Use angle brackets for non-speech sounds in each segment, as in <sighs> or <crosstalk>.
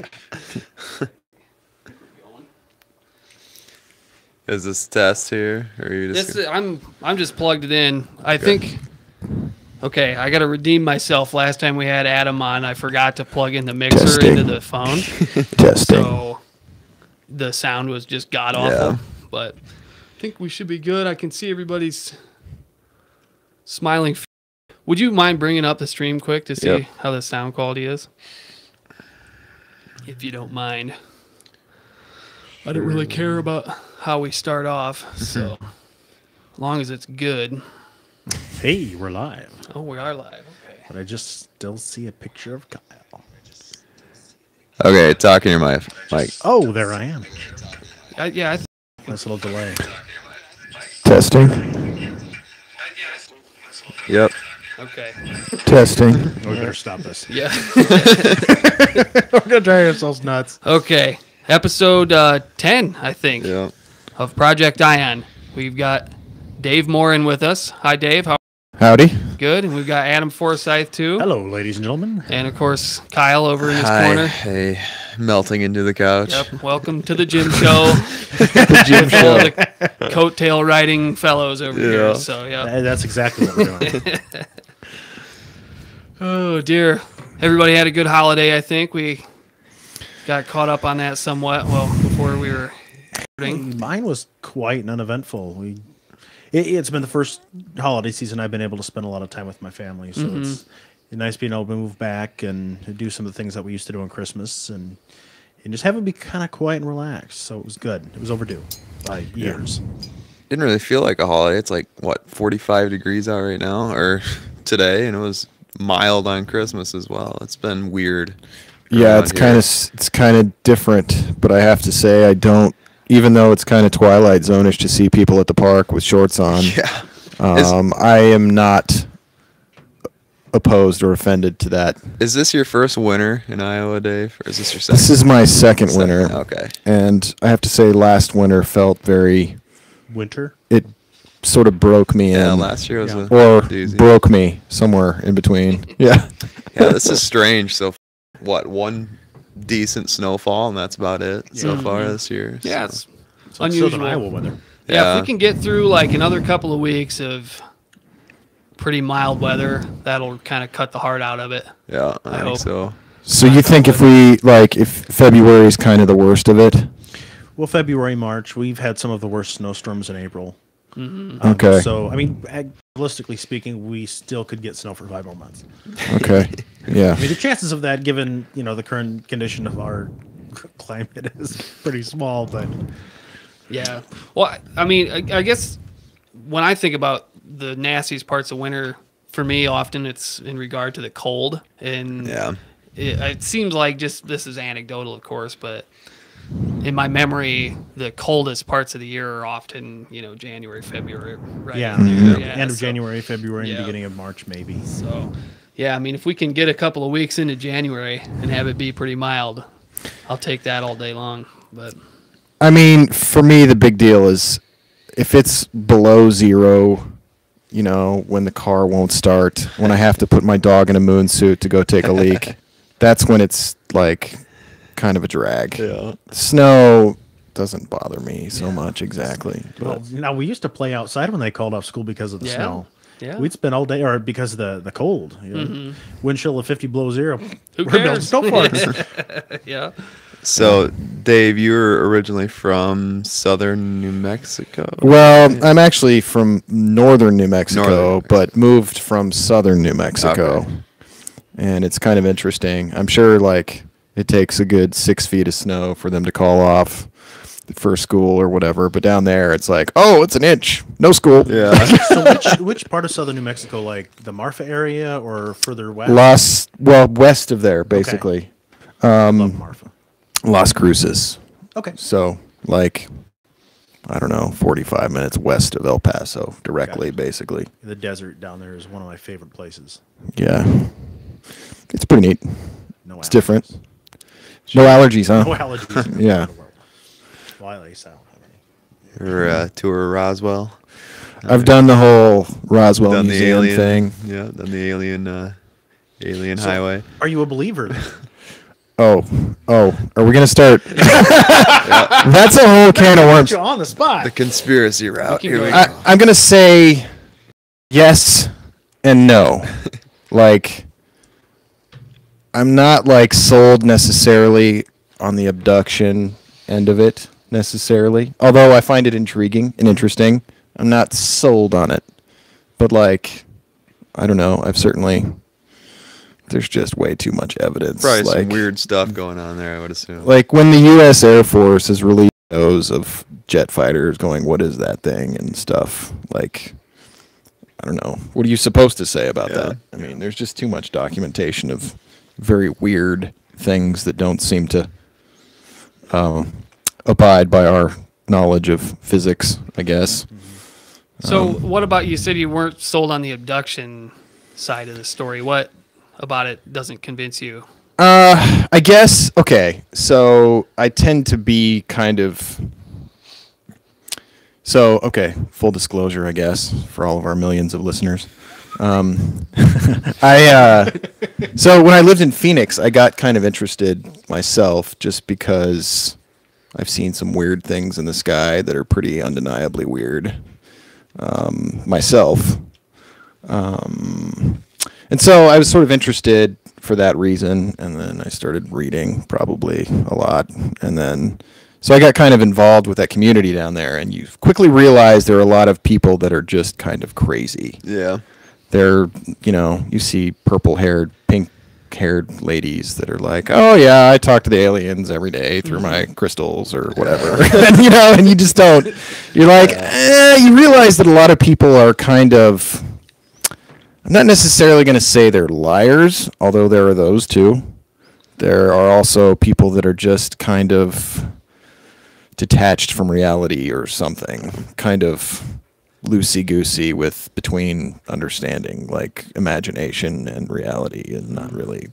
<laughs> Is this test here, or are you just? This I'm I'm just plugged it in. I think. Okay, I got to redeem myself. Last time we had Adam on, I forgot to plug in the mixer Testing. into the phone, <laughs> Testing. so the sound was just god awful. Yeah. But I think we should be good. I can see everybody's smiling. Would you mind bringing up the stream quick to see Yep. how the sound quality is? If you don't mind. I don't really care about how we start off, <laughs> so as long as it's good. Hey, we're live. Oh, we are live. Okay. But I just still see a picture of Kyle. Okay, talk in your mic. Mike. Oh, there I am. I, yeah, I th- Nice little delay. Testing. Yep. Okay. Testing. We better stop this. <laughs> Yeah. <laughs> We're gonna drive ourselves nuts. okay. Episode uh, 10, I think, Yep. of Project Ion. We've got Dave Morin with us. Hi, Dave. How Howdy. good? And we've got Adam Forsyth, too. Hello, ladies and gentlemen. And, of course, Kyle over in his Hi. corner. Hey, melting into the couch. Yep. Welcome to the Jim show. <laughs> The Jim with all show. the coattail riding fellows over Yeah. here. So, yeah. That's exactly what we're doing. Oh dear. Everybody had a good holiday, I think. We got caught up on that somewhat. Well, before we were recording. Mine was quite uneventful. We, it, it's been the first holiday season I've been able to spend a lot of time with my family, so mm-hmm. it's nice being able to move back and do some of the things that we used to do on Christmas and and just have it be kind of quiet and relaxed. So it was good. It was overdue by years. Didn't really feel like a holiday. It's like what 45 degrees out right now, or <laughs> today, and it was mild on Christmas as well. It's been weird. Yeah, it's kind of it's kind of different, but I have to say I don't. Even though it's kind of twilight zone-ish to see people at the park with shorts on, <laughs> Yeah. Is- um, I am not opposed or offended to that. Is this your first winter in Iowa, Dave, or is this your second? This is my second Second, winter. okay. And I have to say, last winter felt very. Winter. It sort of broke me Yeah, in, last year was Yeah. a or doozy. broke me somewhere in between. <laughs> Yeah. Yeah, this is strange. So, what one decent snowfall, and that's about it so far this year. Yeah, so- it's So it's unusual. Southern Iowa weather. Yeah, Yeah. if we can get through like another couple of weeks of pretty mild weather, that'll kind of cut the heart out of it. yeah, I, I think hope. so. So you think if we like if February is kind of the worst of it? Well, February, March, we've had some of the worst snowstorms in April. Um, Okay. So, I mean, realistically speaking, we still could get snow for five more months. <laughs> Okay. Yeah. I mean, the chances of that, given you know the current condition of our <laughs> climate, is pretty small. But Yeah. Well, I- I mean, I, I guess when I think about the nastiest parts of winter, for me, often it's in regard to the cold. And Yeah. it, it seems like just this is anecdotal, of course, but in my memory, the coldest parts of the year are often, you know, January, February, right? yeah, in there. yeah, end of so- January, February, Yeah. and beginning of March, maybe. So, yeah, I mean, if we can get a couple of weeks into January and have it be pretty mild, I'll take that all day long. But I mean, for me, the big deal is if it's below zero, you know, when the car won't start, when I have to put my dog in a moon suit to go take a leak, <laughs> that's when it's like kind of a drag. Yeah. Snow doesn't bother me so much exactly. Well, But now we used to play outside when they called off school because of the Yeah. snow. Yeah. We'd spend all day, or because of the the cold. You know, mm-hmm. Wind chill of fifty below zero. <laughs> Who We're cares? snow forts. <laughs> yeah. So, Dave, you were originally from southern New Mexico. well, I'm actually from northern New Mexico, Northern. but moved from southern New Mexico. Okay. and it's kind of interesting. I'm sure like it takes a good six feet of snow for them to call off for school or whatever. But down there, it's like, oh, it's an inch, no school. Yeah. <laughs> so which which <laughs> part of southern New Mexico, like the Marfa area, or further west? Las, well, west of there, basically, Okay. Love um, Marfa. Las Cruces. Okay. So like, I don't know, 45 minutes west of El Paso, directly, Gotcha. basically. The desert down there is one of my favorite places. Yeah, it's pretty neat. No, It's different. <laughs> No allergies, huh? No allergies. Yeah. Well, at least I don't have any. Or uh, tour of Roswell. I've done the whole Roswell done the Museum alien thing. Yeah, done the alien uh, alien highway. Are you a believer? <laughs> Oh, oh, are we gonna start? <laughs> That's a whole can of worms. Put you on the spot. The conspiracy route. Here go we go. I, I'm gonna say yes and no. like, I'm not like sold necessarily on the abduction end of it necessarily. Although I find it intriguing and interesting, I'm not sold on it. But like, I don't know. I've certainly there's just way too much evidence. Probably like, some weird stuff going on there. I would assume. like when the U.S. Air Force has released those of jet fighters going, "What is that thing?" and stuff. Like, I don't know. What are you supposed to say about Yeah. that? I mean, there's just too much documentation of very weird things that don't seem to um, abide by our knowledge of physics. I guess. So, Um, what about you said you weren't sold on the abduction side of the story? What about it doesn't convince you? Uh, I guess okay. So I tend to be kind of. So okay, full disclosure, I guess, for all of our millions of listeners. Um, <laughs> I uh, so when I lived in Phoenix, I got kind of interested myself, just because I've seen some weird things in the sky that are pretty undeniably weird. Um, myself, um, and so I was sort of interested for that reason, and then I started reading probably a lot, and then so I got kind of involved with that community down there, and you quickly realize there are a lot of people that are just kind of crazy. yeah. They're, you know, you see purple-haired, pink-haired ladies that are like, "Oh yeah, I talk to the aliens every day through my crystals or whatever," <laughs> <laughs> and, you know, and you just don't. You're like, eh, you realize that a lot of people are kind of. I'm not necessarily going to say they're liars, although there are those too. There are also people that are just kind of detached from reality or something, kind of loosey goosey with between understanding like imagination and reality and not really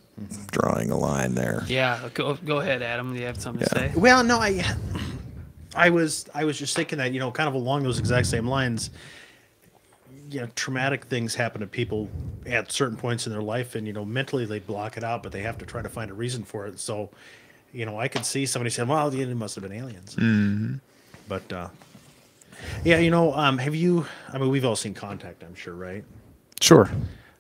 drawing a line there. Yeah, go, go ahead, Adam. Do you have something Yeah. to say? Well, no, I, I was, I was just thinking that you know, kind of along those exact same lines. You know, traumatic things happen to people at certain points in their life, and you know, mentally they block it out, but they have to try to find a reason for it. So, you know, I could see somebody saying, "Well, it must have been aliens," Mm-hmm. but uh, yeah, you know, um, have you? I mean, we've all seen Contact, I'm sure, right? Sure.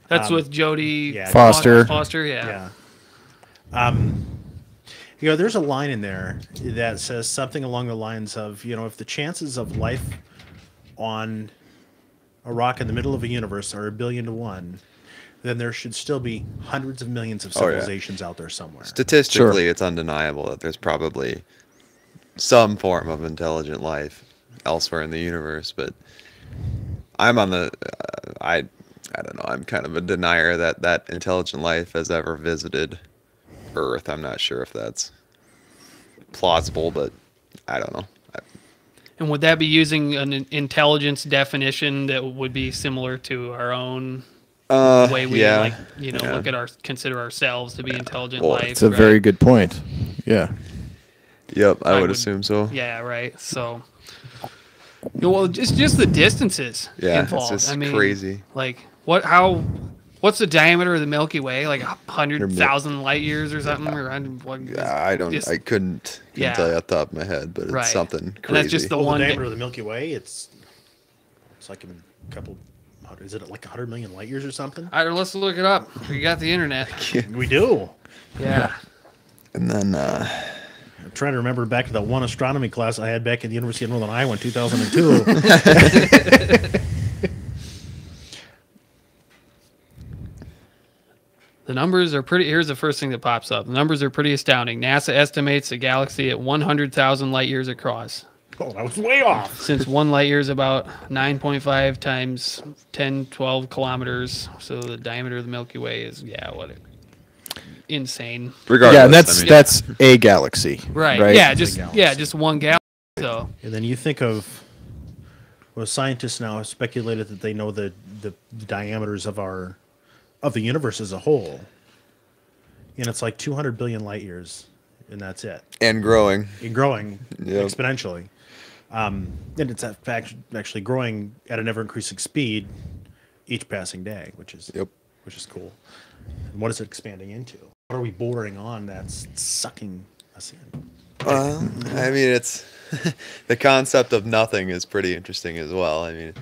That's Um, with Jodie yeah, Foster. Foster, yeah. Yeah. Um, you know, there's a line in there that says something along the lines of, you know, if the chances of life on a rock in the middle of a universe are a billion to one, then there should still be hundreds of millions of Oh, yeah. civilizations out there somewhere. Statistically, it's undeniable that there's probably some form of intelligent life elsewhere in the universe, but I'm on the uh, I I don't know. I'm kind of a denier that that intelligent life has ever visited Earth. I'm not sure if that's plausible, but I don't know. I, And would that be using an intelligence definition that would be similar to our own uh, way we yeah, like, you know, yeah. look at our consider ourselves to be intelligent Well, life? It's a right? very good point. Yeah. Yep, I, I would, would- assume so. Yeah, right. So, you know, well, just just the distances Yeah, it's just I mean, crazy. Like, what? How? What's the diameter of the Milky Way? Like a hundred Your mi- thousand light years or something? Or hundred- what, Yeah, I don't. just- I couldn't, couldn't Yeah. tell you off the top of my head, but it's Right. something And crazy. that's just the Well, one the diameter of the Milky Way, it's it's like a couple. Is it like 100 million light years or something? All right, let's look it up. We got the internet. <laughs> We do. Yeah. and then uh, I'm trying to remember back to that one astronomy class I had back at the University of Northern Iowa in 2002. <laughs> The numbers are pretty. Here's the first thing that pops up. The numbers are pretty astounding. NASA estimates the galaxy at 100,000 light years across. oh, that was way off. Since one light year is about 9.5 times 10, 12 kilometers, so the diameter of the Milky Way is yeah, what? It, insane. regardless, yeah, and that's I mean, that's a galaxy. Right. Right. Yeah. Just yeah, just one galaxy. So And then you think of well, scientists now have speculated that they know the, the diameters of our of the universe as a whole, and it's like 200 billion light years, and that's it. and growing. And growing Yep. exponentially. Um, and it's in fact actually growing at an ever increasing speed each passing day, which is Yep. which is cool. And what is it expanding into? Are we bordering on that's sucking us in? Well, I mean, it's <laughs> the concept of nothing is pretty interesting as well. I mean,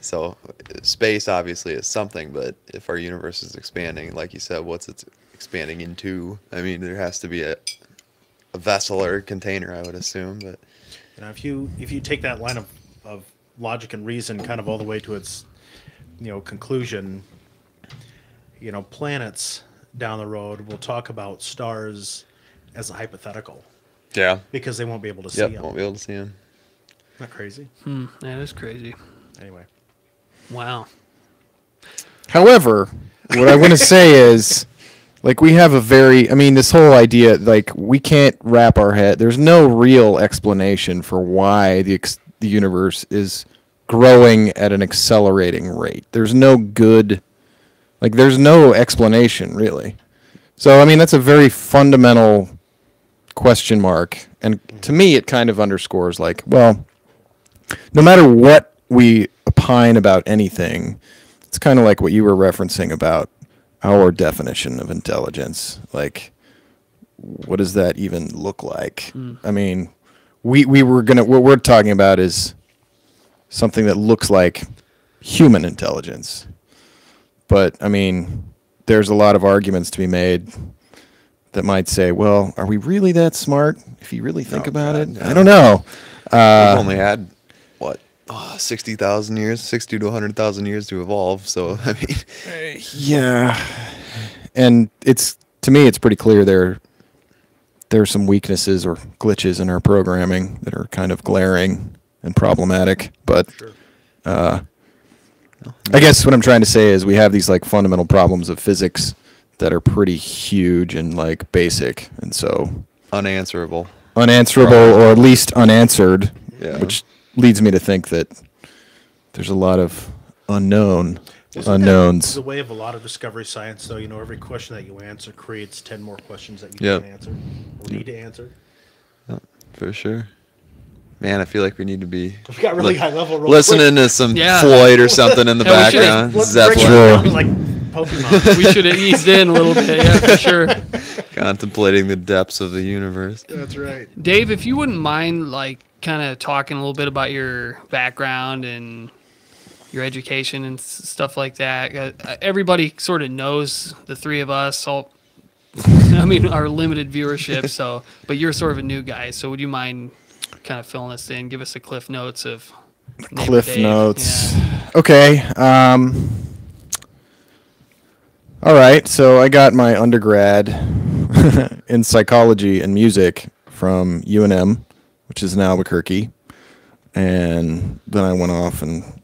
so space obviously is something, but if our universe is expanding, like you said, what's it expanding into? I mean, there has to be a a vessel or a container, I would assume. But You know, if you if you take that line of, of logic and reason kind of all the way to its you know conclusion, you know, planets down the road we'll talk about stars as a hypothetical yeah, because they won't be able to see yep, them. won't be able to see them. Not crazy. Hmm, that is crazy. Anyway, Wow. However, what I want to say is, like, we have a very, I mean, this whole idea, like, we can't wrap our head. There's no real explanation for why the ex- the universe is growing at an accelerating rate. There's no good, like, there's no explanation really. So, I mean, that's a very fundamental question mark, and to me, it kind of underscores, like, well, no matter what we opine about anything, it's kind of like what you were referencing about our definition of intelligence. Like, what does that even look like? Mm. I mean, we we were gonna what we're talking about is something that looks like human intelligence, but I mean, there's a lot of arguments to be made that might say, well, are we really that smart if you really think Oh, about God, it? no. I don't know. We've only had what oh, sixty thousand years, sixty to hundred thousand years to evolve. So <laughs> I mean, Yeah, and it's to me, it's pretty clear there there are some weaknesses or glitches in our programming that are kind of glaring and problematic. But uh, I guess what I'm trying to say is we have these like fundamental problems of physics that are pretty huge and like basic, and so unanswerable. unanswerable or at least unanswered, Yeah. which leads me to think that there's a lot of unknown Isn't that unknowns. The way of a lot of discovery science, though, you know, every question that you answer creates ten more questions that you Yep. can answer or need to answer. For sure. Man, I feel like we need to be We got really li- high level. real listening to some Yeah. Floyd or something in the <laughs> Yeah, background. Let's break it Zeppelin like Pokemon. <laughs> We should have eased in a little bit, yeah, for sure. <laughs> contemplating the depths of the universe. That's right. Dave, if you wouldn't mind, like, kind of talking a little bit about your background and your education and s- stuff like that. Uh, everybody sort of knows the three of us. All, I mean, our limited viewership. So, but you're sort of a new guy. So, would you mind kind of filling us in? Give us a cliff notes of Cliff notes. Yeah. Okay. Um, all right. So I got my undergrad <laughs> in psychology and music from UNM, which is in Albuquerque, and then I went off and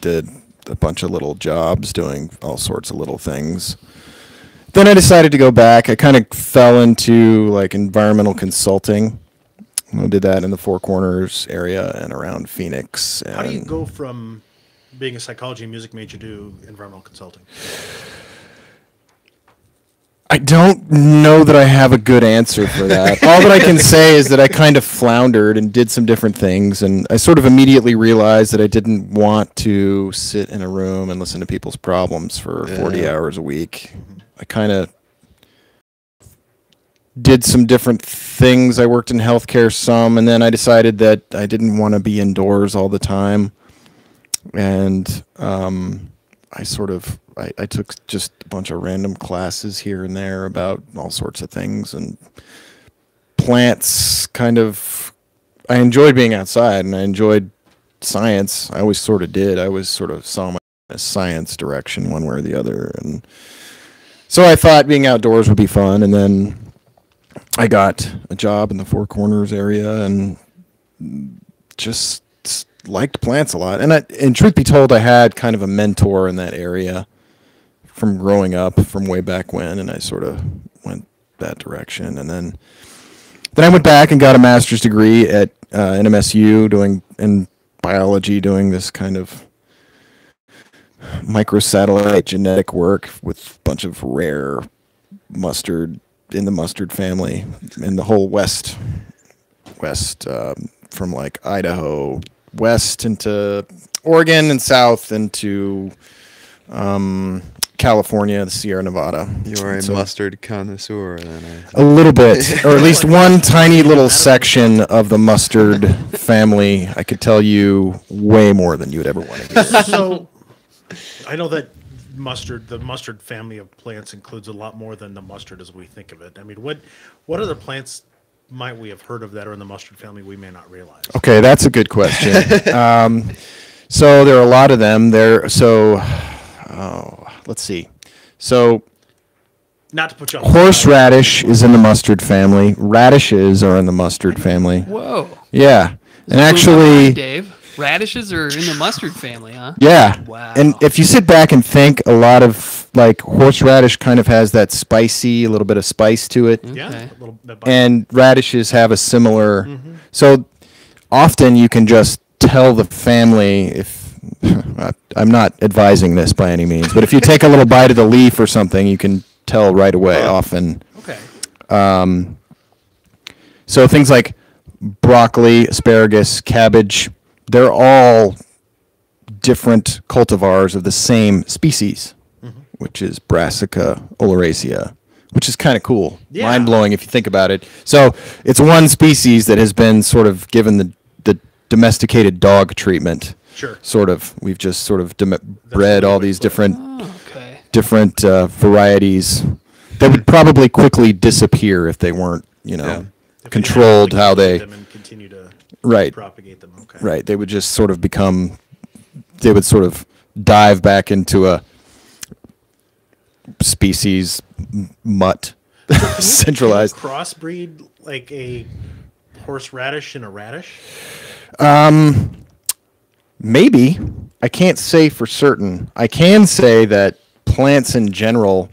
did a bunch of little jobs doing all sorts of little things. Then I decided to go back. I kind of fell into like environmental consulting. I did that in the Four Corners area and around Phoenix. And How do you go from being a psychology and music major to environmental consulting? I don't know that I have a good answer for that. <laughs> All that I can say is that I kind of floundered and did some different things, and I sort of immediately realized that I didn't want to sit in a room and listen to people's problems for 40 Yeah. hours a week. I kind of did some different things. I worked in healthcare some, and then I decided that I didn't want to be indoors all the time. And um, I sort of I, I took just a bunch of random classes here and there about all sorts of things and plants kind of I enjoyed being outside and I enjoyed science. I always sort of did. I always sort of saw my science direction one way or the other and so I thought being outdoors would be fun and then I got a job in the Four Corners area and just liked plants a lot. And I, and truth be told, I had kind of a mentor in that area from growing up from way back when, and I sort of went that direction. And then then I went back and got a master's degree at uh, NMSU doing in biology, doing this kind of microsatellite genetic work with a bunch of rare mustard in the mustard family in the whole west west um, from like Idaho west into Oregon and south into um, California, the Sierra Nevada. You are a So- mustard connoisseur, then. a little bit, <laughs> or at least one tiny little section of the mustard family. I could tell you way more than you would ever want to hear. so I know that mustard, the mustard family of plants includes a lot more than the mustard as we think of it. I mean, what what other plants might we have heard of that are in the mustard family we may not realize? Okay, that's a good question. <laughs> um, so there are a lot of them. There, so oh, let's see. So Not to put you on horseradish is in the mustard family. Radishes are in the mustard family. Whoa. Yeah, and Blew my mind, actually, Dave, radishes are in the mustard family, huh? yeah. Wow. And if you sit back and think, a lot of like horseradish kind of has that spicy, a little bit of spice to it. Yeah, Okay. a little and radishes have a similar so often you can just tell the family if <laughs> i'm not advising this by any means but if you take a little bite of the leaf or something you can tell right away often okay. Um, so things like broccoli asparagus cabbage they're all different cultivars of the same species which is brassica oleracea which is kind of cool Yeah. mind blowing if you think about it so it's one species that has been sort of given the, the domesticated dog treatment Sure. sort of we've just sort of dom- bred all these to put it. different Oh, okay. different uh, varieties that would probably quickly disappear if they weren't you know Yeah. Controlled didn't how cultivate they them and continue to right propagate them. Okay. right they would just sort of become they would sort of dive back into a species mutt centralized Crossbreed like a horseradish and a radish. Um, maybe i can't say for certain i can say that plants in general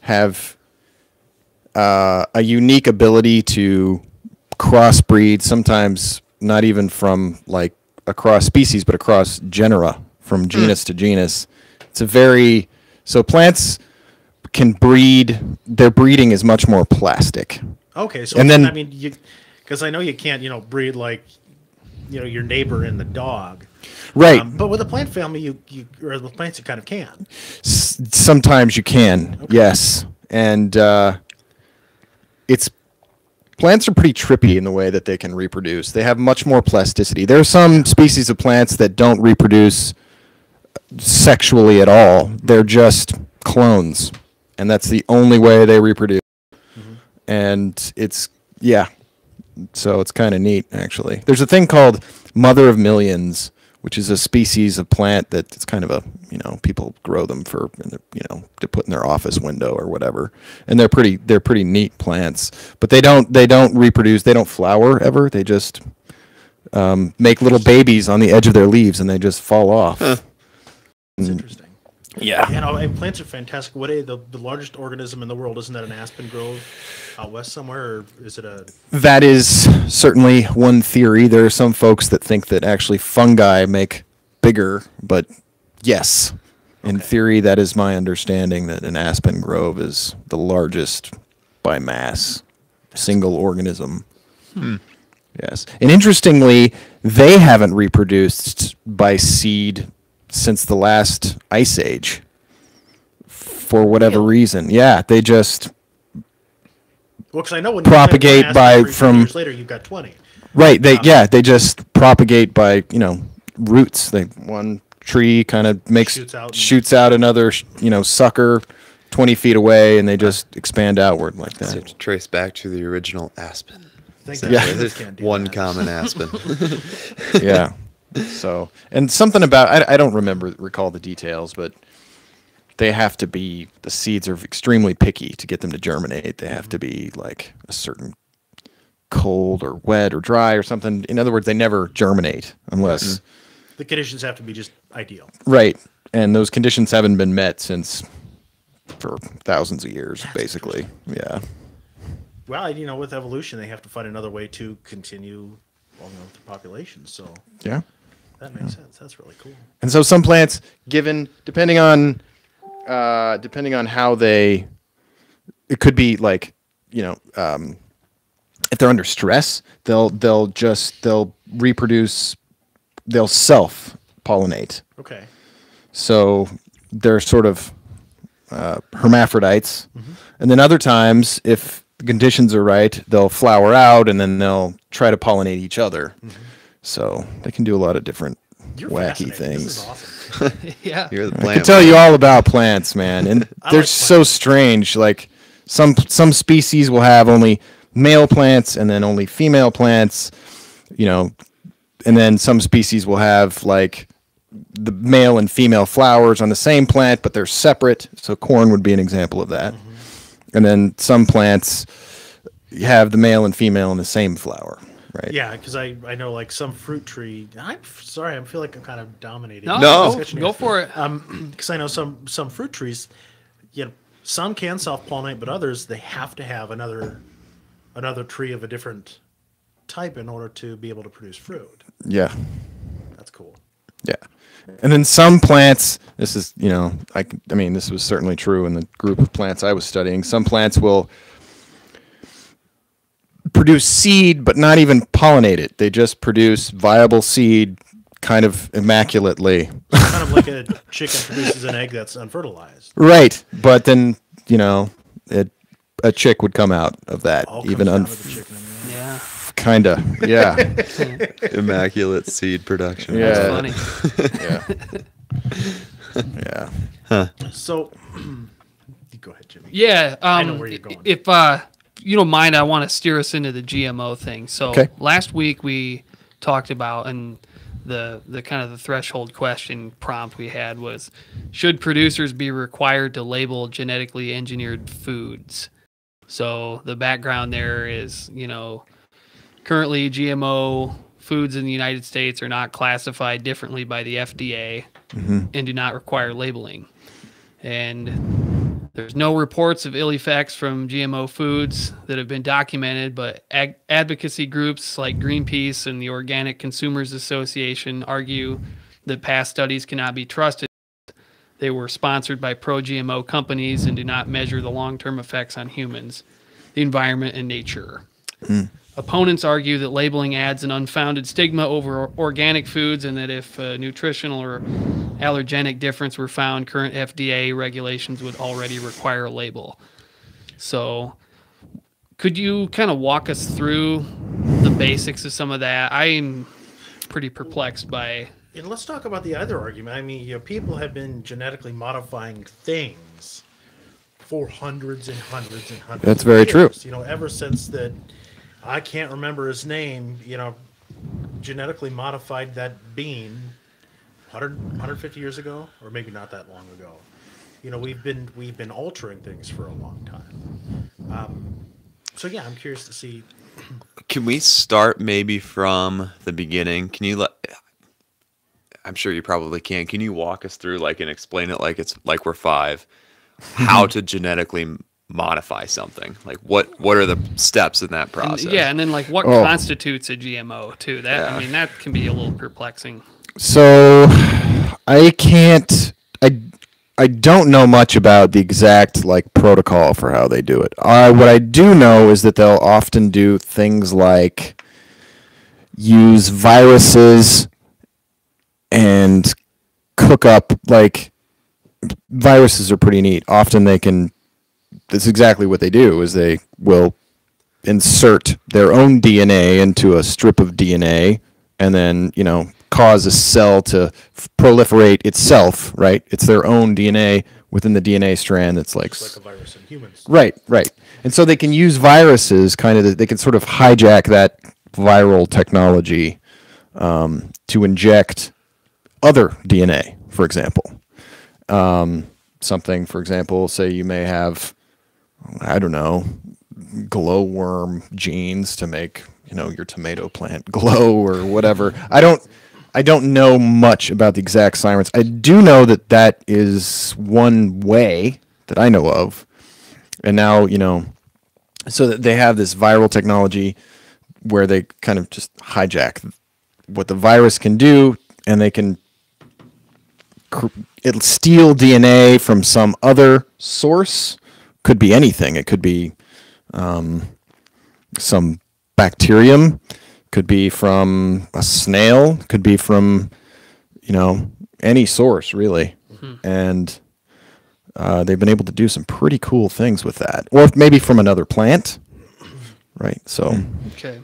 have uh, a unique ability to crossbreed sometimes not even from like across species but across genera from genus to genus. It's a very so plants can breed their breeding is much more plastic. Okay, so And then- I mean, you because I know you can't, you know, breed like, you know, your neighbor and the dog. right. Um, but with a plant family, you you or the plants, you kind of can. S- sometimes you can yes. And uh, it's plants are pretty trippy in the way that they can reproduce. They have much more plasticity. There are some species of plants that don't reproduce sexually at all. They're just clones and that's the only way they reproduce. Mm-hmm. And it's yeah. So it's kind of neat actually. There's a thing called mother of millions which is a species of plant that it's kind of a you know people grow them for you know to put in their office window or whatever. And they're pretty they're pretty neat plants but they don't they don't reproduce they don't flower ever. They just um, make little babies on the edge of their leaves and they just fall off. It's interesting. Yeah You uh, know, and plants are fantastic. What a, the the largest organism in the world isn't that an aspen grove out west somewhere, or is it a? That is certainly one theory. There are some folks that think that actually fungi make bigger, but yes, in Okay. theory, that is my understanding that an aspen grove is the largest by mass single organism. Hmm. Yes. And interestingly, they haven't reproduced by seed since the last ice age for whatever Really? reason. Yeah, they just Well, because I know when Propagate you by- from- years later, you've got twenty. Right. They Um, yeah. They just propagate by you know roots. They one tree kind of makes Shoots out shoots out another you know sucker twenty feet away, and they just expand outward like So that. to trace back to the original aspen. Thank So Yeah. There's plants can't do one that. common aspen. <laughs> yeah. So and something about I, I don't remember recall the details, but they have to be the seeds are extremely picky to get them to germinate. They have to be like a certain cold or wet or dry or something. In other words, they never germinate unless. Mm-hmm. The conditions have to be just ideal. Right. And those conditions haven't been met since for thousands of years, basically. Yeah. Well, you know, with evolution, they have to find another way to continue, you know, the population. So Yeah. That makes sense. That's really cool. And so some plants, given depending on uh, depending on how they, it could be like, you know, um, if they're under stress, they'll they'll just they'll reproduce, they'll self pollinate. Okay. So they're sort of uh, hermaphrodites, and then other times, if the conditions are right, they'll flower out and then they'll try to pollinate each other. So they can do a lot of different You're wacky fascinating. This is things. awesome. <laughs> yeah. You're the I can tell you all about plants, man, and <laughs> they're like so strange. Like some some species will have only male plants and then only female plants, you know, and then some species will have like the male and female flowers on the same plant, but they're separate. So corn would be an example of that. Mm-hmm. And then some plants have the male and female in the same flower, right? Yeah, because I, I know like some fruit tree. I'm sorry, I feel like I'm kind of dominating. No, No. go for it. Um, <clears throat> because I know some some fruit trees, you know, some can self pollinate, but others they have to have another another tree of a different type in order to be able to produce fruit. Yeah. That's cool. Yeah. And then some plants, this is, you know, I, I mean, this was certainly true in the group of plants I was studying. Some plants will produce seed, but not even pollinate it. They just produce viable seed kind of immaculately. kind of like a chicken produces an egg that's unfertilized. right. But then, you know, it, a chick would come out of that, All comes even down un- to the chicken. anyway. Yeah. kind of. Yeah. <laughs> Immaculate seed production. Yeah. That's funny. yeah. <laughs> Yeah. So, you <clears throat> go ahead, Jimmy. Yeah. Um, know where you're going. If uh, you don't mind, I want to steer us into the GMO thing. So Okay. last week we talked about and the the kind of the threshold question prompt we had was should producers be required to label genetically engineered foods? So the background there is, you know, currently GMO foods in the United States are not classified differently by the FDA mm-hmm. and do not require labeling. And there's no reports of ill effects from GMO foods that have been documented, but ag- advocacy groups like Greenpeace and the Organic Consumers Association argue that past studies cannot be trusted. They were sponsored by pro GMO companies and do not measure the long term effects on humans, the environment, and nature. Hmm. Opponents argue that labeling adds an unfounded stigma over organic foods and that if a nutritional or allergenic difference were found, current FDA regulations would already require a label. So, could you kind of walk us through the basics of some of that? I'm pretty perplexed by. And let's talk about the other argument. I mean, you know, people have been genetically modifying things for hundreds and hundreds and hundreds. That's of very true. You know, ever since that, I can't remember his name. You know, genetically modified that bean 100, 150 years ago, or maybe not that long ago. You know, we've been we've been altering things for a long time. Um, so yeah, I'm curious to see. Can we start maybe from the beginning? Can you let? I'm sure you probably can. Can you walk us through like and explain it like it's like we're five? How <laughs> to genetically modify something? Like what what are the steps in that and- process? yeah, and then like what Oh. constitutes a GMO too? That I mean, that can be a little perplexing. So I can't I I don't know much about the exact like protocol for how they do it. Uh, what I do know is that they'll often do things like use viruses and cook up like viruses are pretty neat. Often they can that's exactly what they do is they will insert their own DNA into a strip of DNA and then, you know, cause a cell to f- proliferate itself, right? It's their own DNA within the DNA strand that's like, It's like a virus in humans. right, right. And so they can use viruses kind of, they can sort of hijack that viral technology um, to inject other DNA, for example. Um, something, for example, say you may have, I don't know, glowworm genes to make you know your tomato plant <laughs> glow or whatever. I don't I don't know much about the exact science. I do know that that is one way that I know of. And now, you know, so that they have this viral technology where they kind of just hijack what the virus can do and they can it'll steal DNA from some other source. Could be anything. It could be um, some bacterium. Could be from a snail. Could be from, you know, any source really. And uh, they've been able to do some pretty cool things with that, or maybe from another plant, right? So, Okay.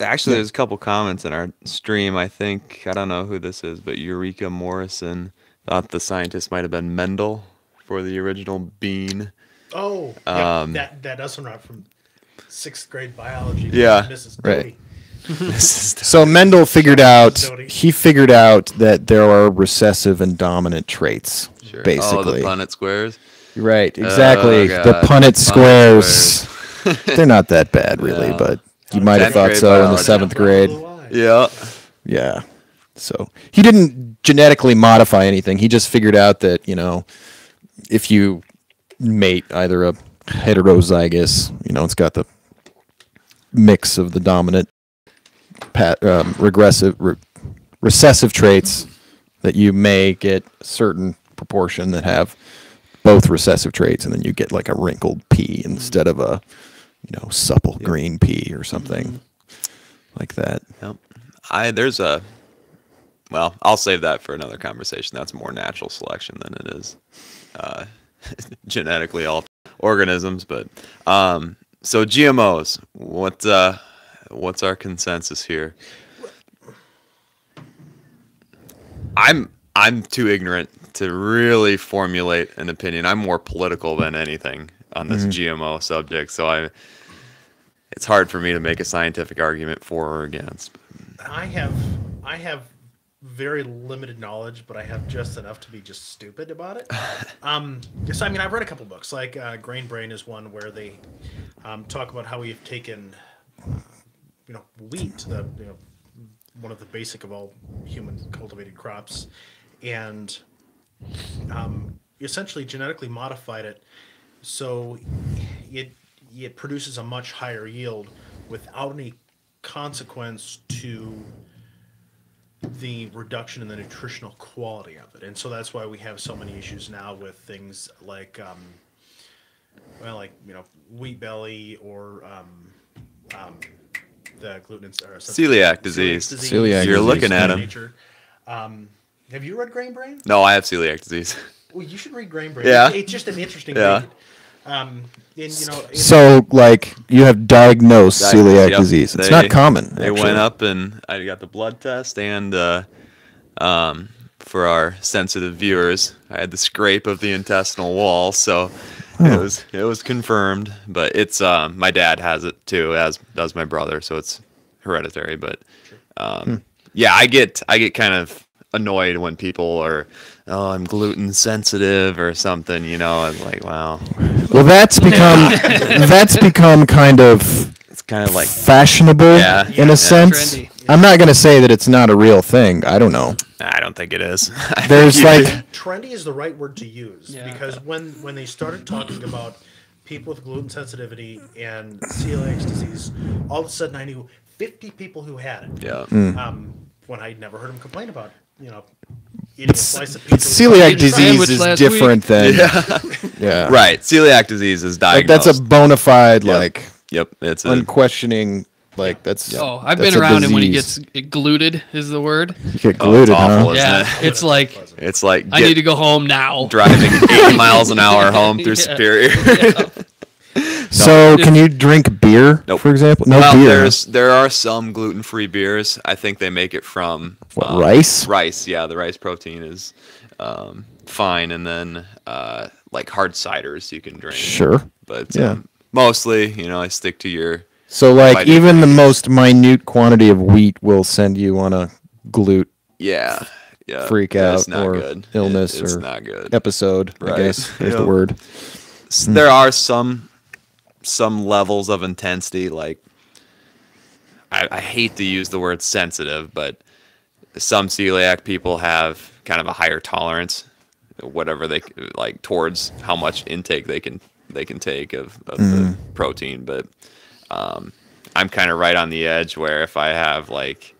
Actually, there's a couple comments in our stream. I think I don't know who this is, but Eureka Morrison thought the scientist might have been Mendel for the original bean. Oh, yeah, Um, that that does not from sixth grade biology. Yeah, Mrs. right. Doty. This so Mendel figured out he figured out that there are recessive and dominant traits, sure. Oh, basically. the Punnett squares. Right, exactly. Oh, the God. Punnett Punnett squares. They're not that bad, <laughs> really, Yeah. but you might have thought grade so in the seventh grade. Yeah. Yeah. So he didn't genetically modify anything. He just figured out that, you know, if you mate either a heterozygous, you know, it's got the mix of the dominant pat, um, regressive, re- recessive traits that you may get a certain proportion that have both recessive traits and then you get like a wrinkled pea instead of a, you know, supple green pea or something like that. Yep. I there's a well, I'll save that for another conversation. That's more natural selection than it is uh, <laughs> genetically altered organisms. But um, so GMOs, what uh, what's our consensus here? I'm I'm too ignorant to really formulate an opinion. I'm more political than anything on this GMO subject, so I it's hard for me to make a scientific argument for or against. I have I have very limited knowledge, but I have just enough to be just stupid about it. <laughs> Um, yes, I mean I've read a couple books. Like uh, Grain Brain is one where they um, talk about how we've taken, uh, you know, wheat, the you know, one of the basic of all human cultivated crops, and um, essentially genetically modified it so it it produces a much higher yield without any consequence to the reduction in the nutritional quality of it and so that's why we have so many issues now with things like um, well like you know wheat belly or um, um, the gluten or Celiac disease. Celiac You're disease. looking at him. Um, have you read Grain Brain? No, I have celiac disease. Well, you should read Grain Brain. Yeah. It's, it's just an interesting Yeah. read. Um, and, you know, So, like, you have diagnosed Diag- celiac yep. disease. It's They- not common. They actually. went up and I got the blood test and uh, um, for our sensitive viewers, I had the scrape of the intestinal wall, so it was it was confirmed. But it's um, my dad has it too, as does my brother, so it's hereditary. But um, yeah, I get I get kind of annoyed when people are oh I'm gluten sensitive or something, you know. I'm like wow, Well, that's become <laughs> that's become kind of it's kind of like fashionable Yeah. in Yeah. a sense. Trendy. I'm not going to say that it's not a real thing. I don't know. I don't think it is. <laughs> There's like trendy is the right word to use Yeah. because when when they started talking about people with gluten sensitivity and celiac disease, all of a sudden I knew 50 people who had it. yeah. Um, when I'd never heard them complain about, you know, eating a slice of pizza. celiac disease is last different than <laughs> yeah. Right. Celiac disease is Like diagnosed. that's a bona fide Yep. like Yep. It's a, unquestioning like that's Oh, I've that's been a around him when he gets it gluted is the word. you get Oh, it's awful, huh? isn't Yeah, it? <laughs> it's like it's like I need to go home now. driving 80 miles an hour home <laughs> through Yeah. Superior. <laughs> So, can you drink beer, Nope. for example? No well, beer. there's there are some gluten-free beers. I think they make it from What, um, rice? Rice, yeah. The rice protein is um, fine, and then uh, like hard ciders you can drink. Sure. but Yeah. um, mostly, you know, I stick to your So, like, Vitamin even the most minute quantity of wheat will send you on a glute yeah, yeah. freak It's out not or good. It- illness it's or not good. episode. I Right. guess is the Yeah. word. s- there are some some levels of intensity like I, I hate to use the word sensitive but some celiac people have kind of a higher tolerance whatever they like towards how much intake they can they can take of, of the protein. But um, i'm kind of right on the edge where if i have like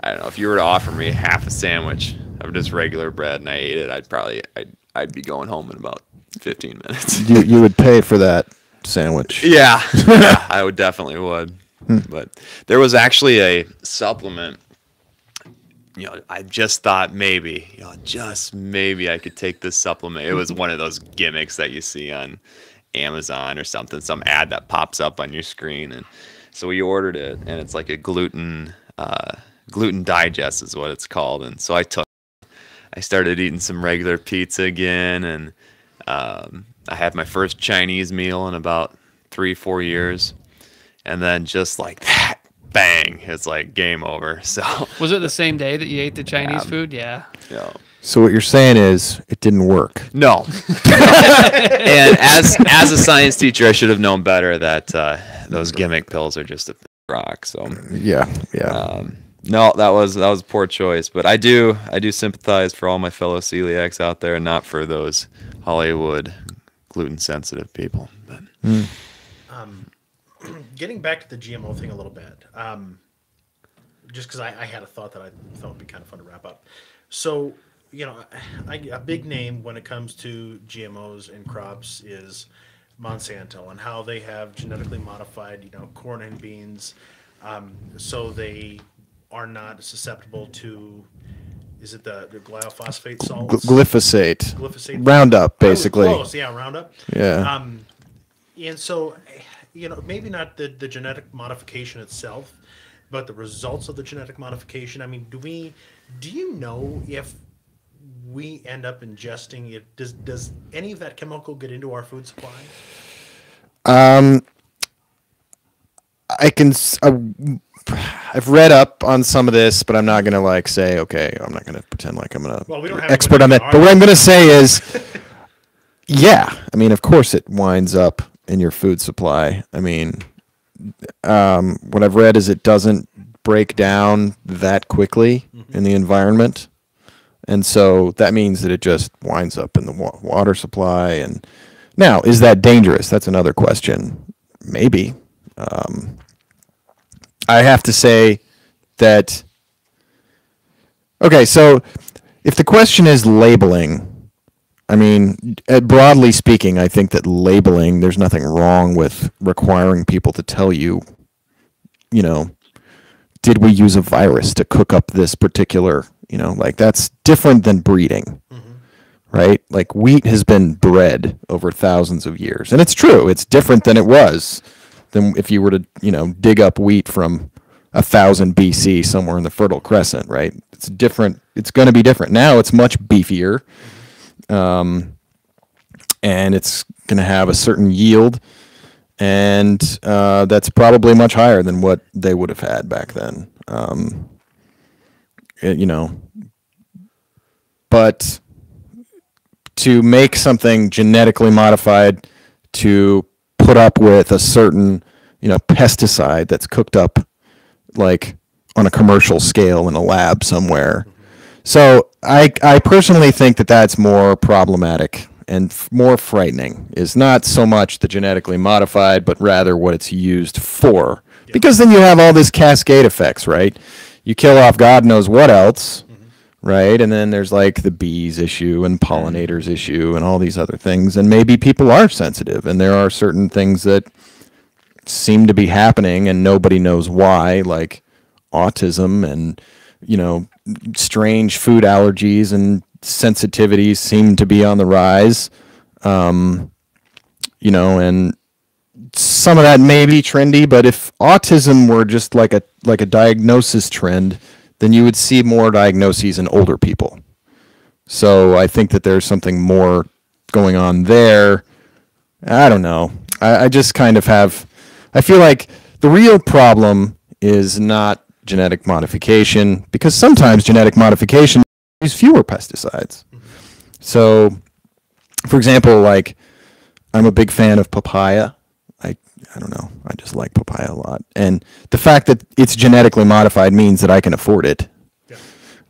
i don't know if you were to offer me half a sandwich of just regular bread and i ate it i'd probably i'd, I'd be going home in about 15 minutes. You you would pay for that sandwich. yeah, yeah, <laughs> I would definitely would. But there was actually a supplement you know, I just thought maybe, you know, just maybe I could take this supplement. It was one of those gimmicks that you see on Amazon or something, some ad that pops up on your screen. And so we ordered it, and it's like a gluten, uh, gluten digest is what it's called. And so I took, I started eating some regular pizza again, and um, I had my first Chinese meal in about three, four years. And then just like that, bang, it's like game over. <laughs> So, Was it the same day that you ate the Chinese Yeah. food? Yeah. you know, So what you're saying is it didn't work. No. <laughs> and as as a science teacher, I should have known better that uh, those gimmick pills are just a rock. So Yeah, yeah. um, no, that was that was a poor choice. But I do I do sympathize for all my fellow celiacs out there, and not for those Hollywood gluten sensitive people. But <clears throat> Getting back to the GMO thing a little bit, um, just because I, I had a thought that I thought would be kind of fun to wrap up. So, you know, I, a big name when it comes to GMOs and crops is Monsanto and how they have genetically modified, you know, corn and beans, um, so they are not susceptible to. Is it the, the glyphosate Gl- salts? glyphosate. Glyphosate. Roundup, basically. Close, yeah, Roundup. Yeah. Um, and so, you know, maybe not the, the genetic modification itself, but the results of the genetic modification. I mean, do we, do you know if we end up ingesting it? Does does any of that chemical get into our food supply? Um, I can. s- I, have read up on some of this, but I'm not gonna like say okay. I'm not gonna pretend like I'm gonna Well, we expert on that. But what I'm gonna say is, <laughs> yeah. I mean, of course, it winds up in your food supply. I mean, um, what I've read is it doesn't break down that quickly in the environment, and so that means that it just winds up in the wa- water supply. And now, is that dangerous? That's another question. Maybe. Um, I have to say that. Okay, so if the question is labeling, I mean, uh, broadly speaking, I think that labeling, there's nothing wrong with requiring people to tell you, you know, did we use a virus to cook up this particular, you know, like that's different than breeding, right? Like wheat has been bred over thousands of years. And it's true, it's different than it was than if you were to, you know, dig up wheat from a thousand BC somewhere in the Fertile Crescent, right? It's different. It's going to be different. Now it's much beefier and it's going to have a certain yield, and uh, that's probably much higher than what they would have had back then. Um, it- you know, but to make something genetically modified to put up with a certain, you know, pesticide that's cooked up like on a commercial scale in a lab somewhere. So I I personally think that that's more problematic and f- more frightening is not so much the genetically modified, but rather what it's used for. Because then you have all this cascade effects, right? You kill off God knows what else, right? And then there's like the bees issue and pollinators issue and all these other things. And maybe people are sensitive, and there are certain things that seem to be happening and nobody knows why, like autism and you know strange food allergies and sensitivities seem to be on the rise. Um, you know, and some of that may be trendy, but if autism were just like a like a diagnosis trend, then you would see more diagnoses in older people. So I think that there's something more going on there. I don't know. I, I just kind of have. I feel like the real problem is not genetic modification because sometimes genetic modification use fewer pesticides. Mm-hmm. So, for example, like I'm a big fan of papaya. I don't know. I just like papaya a lot, and the fact that it's genetically modified means that I can afford it,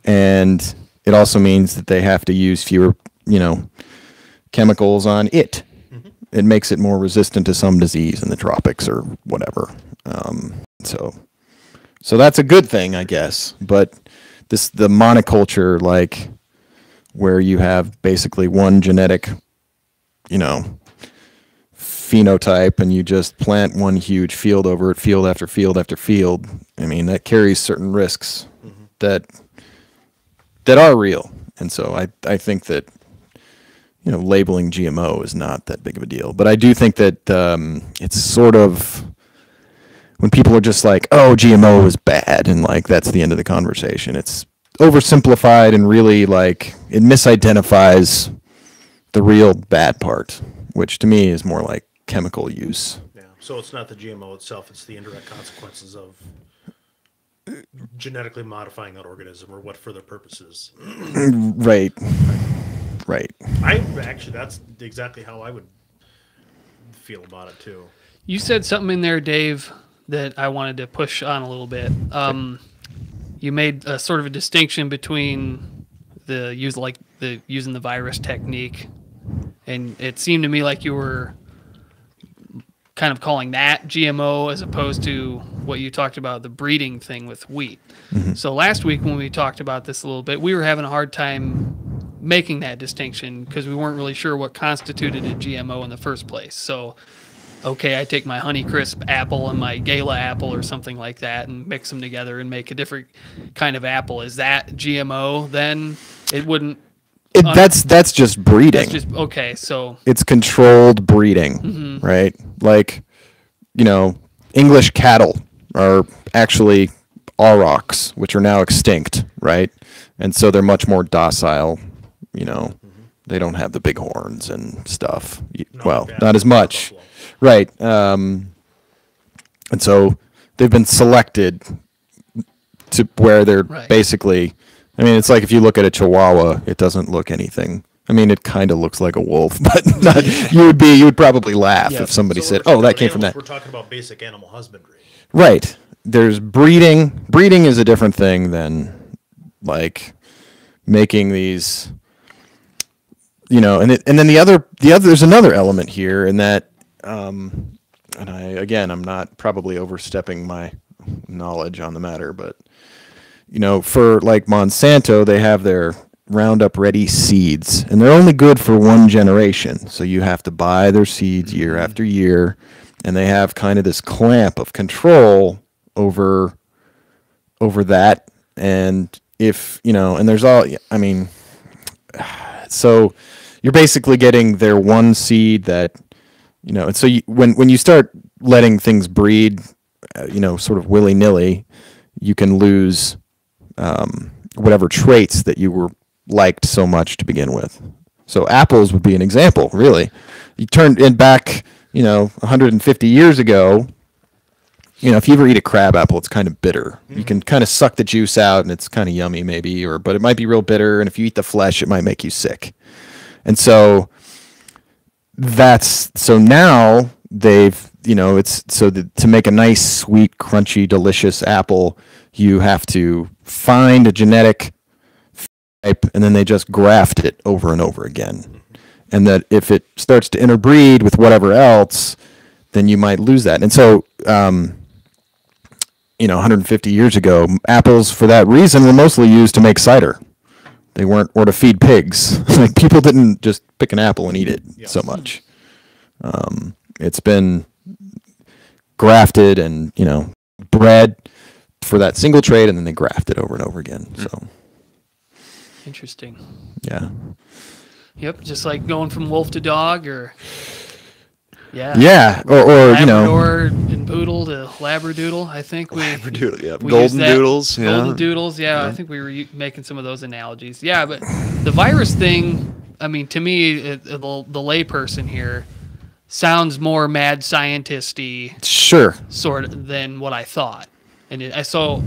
and it also means that they have to use fewer, you know, chemicals on it. It makes it more resistant to some disease in the tropics or whatever. Um, so, so that's a good thing, I guess. But this the monoculture, like where you have basically one genetic, you know, phenotype, and you just plant one huge field over it, field after field after field. I mean, that carries certain risks that that are real. And so I I think that you know labeling GMO is not that big of a deal. But I do think that um, it's sort of when people are just like, "Oh, GMO is bad," and like that's the end of the conversation. It's oversimplified and really like it misidentifies the real bad part, which to me is more like chemical use. Yeah. So it's not the GMO itself; it's the indirect consequences of genetically modifying that organism, or what for their purposes. <clears throat> Right. Right. I actually, that's exactly how I would feel about it too. You said something in there, Dave, that I wanted to push on a little bit. Um, you made a sort of a distinction between the use like the using the virus technique, and it seemed to me like you were kind of calling that GMO as opposed to what you talked about the breeding thing with wheat. Mm-hmm. So last week when we talked about this a little bit, we were having a hard time making that distinction because we weren't really sure what constituted a GMO in the first place. So okay, I take my Honeycrisp apple and my Gala apple or something like that and mix them together and make a different kind of apple. Is that GMO then? It wouldn't. It, Un- that's that's just breeding. That's just okay. So it's controlled breeding, Mm-hmm. right? Like, you know, English cattle are actually aurochs, which are now extinct, right? And so they're much more docile. You know, they don't have the big horns and stuff. Not well, bad not as much, buffalo. right? Um, and so they've been selected to where they're Right. basically. I mean, it's like if you look at a Chihuahua, it doesn't look anything. I mean, it kind of looks like a wolf, <laughs> but not, you would be you would probably laugh Yeah. if somebody So said, "Oh, that came from that." We're talking about basic animal husbandry. Right. There's breeding. Breeding is a different thing than like making these you know, and it, and then the other the other there's another element here in that um and I again, I'm not probably overstepping my knowledge on the matter, but you know, for like Monsanto, they have their Roundup Ready seeds, and they're only good for one generation. So you have to buy their seeds year after year, and they have kind of this clamp of control over over that. And if you know, and there's all, I mean, <sighs> so you're basically getting their one seed that you know and so you, when when you start letting things breed uh, you know sort of willy-nilly you can lose um, whatever traits that you were liked so much to begin with. So apples would be an example really. You turn it back you know 150 years ago you know if you ever eat a crab apple it's kind of bitter. You can kind of suck the juice out and it's kind of yummy maybe or but it might be real bitter and if you eat the flesh it might make you sick. And so that's so now they've you know it's so that to make a nice sweet crunchy delicious apple you have to find a genetic type and then they just graft it over and over again. And that if it starts to interbreed with whatever else then you might lose that. And so um, you know 150 years ago apples for that reason were mostly used to make cider. They weren't or to feed pigs. <laughs> Like people didn't just pick an apple and eat it so much. Um, it's been grafted and you know bred for that single trade and then they graft it over and over again mm. so interesting. yeah Yep, just like going from wolf to dog, or yeah, yeah or, or you know Labrador and poodle to labradoodle. I think we Labradoodle, yeah. we Golden that- doodles, yeah. golden doodles. Yeah, I think we were making some of those analogies. Yeah, but the virus thing. I mean, to me, it, the, the layperson here sounds more mad scientisty sure sort of than what I thought, and it, so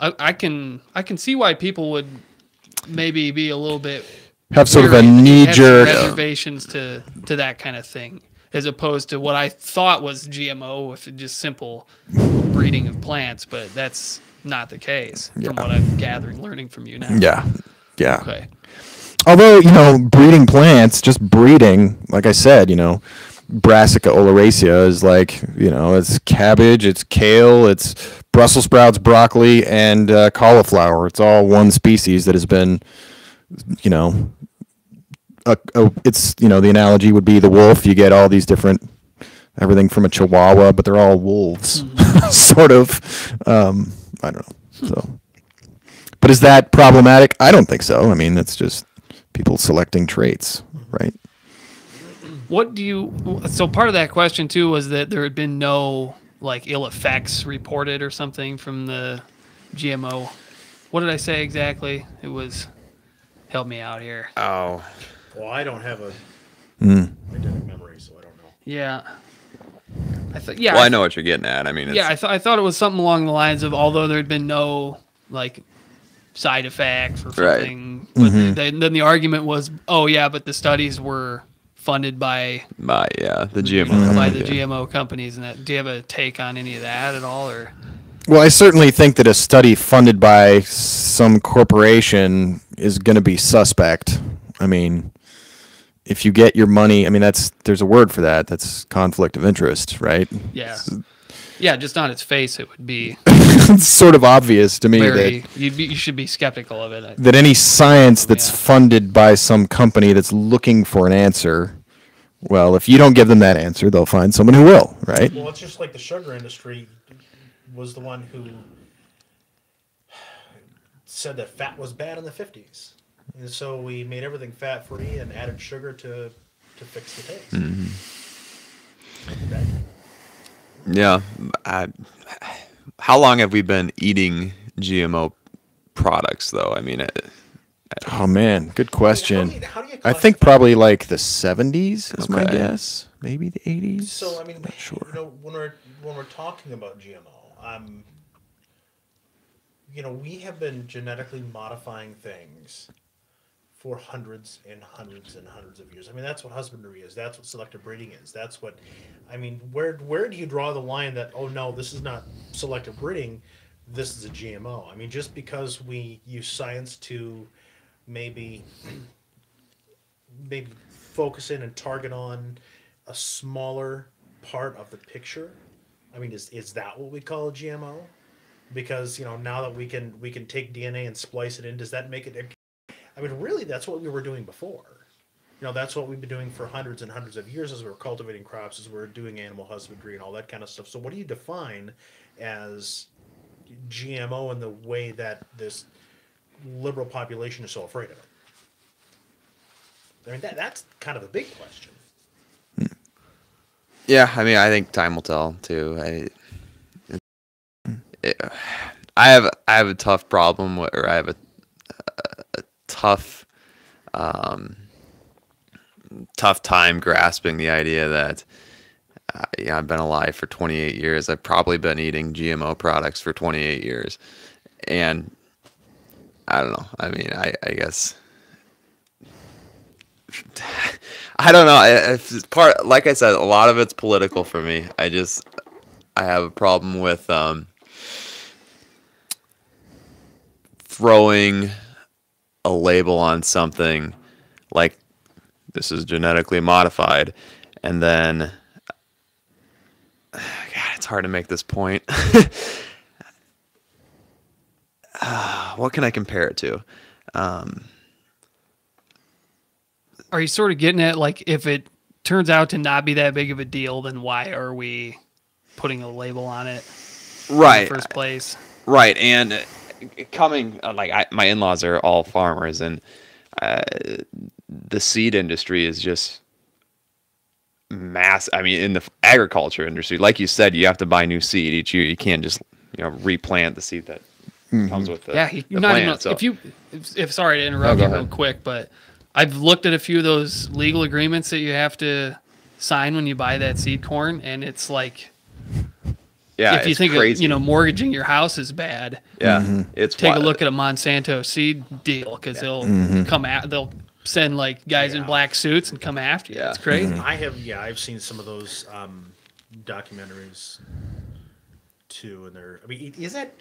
I, I can I can see why people would maybe be a little bit have sort of a knee jerk reservations to to that kind of thing, as opposed to what I thought was GMO with just simple breeding of plants, but that's not the case from what I'm gathering, learning from you now. yeah yeah Okay. although you know breeding plants just breeding like i said you know brassica oleracea is like you know it's cabbage it's kale it's brussels sprouts broccoli and uh, cauliflower it's all one species that has been you know a, a, it's you know the analogy would be the wolf you get all these different everything from a chihuahua but they're all wolves <laughs> sort of um, i don't know so But is that problematic? I don't think so. I mean, that's just people selecting traits, right? What do you? So part of that question too was that there had been no like ill effects reported or something from the GMO. What did I say exactly? It was. Help me out here. Oh, Well, I don't have a Mm. identical memory, so I don't know. Yeah. I thought. Yeah. well, I know what you're getting at. I mean, it's, Yeah, I thought I thought it was something along the lines of although there had been no like side effects or Right. something, but then, then the argument was, oh yeah, but the studies were funded by my yeah, the GMO. by the yeah. GMO companies, and that do you have a take on any of that at all, or Well, I certainly think that a study funded by some corporation is going to be suspect. I mean, if you get your money, I mean that's there's a word for that. That's conflict of interest, right? yeah, yeah, just on its face, it would be <laughs> it's sort of obvious to me very. that You'd be, you should be skeptical of it. that any science that's Yeah. funded by some company that's looking for an answer, well, if you don't give them that answer, they'll find someone who will, right? Well, it's just like the sugar industry was the one who said that fat was bad in the 50s. And so we made everything fat free and added sugar to to fix the taste. Mm-hmm. Right? Yeah. I, how long have we been eating GMO products, though? I mean, it, Oh man, good question. How do you- how do you I think probably like the 70s is my guess. Maybe the 80s. So I mean, Not sure. you know, when we're when we're talking about GMO, um, you know, we have been genetically modifying things for hundreds and hundreds and hundreds of years. I mean, that's what husbandry is. That's what selective breeding is. That's what, I mean, where where do you draw the line that oh no, this is not selective breeding, this is a GMO? I mean, just because we use science to maybe <clears throat> maybe focus in and target on a smaller part of the picture i mean is, is that what we call a gmo because you know now that we can we can take dna and splice it in does that make it i mean really that's what we were doing before. You know that's what we've been doing for hundreds and hundreds of years as we were cultivating crops as we were doing animal husbandry and all that kind of stuff. So what do you define as gmo in the way that this liberal population is so afraid of it? I mean that, that's kind of a big question. Yeah, I mean, I think time will tell too. I, it, I have I have a tough problem, or I have a tough, um, tough time grasping the idea that. Uh, yeah, I've been alive for 28 years. I've probably been eating GMO products for 28 years, and I don't know. I mean, I, I guess <laughs> I don't know. It's part, like I said, a lot of it's political for me. I just I have a problem with um, throwing a label on something like this is genetically modified, and then <sighs> God, it's hard to make this point. <laughs> Ah, what can I compare it to? Um, are you sort of getting at like if it turns out to not be that big of a deal, then why are we putting a label on it in right. the first place? Right, and coming uh, like I, my in-laws are all farmers, and uh, the seed industry is just mass. I mean, in the agriculture industry, like you said, you have to buy new seed each year. You can't just you know replant the seed that comes with the, Yeah, you, the not plant. even so- if you if, if sorry to interrupt go you real ahead. quick, but I've looked at a few of those legal agreements that you have to sign when you buy that seed corn, and it's like yeah, if you it's think of, you know mortgaging your house is bad, yeah, it's take a look at a Monsanto seed deal because they'll come out. they'll send like guys in black suits and come after you. Yeah. It's crazy. I have, yeah, I've seen some of those um, documentaries too, and they're. I mean, is that?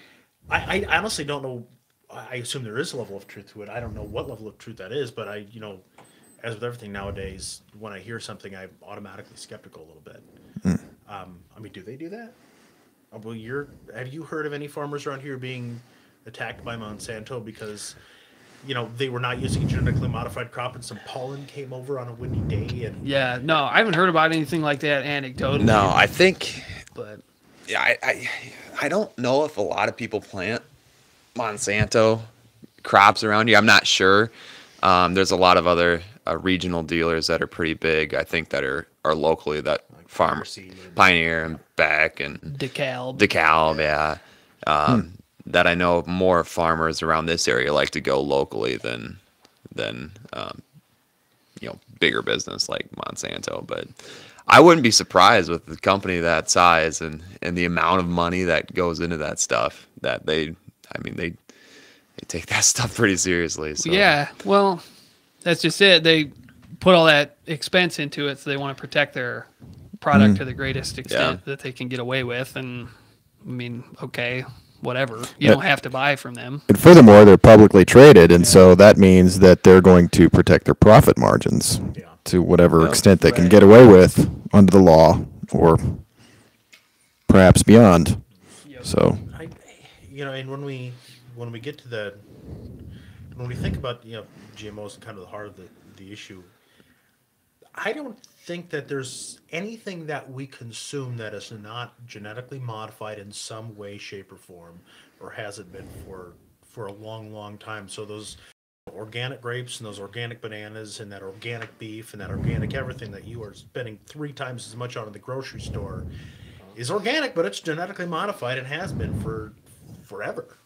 I, I honestly don't know. I I assume there is a level of truth to it. I don't know what level of truth that is, but I, you know, as with everything nowadays, when I hear something, I'm automatically skeptical a little bit. Um, I mean, do they do that? Uh, Well, you're. Have you heard of any farmers around here being attacked by Monsanto because? You know, they were not using genetically modified crop, and some pollen came over on a windy day, and Yeah, no, I haven't heard about anything like that anecdotally. No, I think but yeah, I, I I don't know if a lot of people plant Monsanto crops around here. I'm not sure. Um, there's a lot of other uh, regional dealers that are pretty big. I think that are are locally that farm Seed and- Pioneer and Beck and DeKalb. DeKalb, yeah. Um, That I know more farmers around this area like to go locally than than um, you know bigger business like Monsanto. But I wouldn't be surprised with the company that size and and the amount of money that goes into that stuff. That they, I mean, they they take that <laughs> stuff pretty seriously. So. Yeah, well, that's just it. They put all that expense into it, so they want to protect their product mm-hmm. to the greatest extent Yeah. that they can get away with. And I mean, okay, whatever. You Yeah. don't have to buy from them. And furthermore, they're publicly traded, and so that means that they're going to protect their profit margins Yeah. to whatever Yeah. extent they can get away with under the law, or perhaps beyond. So, I, you know, and when we when we get to the when we think about you know GMOs and kind of the heart of the the issue, I don't think that there's anything that we consume that is not genetically modified in some way, shape, or form, or hasn't been for for a long, long time. So those organic grapes and those organic bananas and that organic beef and that organic everything that you are spending three times as much on in the grocery store is organic, but it's genetically modified and has been for forever.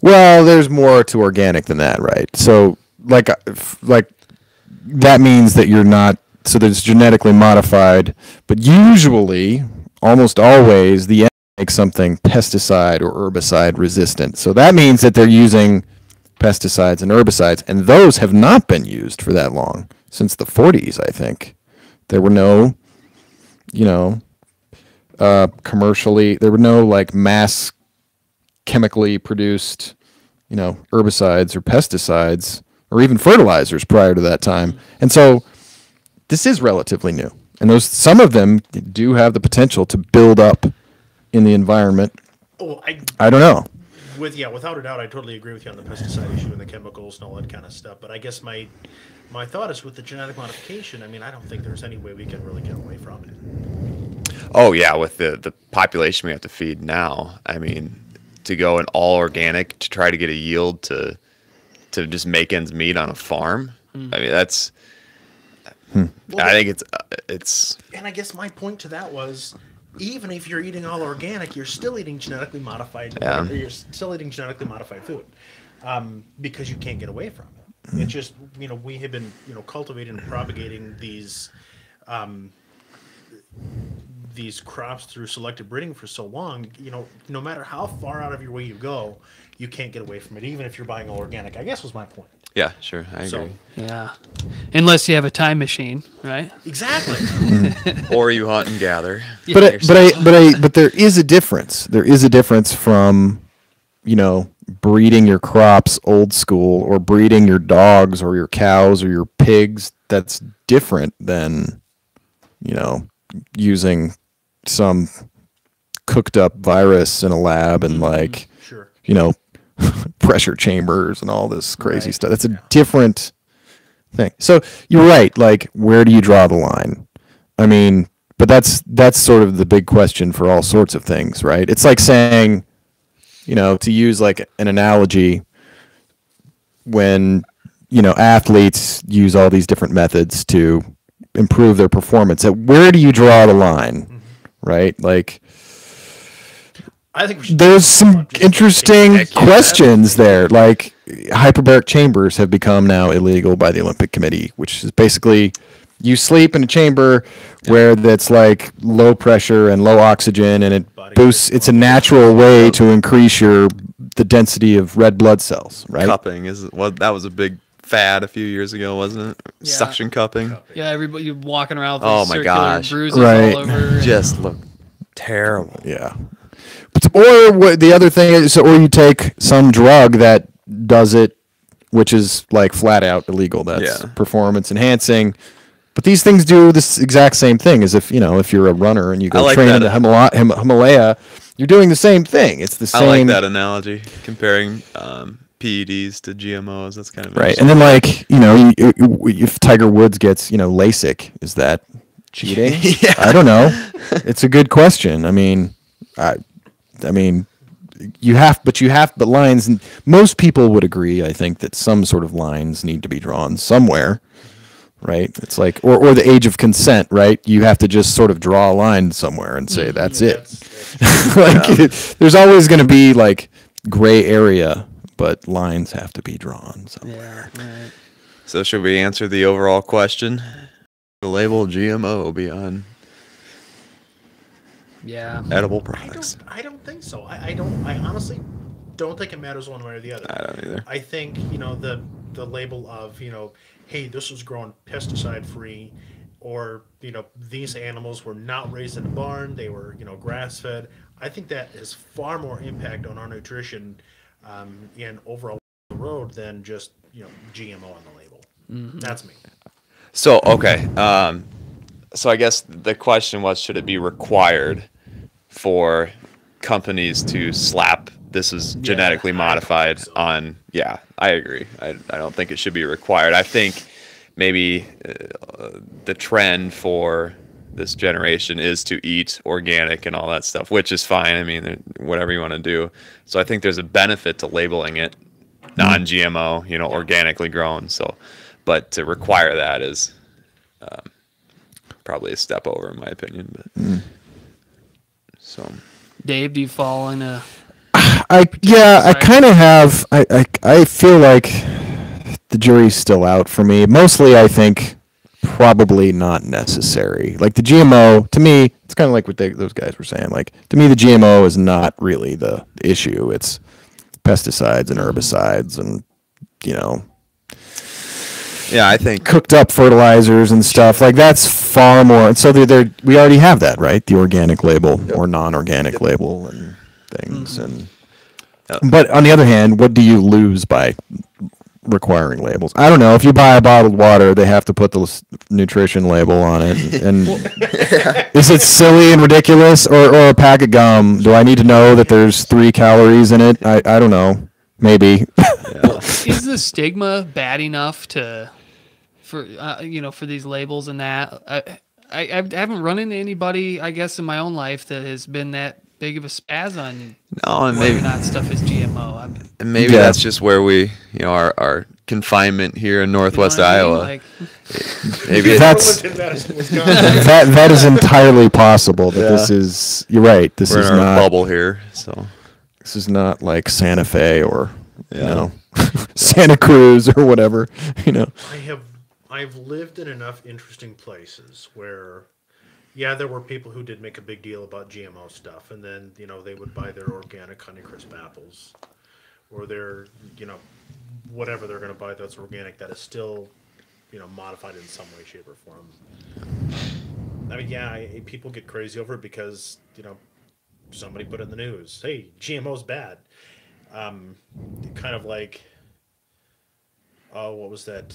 well, there's more to organic than that, right? So, like, uh, like that means that you're not. So that it's genetically modified, but usually, almost always, the end makes something pesticide or herbicide resistant. So that means that they're using pesticides and herbicides, and those have not been used for that long since the 40s, I think. There were no, you know, uh, commercially, there were no like mass chemically produced, you know, herbicides or pesticides or even fertilizers prior to that time. And so this is relatively new. And those some of them do have the potential to build up in the environment. Oh, I I don't know. with yeah, without a doubt, I totally agree with you on the pesticide issue and the chemicals and all that kind of stuff. But I guess my my thought is with the genetic modification. I mean, I don't think there's any way we can really get away from it. Oh yeah, with the the population we have to feed now, I mean, to go an all organic to try to get a yield to to just make ends meet on a farm. I mean, that's. I think it's uh, it's And I guess my point to that was, even if you're eating all organic, you're still eating genetically modified. Yeah. You're still eating genetically modified food, um, because you can't get away from it. It's just you know we have been you know cultivating and propagating these. Um, these crops through selective breeding for so long, you know, no matter how far out of your way you go, you can't get away from it, even if you're buying all organic. I guess was my point. yeah, sure, I agree. So Yeah, unless you have a time machine, right? exactly. <laughs> or you hunt and gather. But I, but I but I but there is a difference. There is a difference from you know breeding your crops old school or breeding your dogs or your cows or your pigs that's different than you know using some cooked up virus in a lab and mm-hmm. like sure. you know <laughs> pressure chambers and all this crazy Right. stuff. That's a different thing. So you're right like where do you draw the line? I mean but that's that's sort of the big question for all sorts of things right? It's like saying you know to use like an analogy when you know athletes use all these different methods to improve their performance at where do you draw the line right like I think there's some interesting questions there. Like hyperbaric chambers have become now illegal by the Olympic Committee, which is basically you sleep in a chamber where that's like low pressure and low oxygen, and it Body boosts. It's a natural way to increase your the density of red blood cells, right? Cupping is what that was a big fad a few years ago, wasn't it? Yeah. Suction cupping. Yeah, everybody walking around with Oh my gosh. bruises Right. all over. <laughs> Just look terrible. Yeah. But, or what the other thing is, or you take some drug that does it, which is like flat out illegal. That's Yeah. performance enhancing. But these things do this exact same thing as if you know if you're a runner and you go like train in the Himalaya, Him- Himalaya, you're doing the same thing. It's the same. I same. like that analogy comparing um, PEDs to GMOs. That's kind of Right, and then like you know, you, you- if Tiger Woods gets you know LASIK, is that cheating? <laughs> I don't know. It's a good question. I mean, I, I mean, you have, but you have, but lines. Most people would agree, I think, that some sort of lines need to be drawn somewhere, right? It's like, or or the age of consent, right? You have to just sort of draw a line somewhere and say mm-hmm. that's it. That's, <laughs> that's like, there's always going to be like gray area, but lines have to be drawn somewhere. Yeah. Right. So should we answer the overall question? The label GMO be on Yeah. edible I products? don't. I don't think so. I, I don't. I honestly don't think it matters one way or the other. I don't either. I think you know the the label of you know, hey, this was grown pesticide free, or you know these animals were not raised in a barn; they were you know grass fed. I think that has far more impact on our nutrition um, and overall the road than just you know GMO on the label. That's me. So okay, um, so I guess the question was, should it be required for companies to slap this is genetically I don't modified so. on? Yeah, I agree. I I don't think it should be required. I think maybe uh, the trend for this generation is to eat organic and all that stuff, which is fine. I mean, whatever you want to do. So I think there's a benefit to labeling it non-GMO, you know, organically grown. So, but to require that is um, probably a step over, in my opinion. But so Dave, do you fall in a I yeah, I kind of have. I, I I feel like the jury's still out for me. Mostly, I think probably not necessary. Like the GMO, to me, it's kind of like what they, those guys were saying. Like to me, the GMO is not really the issue. It's pesticides and herbicides and you know yeah, I think cooked up fertilizers and stuff like that's far more and so they're, they're we already have that right the organic label or non-organic label and things mm-hmm. and Yep. but on the other hand what do you lose by requiring labels. I don't know. If you buy a bottled water they have to put the nutrition label on it. And <laughs> is it silly and ridiculous? Or, or a pack of gum? Do i need to know that there's three calories in it? I, I don't know. Maybe. <laughs> Is the stigma bad enough to for uh, you know for these labels and that? I, I I haven't run into anybody I guess in my own life that has been that big of a spaz on no, and maybe not stuff is GMO. I mean, and maybe Yeah. that's just where we, you know, our our confinement here in you know Northwest I mean? Iowa. Like, <laughs> maybe That's- Burlington, Madison, Wisconsin. <laughs> that that is entirely possible that this is you're right this we're is in not bubble here. So this is not like Santa Fe or you know <laughs> Santa Cruz or whatever you know I have I've lived in enough interesting places where yeah, there were people who did make a big deal about GMO stuff and then, you know, they would buy their organic Honeycrisp apples or their, you know, whatever they're going to buy that's organic that is still, you know, modified in some way shape or form. I mean, yeah, I, people get crazy over it because, you know, somebody put in the news, "Hey, GMO's bad." Um kind of like oh, what was that?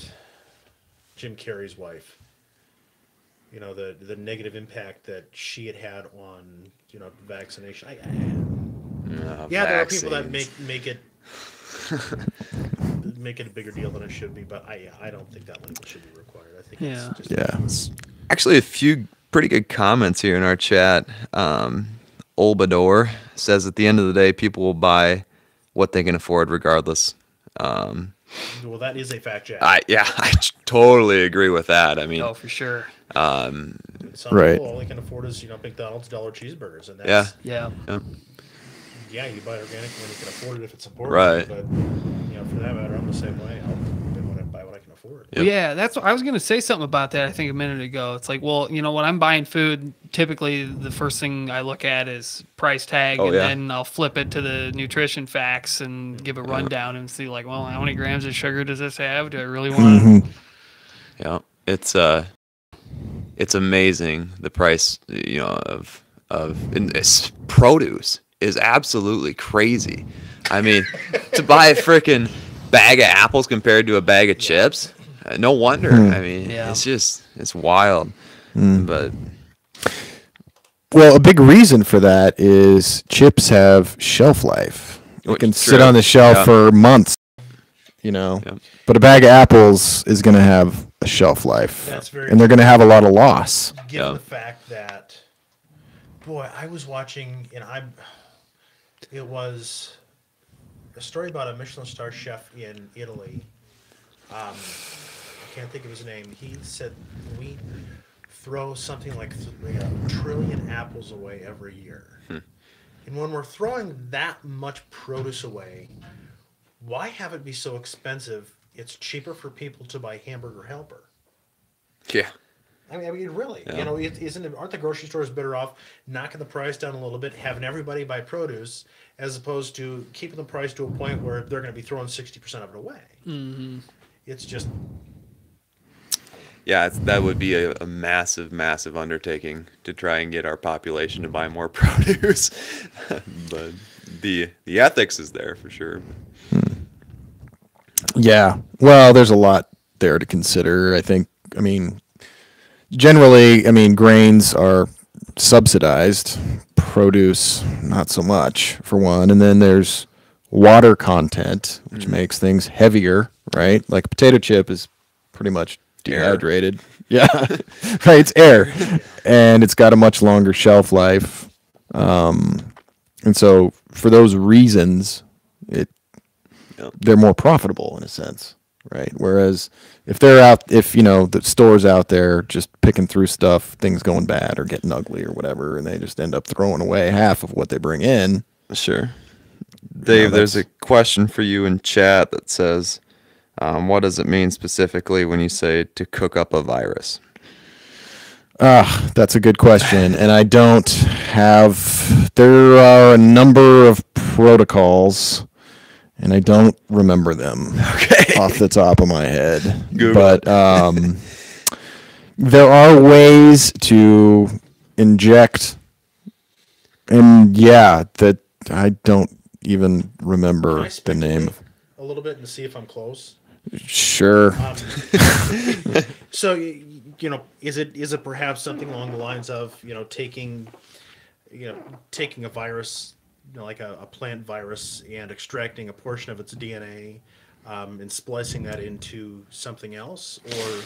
Jim Carrey's wife. You know the the negative impact that she had had on you know vaccination. I, I, uh, yeah, there are people that make make it <laughs> make it a bigger deal than it should be, but I I don't think that label should be required. I think Yeah. it's just yeah actually a few pretty good comments here in our chat. Um, Olbador says at the end of the day, people will buy what they can afford regardless. Um, well, that is a fact, Jack. I yeah, <laughs> I totally agree with that. I mean, oh, for sure. um, Some Right. people all they can afford is you know McDonald's dollar cheeseburgers, and that's yeah, Yeah. yeah, yeah, you buy organic when you can afford it if it's important. Right. But you know, for that matter, I'm the same way. I'll buy what I buy what I can afford. Yep. Yeah, that's what I was gonna say something about that. I think a minute ago. It's like, well, you know, when I'm buying food, typically the first thing I look at is price tag, Oh, and yeah. then I'll flip it to the nutrition facts and give a rundown and see, like, well, how many grams of sugar does this have? Do I really want? Mhm. yeah. It's uh, it's amazing the price you know of of in this produce is absolutely crazy. I mean, to buy a freaking bag of apples compared to a bag of chips, uh, no wonder. I mean, Yeah. it's just it's wild. But well a big reason for that is chips have shelf life you Which can is sit on the shelf Yeah. for months you know Yeah. but a bag of apples is going to have a shelf life That's very and they're going to have a lot of loss given Yeah. the fact that boy i was watching and i'm it was a story about a Michelin star chef in Italy. Um, I can't think of his name. He said we throw something like a trillion apples away every year. And when we're throwing that much produce away, why have it be so expensive? It's cheaper for people to buy hamburger helper. Yeah. I mean, I mean, really, Yeah. you know, it, isn't it, aren't the grocery stores better off knocking the price down a little bit, having everybody buy produce, as opposed to keeping the price to a point where they're going to be throwing sixty percent of it away? Mm-hmm. It's just Yeah, it's, that would be a, a massive, massive undertaking to try and get our population to buy more <laughs> produce. <laughs> but the the ethics is there for sure. Hmm. Yeah. Well, there's a lot there to consider. I think. I mean, generally, I mean, grains are subsidized. Produce, not so much, for one. And then there's water content, which hmm. makes things heavier, right? Like a potato chip is pretty much Air. dehydrated. Yeah. <laughs> right. It's air, and it's got a much longer shelf life. Um, and so, for those reasons, it Yep. they're more profitable in a sense, right? Whereas if they're out, if you know the stores out there just picking through stuff, things going bad or getting ugly or whatever, and they just end up throwing away half of what they bring in. Sure. Dave, there's a question for you in chat that says, um, "What does it mean specifically when you say to cook up a virus?" Ah, that's a good question, and I don't have. There are a number of protocols, and I don't remember them <laughs> Okay. off the top of my head. Google but um, <laughs> there are ways to inject, and yeah, that I don't even Can remember I the name. a little bit and see if I'm close. Sure. Um, <laughs> so you know, is it is it perhaps something along the lines of you know taking, you know, taking a virus, you know, like a, a plant virus, and extracting a portion of its DNA, um, and splicing that into something else, or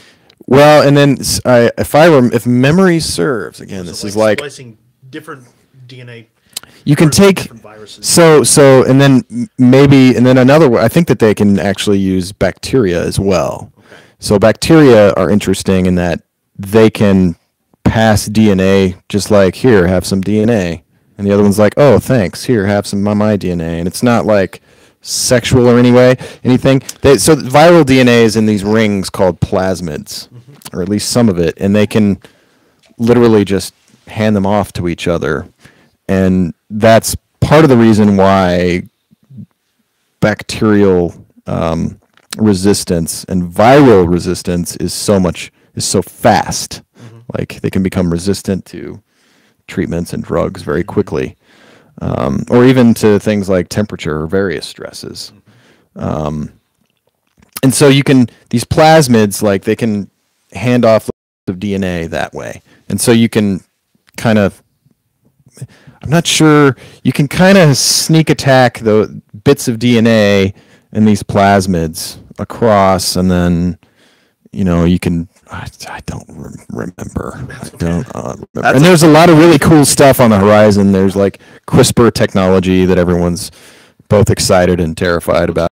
Well, and then I, if I rem- if memory serves, again, is this it is like splicing different DNA. You can take. So so and then maybe and then another way I think that they can actually use bacteria as well. So bacteria are interesting in that they can pass DNA just like here have some DNA and the other one's like oh thanks here have some of my DNA and it's not like sexual or any way anything. They, so viral DNA is in these rings called plasmids or at least some of it and they can literally just hand them off to each other. And that's part of the reason why bacterial um, resistance and viral resistance is so much is so fast. Like they can become resistant to treatments and drugs very quickly, um, or even to things like temperature or various stresses. Um, and so you can these plasmids like they can hand off of DNA that way, and so you can kind of I'm not sure. You can kind of sneak attack the bits of DNA in these plasmids across, and then you know you can. I, I don't rem- remember. I don't uh, remember. And there's a lot of really cool stuff on the horizon. There's like CRISPR technology that everyone's both excited and terrified about.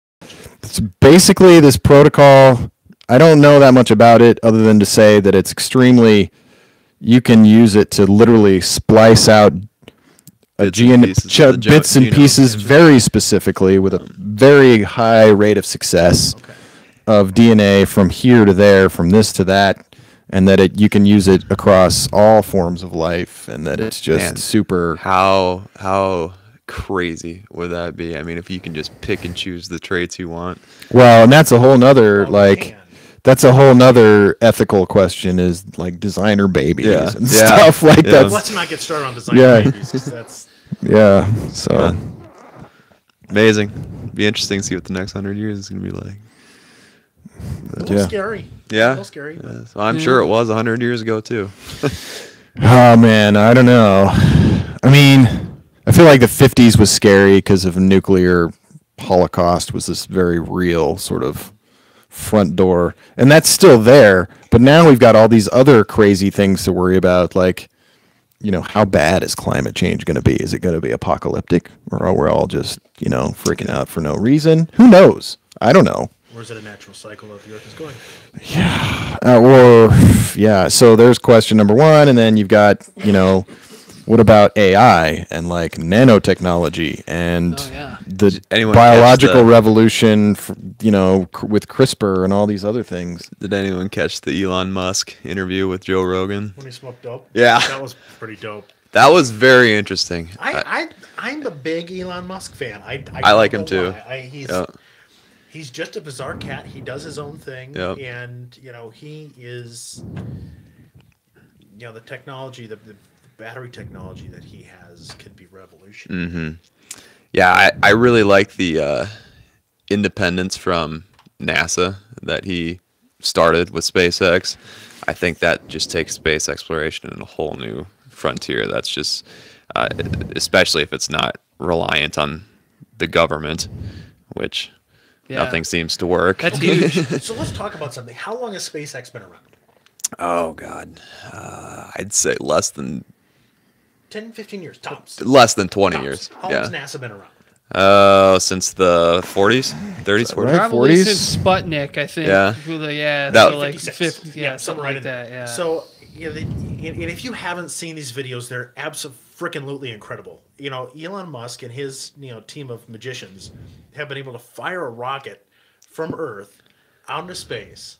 It's basically this protocol. I don't know that much about it other than to say that it's extremely you can use it to literally splice out Bits and gene, pieces ch- the bits and genome. pieces very specifically with a very high rate of success of DNA from here to there, from this to that, and that it you can use it across all forms of life, and that it's just Man. super. How how crazy would that be? I mean, if you can just pick and choose the traits you want. Well, and that's a whole nother Well, like. man. That's a whole nother ethical question. Is like designer babies Yeah. and Yeah. stuff <laughs> like Yeah. that. Let's not get started on design Yeah. babies. 'cause That's <laughs> Yeah. So. Yeah. Amazing. Be interesting to see what the next hundred years is gonna be like. a little Yeah. scary. Yeah. a little scary. Yeah, so I'm sure it was hundred years ago too. <laughs> Oh man, I don't know. I mean, I feel like the 50s was scary because of nuclear holocaust was this very real sort of front door. And that's still there, but now we've got all these other crazy things to worry about like you know, how bad is climate change going to be? Is it going to be apocalyptic, or are we all just you know freaking out for no reason? Who knows? I don't know. Or is it a natural cycle of the Earth is going? Uh, or yeah, so there's question number one, and then you've got you know, what about AI and like nanotechnology and Oh, yeah. the anyone biological the- revolution, f- you know, c- with CRISPR and all these other things. Did anyone catch the Elon Musk interview with Joe Rogan? When he smoked dope? Yeah. That was pretty dope. That was very interesting. I, I I'm a big Elon Musk fan. I I, I like him too. I, he's yeah. he's just a bizarre cat. He does his own thing, Yep. and you know he is. You know the technology, the, the battery technology that he has could be revolutionary. Mm-hmm. Yeah, I, I really like the uh, independence from NASA that he started with SpaceX. I think that just takes space exploration in a whole new frontier. That's just, uh, especially if it's not reliant on the government, which Yeah. nothing seems to work. That's huge. <laughs> So let's talk about something. How long has SpaceX been around? oh God, uh, I'd say less than 10, 15 years tops. less than twenty Tops. years. How long has NASA been around? Uh, since the 40s, 30s, 40s. Probably 40s? since Sputnik, I think. Yeah. Yeah. That- so like 56. 50, yeah, something right like in that. Yeah. So, you know, they, and, and if you haven't seen these videos, they're absolutely freaking lootly incredible. You know, Elon Musk and his you know team of magicians have been able to fire a rocket from Earth out into space,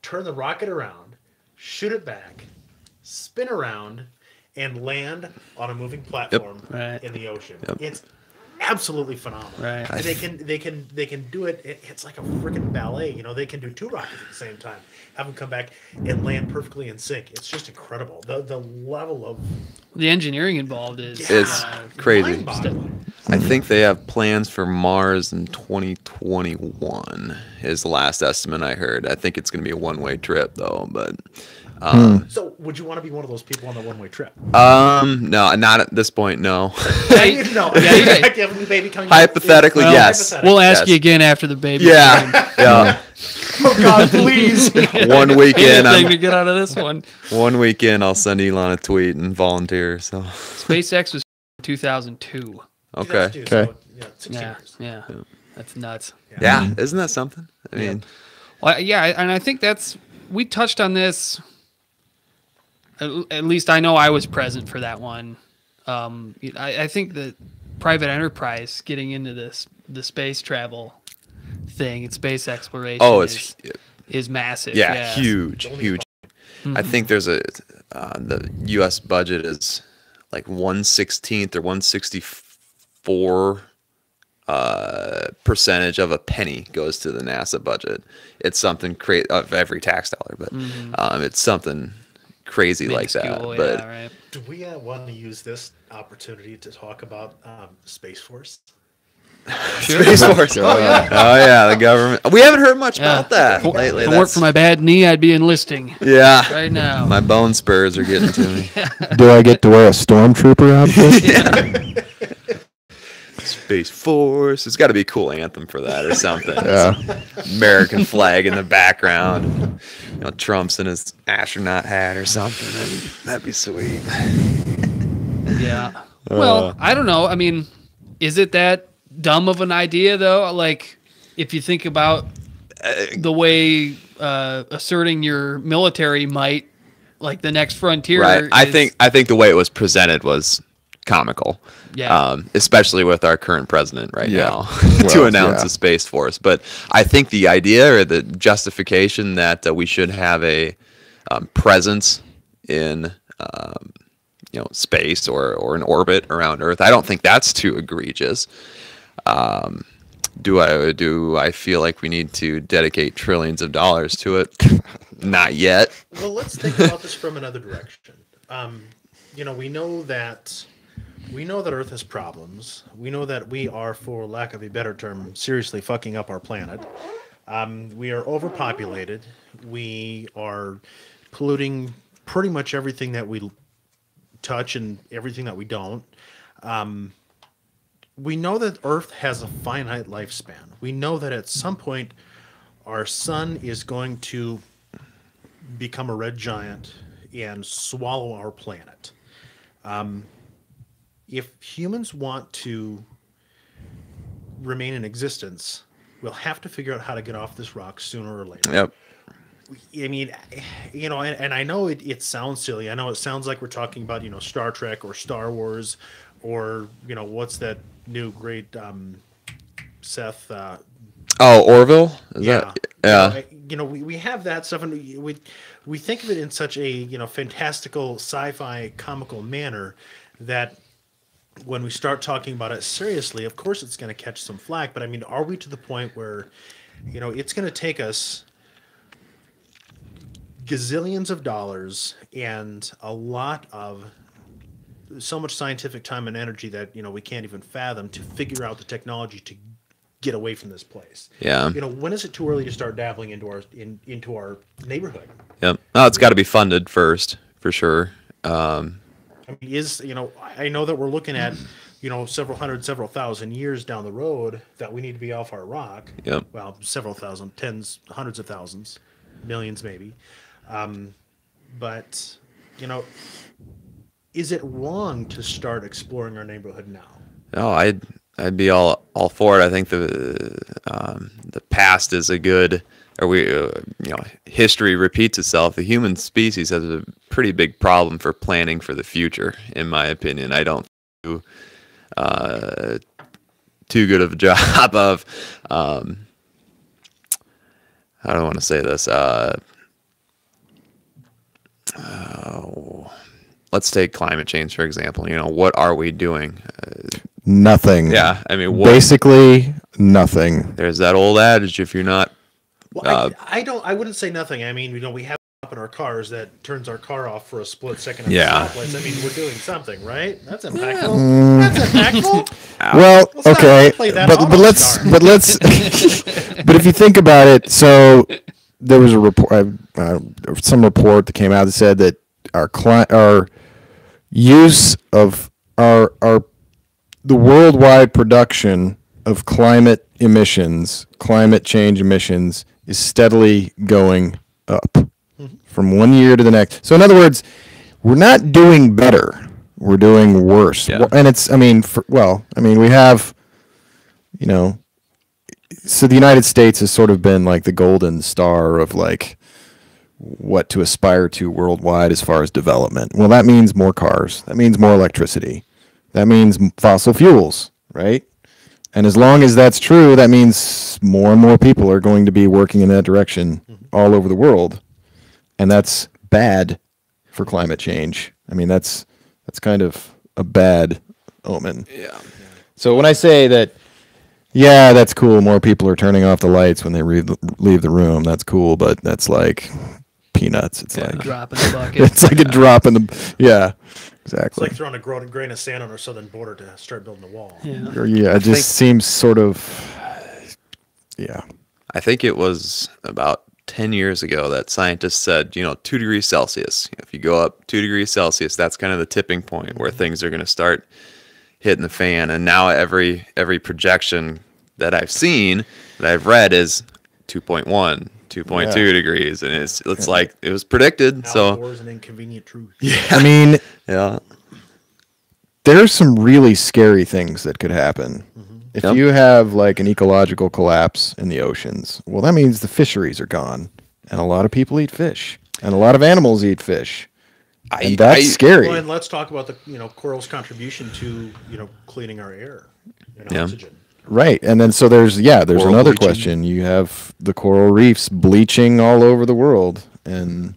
turn the rocket around, shoot it back, spin around, and land on a moving platform Right. in the ocean. Yep. It's absolutely phenomenal. Right. And they can they can they can do it. it it's like a freaking ballet. You know, they can do two rockets at the same time, have them come back and land perfectly in sync. It's just incredible. The the level of the engineering involved is It's uh, crazy. I think they have plans for Mars in 2021 is the last estimate I heard. I think it's going to be a one-way trip though, but um, So, would you want to be one of those people on the one way trip? um no, not at this point, no. <laughs> <laughs> Yeah, you know, yeah, you- like you have baby coming. Hypothetically, Well, yes. We'll ask Yes. you again after the baby. Yeah. Yeah. <laughs> Oh God, please. One weekend I'm, to get out of this one. one weekend I'll send Elon a tweet and volunteer, so SpaceX was 2002. okay. That's due, Okay. So, yeah, six Yeah, yeah, that's nuts. Yeah, isn't that something? I mean, Well, yeah, and I think that's we touched on this. At, at least I know I was present for that one. Um, I, I think that private enterprise getting into this the space travel thing and space exploration. oh, it's is massive. yeah, Yeah, huge, huge. I think there's a uh, the U.S. budget is like one sixteenth or one sixty four uh, percentage of a penny goes to the NASA budget. It's something crazy of every tax dollar, but um, it's something crazy like that. Minuscule, But yeah, right. Do we uh, want to use this opportunity to talk about um, Space Force? Space <laughs> Force. Oh, yeah. <laughs> Oh yeah, the government. We haven't heard much Yeah. about that If lately. if it weren't for my bad knee, I'd be enlisting yeah, right now. my bone spurs are getting to me. <laughs> Do I get to wear a stormtrooper outfit? Space Force. It's got to be a cool anthem for that or something. <laughs> yeah. American flag in the background. You know, Trump's in his astronaut hat or something. That'd, that'd be sweet. Yeah. Well, I don't know. I mean, is it that dumb of an idea though? Like, if you think about the way uh, asserting your military might, like the next frontier. Right. I is- think I think the way it was presented was comical. Yeah. Um, especially with our current president right Yeah. now <laughs> to Well, announce yeah. a space force. But I think the idea or the justification that uh, we should have a um, presence in um, you know space or or an orbit around Earth, I don't think that's too egregious. Um, do I do I feel like we need to dedicate trillions of dollars to it? <laughs> Not yet. Well, let's think about this from another direction. Um, you know, we know that we know that Earth has problems. We know that we are, for lack of a better term, seriously fucking up our planet. Um, we are overpopulated. We are polluting pretty much everything that we touch and everything that we don't. Um, we know that Earth has a finite lifespan. We know that at some point our sun is going to become a red giant and swallow our planet. Um, if humans want to remain in existence, we'll have to figure out how to get off this rock sooner or later. Yep. I mean, you know, and, and I know it, it sounds silly. I know it sounds like we're talking about, you know, Star Trek or Star Wars or, you know, what's that new great um, Seth? Uh, Oh, Orville. Is yeah. that? Yeah. You know, you know, we, we have that stuff and we, we, we think of it in such a, you know, fantastical sci fi comical manner that when we start talking about it seriously, of course it's going to catch some flack. But I mean, are we to the point where, you know, it's going to take us gazillions of dollars and a lot of so much scientific time and energy that you know we can't even fathom to figure out the technology to get away from this place. Yeah. You know, when is it too early to start dabbling into our in, into our neighborhood? Yep. No, it's got to be funded first, for sure. Um, I mean, is you know, I know that we're looking at, you know, several hundred, several thousand years down the road that we need to be off our rock. Yep. Well, several thousand, tens, hundreds of thousands, millions maybe. Um, but you know, is it wrong to start exploring our neighborhood now? no, I'd I'd be all all for it. I think the um, the past is a good, or we, uh, you know, history repeats itself. The human species has a pretty big problem for planning for the future, in my opinion. I don't do uh, too good of a <laughs> job of, um, I don't want to say this. Uh, oh, let's take climate change for example. You know, what are we doing? Uh, Nothing. yeah, I mean, what, Basically, nothing. there's that old adage: if you're not Well, Uh, I, I don't. I wouldn't say nothing. I mean, you know, we have up in our cars that turns our car off for a split second. At Yeah. The. I mean, we're doing something, right? That's impactful. That's impactful. Well, Let's okay, but but let's star. but let's <laughs> but if you think about it, so there was a report, uh, some report that came out that said that our cli- our use of our our the worldwide production of climate emissions, climate change emissions, is steadily going up from one year to the next. So, in other words, we're not doing better; we're doing worse. Yeah. And it's, I mean, for, well, I mean, we have, you know, so the United States has sort of been like the golden star of like what to aspire to worldwide as far as development. Well, that means more cars. That means more electricity. That means fossil fuels, right? And as long as that's true, that means more and more people are going to be working in that direction mm-hmm. all over the world. And that's bad for climate change. I mean, that's that's kind of a bad omen. yeah. So when I say that, yeah, that's cool. More people are turning off the lights when they leave the, leave the room. That's cool, but that's like peanuts. It's like Drop in the <laughs> bucket. it's like a drop in the yeah, It's exactly. like throwing a grain of sand on our southern border to start building a wall. yeah. Or, yeah, it just think- seems sort of yeah. I think it was about 10 years ago that scientists said, you know, two degrees Celsius. If you go up two degrees Celsius, that's kind of the tipping point where things are going to start hitting the fan. And now every every projection that I've seen that I've read is 2.1, 2.2 Yeah. degrees, and it's it's like it was predicted. Al So Gore's an inconvenient truth. yeah I mean, yeah, there's some really scary things that could happen. Mm-hmm. If Yep. you have like an ecological collapse in the oceans, well, that means the fisheries are gone, and a lot of people eat fish, and a lot of animals eat fish, I, and that's I- scary. Well, and let's talk about the you know coral's contribution to you know cleaning our air and Yeah. oxygen. Right. And then so there's yeah, there's Coral another bleaching. question. You have the coral reefs bleaching all over the world and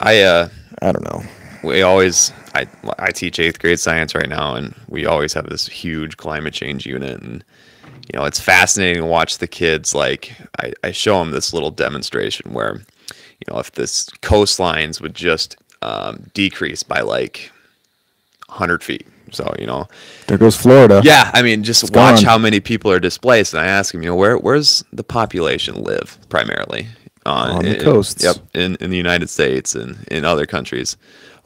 I uh I don't know. we always I I teach eighth grade science right now, and we always have this huge climate change unit, and you know it's fascinating to watch the kids. Like I, I show them this little demonstration where, you know, if this coastlines would just um, decrease by like hundred feet. So you know, There goes Florida. yeah, I mean, just watch gone. how many people are displaced. And I ask them, you know, where where's the population live primarily? Uh, On the in- coasts. Yep, in in the United States and in other countries.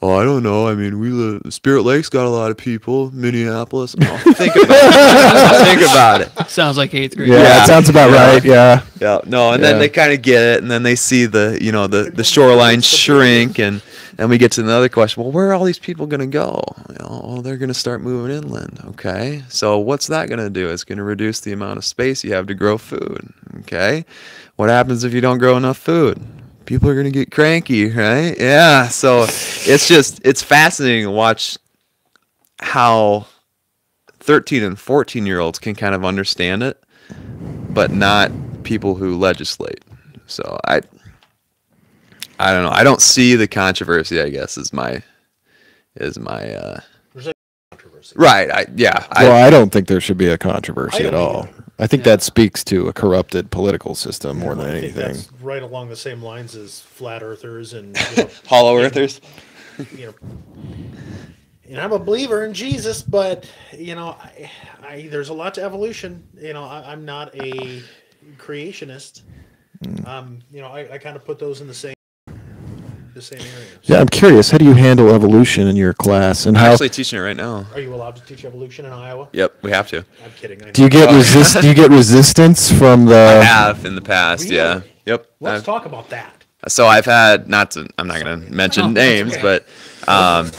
Oh, I don't know. I mean, we live. Spirit Lake's got a lot of people. Minneapolis. Oh, <laughs> think about it. <laughs> think about it. Sounds like eighth grade. Yeah, Yeah. that sounds about Yeah. right. Yeah. Yeah, no, and then they kind of get it, and then they see the, you know, the the shoreline shrink, and And we get to another question. Well, where are all these people going to go? You know, well, they're going to start moving inland. Okay. So what's that going to do? It's going to reduce the amount of space you have to grow food. Okay. What happens if you don't grow enough food? People are going to get cranky, right? Yeah. So it's just, it's fascinating to watch how 13 and 14 year olds can kind of understand it, but not people who legislate. So I, I don't know. I don't see the controversy. I guess is my, is my uh, controversy. right. I yeah. I, well, I don't think there should be a controversy at all. either. I think that speaks to a corrupted political system more than I think anything. that's right along the same lines as flat earthers and you <laughs> know, Hollow Earthers. you know. And I'm a believer in Jesus, but you know, I, I there's a lot to evolution. You know, I, I'm not a creationist. Um, you know, I, I kind of put those in the same the same areas. Yeah, I'm curious. How do you handle evolution in your class, and I'm how actually teaching it right now. Are you allowed to teach evolution in Iowa? Yep, we have to. I'm kidding. I do you get resist? Do you get resistance from the? I the? have in the past. Yeah. Yep. Let's I've- talk about that. so I've had not to. I'm not going to mention <laughs> names, okay. but um,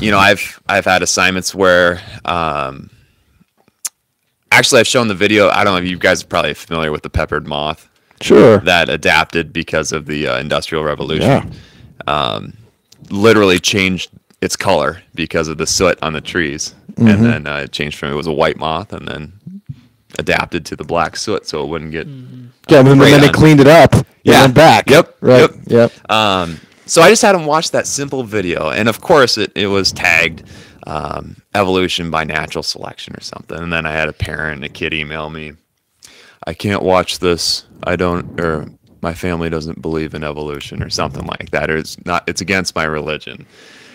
you know, I've I've had assignments where um, actually I've shown the video. I don't know if you guys are probably familiar with the peppered moth Sure. that adapted because of the uh, industrial revolution. Yeah. um, literally changed its color because of the soot on the trees, Mm-hmm. and then uh, it changed from it was a white moth, and then adapted to the black soot so it wouldn't get. Yeah, and then, they cleaned it up. It Yeah. went back. Yep, Right. yep. Yep. Um, so I just had them watch that simple video, and of course it, it was tagged um, evolution by natural selection or something. And then I had a parent and a kid email me, I can't watch this. I don't, or my family doesn't believe in evolution or something like that, or it's not. It's against my religion.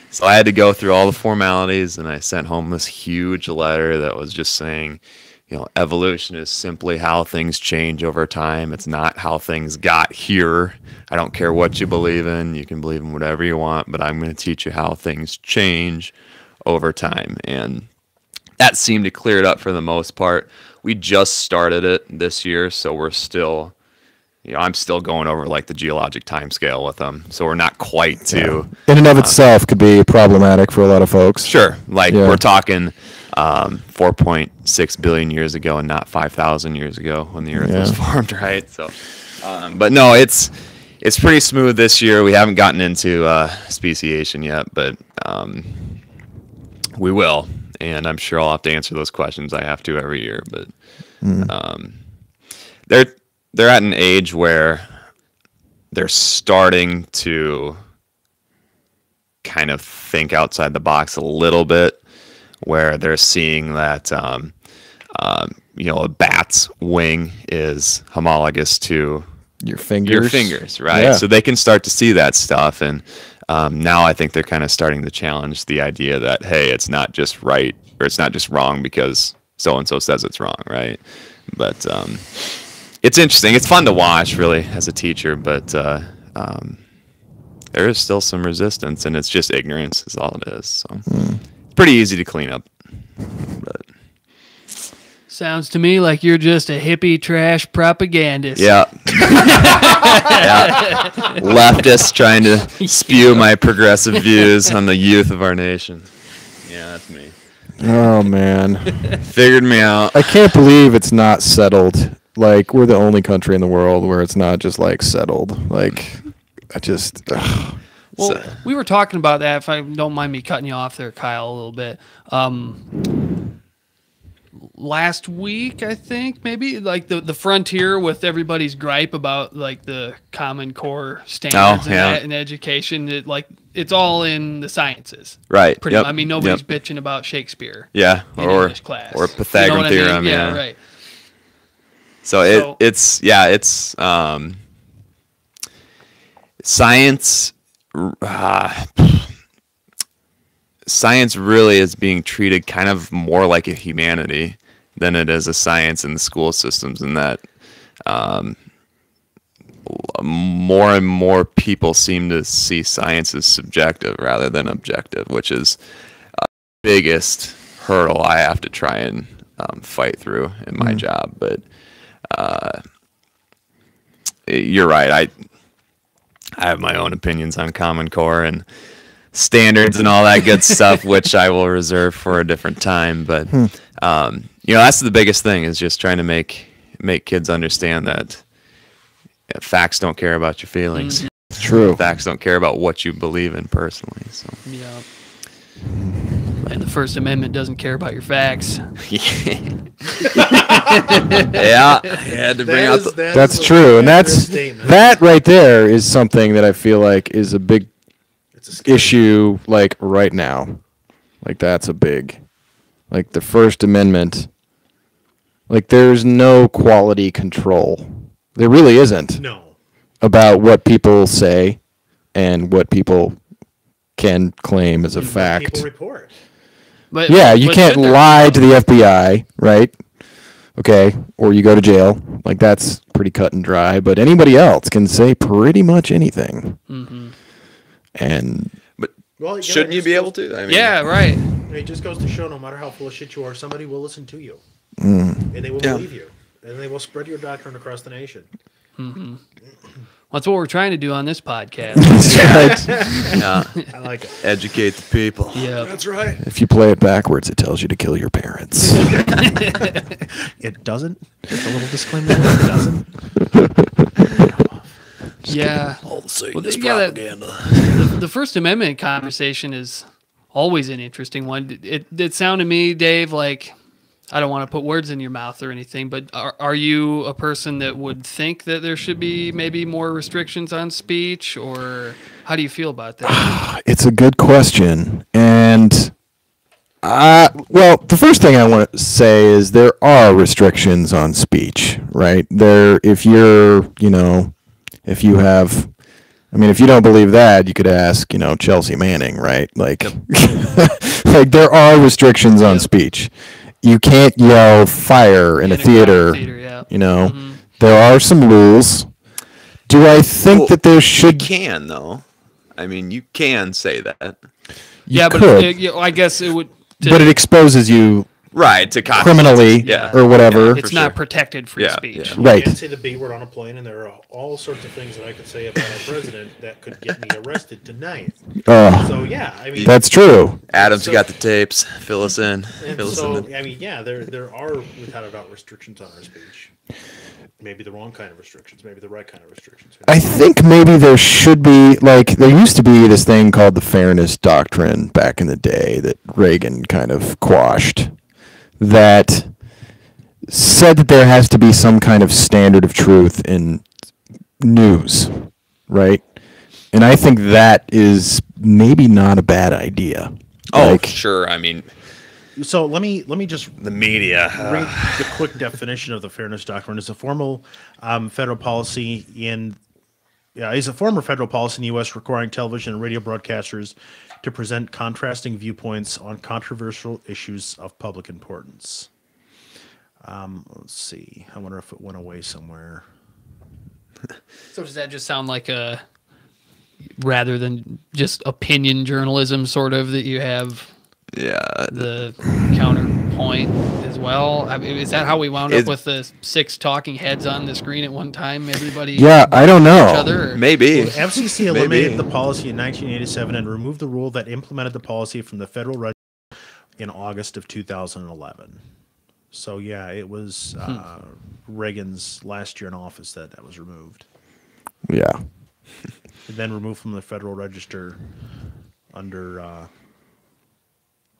So I had to go through all the formalities, and I sent home this huge letter that was just saying, you know, evolution is simply how things change over time. It's not how things got here. I don't care what you believe in. You can believe in whatever you want, but I'm going to teach you how things change over time. And that seemed to clear it up for the most part. We just started it this year, so we're still, you know, I'm still going over like the geologic time scale with them. So we're not quite to. In and of itself, could be problematic for a lot of folks. Sure. Like Yeah. we're talking um, 4.6 billion years ago and not 5,000 years ago when the Earth was formed, <laughs> right? So, um, but no, it's it's pretty smooth this year. We haven't gotten into uh, speciation yet, but um, we will, and I'm sure I'll have to answer those questions. I have to every year, but um, they're they're at an age where they're starting to kind of think outside the box a little bit, where they're seeing that um, um, you know a bat's wing is homologous to Your fingers. your fingers, right? Yeah. So they can start to see that stuff, and um, now I think they're kind of starting to challenge the idea that hey, it's not just right or it's not just wrong because so and so says it's wrong, right? But um, it's interesting. It's fun to watch, really, as a teacher, but uh, um, there is still some resistance, and it's just ignorance, is all it is. So it's pretty easy to clean up. But Sounds to me like you're just a hippie trash propagandist. Yeah. <laughs> yeah. Leftists trying to spew my progressive views on the youth of our nation. Yeah, that's me. Oh man, Figured me out. I can't believe it's not settled. Like we're the only country in the world where it's not just like settled. Like I just. ugh. Well, So- we were talking about that. If I don't mind me cutting you off there, Kyle, a little bit. Um, last week, I think maybe like the the frontier with everybody's gripe about like the Common Core standards Oh, yeah. in, in education. It, like it's all in the sciences. Right. Pretty. yep, I mean, nobody's yep. bitching about Shakespeare. Yeah. Or English class. or You know Pythagorean I mean? theorem. Yeah, Yeah. right. So it it's yeah it's um, science. Uh, science really is being treated kind of more like a humanity than it is a science in the school systems, and that um, more and more people seem to see science as subjective rather than objective, which is uh, biggest hurdle I have to try and um, fight through in my job. But uh, you're right. I I have my own opinions on Common Core and standards and all that good <laughs> stuff, which I will reserve for a different time. But um, you know, that's the biggest thing is just trying to make make kids understand that facts don't care about your feelings. Mm-hmm. True. Facts don't care about what you believe in personally. So Yeah. And the First Amendment doesn't care about your facts. <laughs> yeah, <laughs> I had to bring That out is- the, that is That's true, and that's statement. that right there is something that I feel like is a big It's a issue like right now. Like that's a big like the First Amendment. Like there's no quality control. There really isn't No. about what people say and what people can claim as a fact. People report. But Yeah, you but can't lie to the FBI, right? Okay, or you go to jail. Like that's pretty cut and dry. But anybody else can say pretty much anything. Mm-hmm. And but Well, yeah, shouldn't it you be goes- able to? I mean, Yeah, right. It just goes to show, no matter how full of shit you are, somebody will listen to you, mm, and they will Yeah. believe you, and they will spread your doctrine across the nation. That's what we're trying to do on this podcast. <laughs> that's right. yeah, I like it. educate the people. yeah. That's right. if you play it backwards, it tells you to kill your parents. <laughs> It doesn't. Just a little disclaimer. It doesn't. <laughs> Yeah. All the same, Well, yeah, that- the, the First Amendment conversation is always an interesting one. It, it sounded to me, Dave, like I don't want to put words in your mouth or anything, but are, are you a person that would think that there should be maybe more restrictions on speech, or how do you feel about that? <sighs> it's a good question. And uh, well, the first thing I want to say is there are restrictions on speech, right? There, if you're, you know, if you have, I mean, if you don't believe that, you could ask, you know, Chelsea Manning, right? Like, <laughs> like there are restrictions on speech. You can't yell fire in, In a a theater. theater, yeah. You know, Mhm. there are some rules. Do I think Well, that there You should? can though. I mean, you can say that. you yeah, but it, it- I guess it would. to- but it exposes you Right to consequences. criminally Yeah. or whatever. Yeah, it's not sure. protected free Yeah, speech. yeah. You Right. can't say the B word on a plane, and there are all sorts of things that I could say about our president that could get me arrested tonight. Oh, So yeah, I mean, that's true. Adam's So- got the tapes. Fill us in. and Fill us so in. I mean, yeah, there there are without a doubt restrictions on our speech. Maybe the wrong kind of restrictions, maybe the right kind of restrictions. I think maybe there should be like there used to be this thing called the fairness doctrine back in the day that Reagan kind of quashed that said that there has to be some kind of standard of truth in news, right? And I think that is maybe not a bad idea. Oh, Like, sure. I mean, So let me let me just the media. read the quick definition of the fairness doctrine. is a formal um, federal policy in yeah, is a former federal policy in the U.S. requiring television and radio broadcasters to present contrasting viewpoints on controversial issues of public importance. Um, let's see. I wonder if it went away somewhere. So does that just sound like a rather than just opinion journalism, sort of that you have yeah. the counterpoint as well? I mean, is that how we wound Is- up with the six talking heads on the screen at one time? Everybody, yeah, I don't each know. other. Maybe. The FCC <laughs> eliminated Maybe. the policy in 1987 and removed the rule that implemented the policy from the federal register in August of 2011. So yeah, it was uh, Reagan's last year in office that that was removed, Yeah. <laughs> and then removed from the federal register under uh,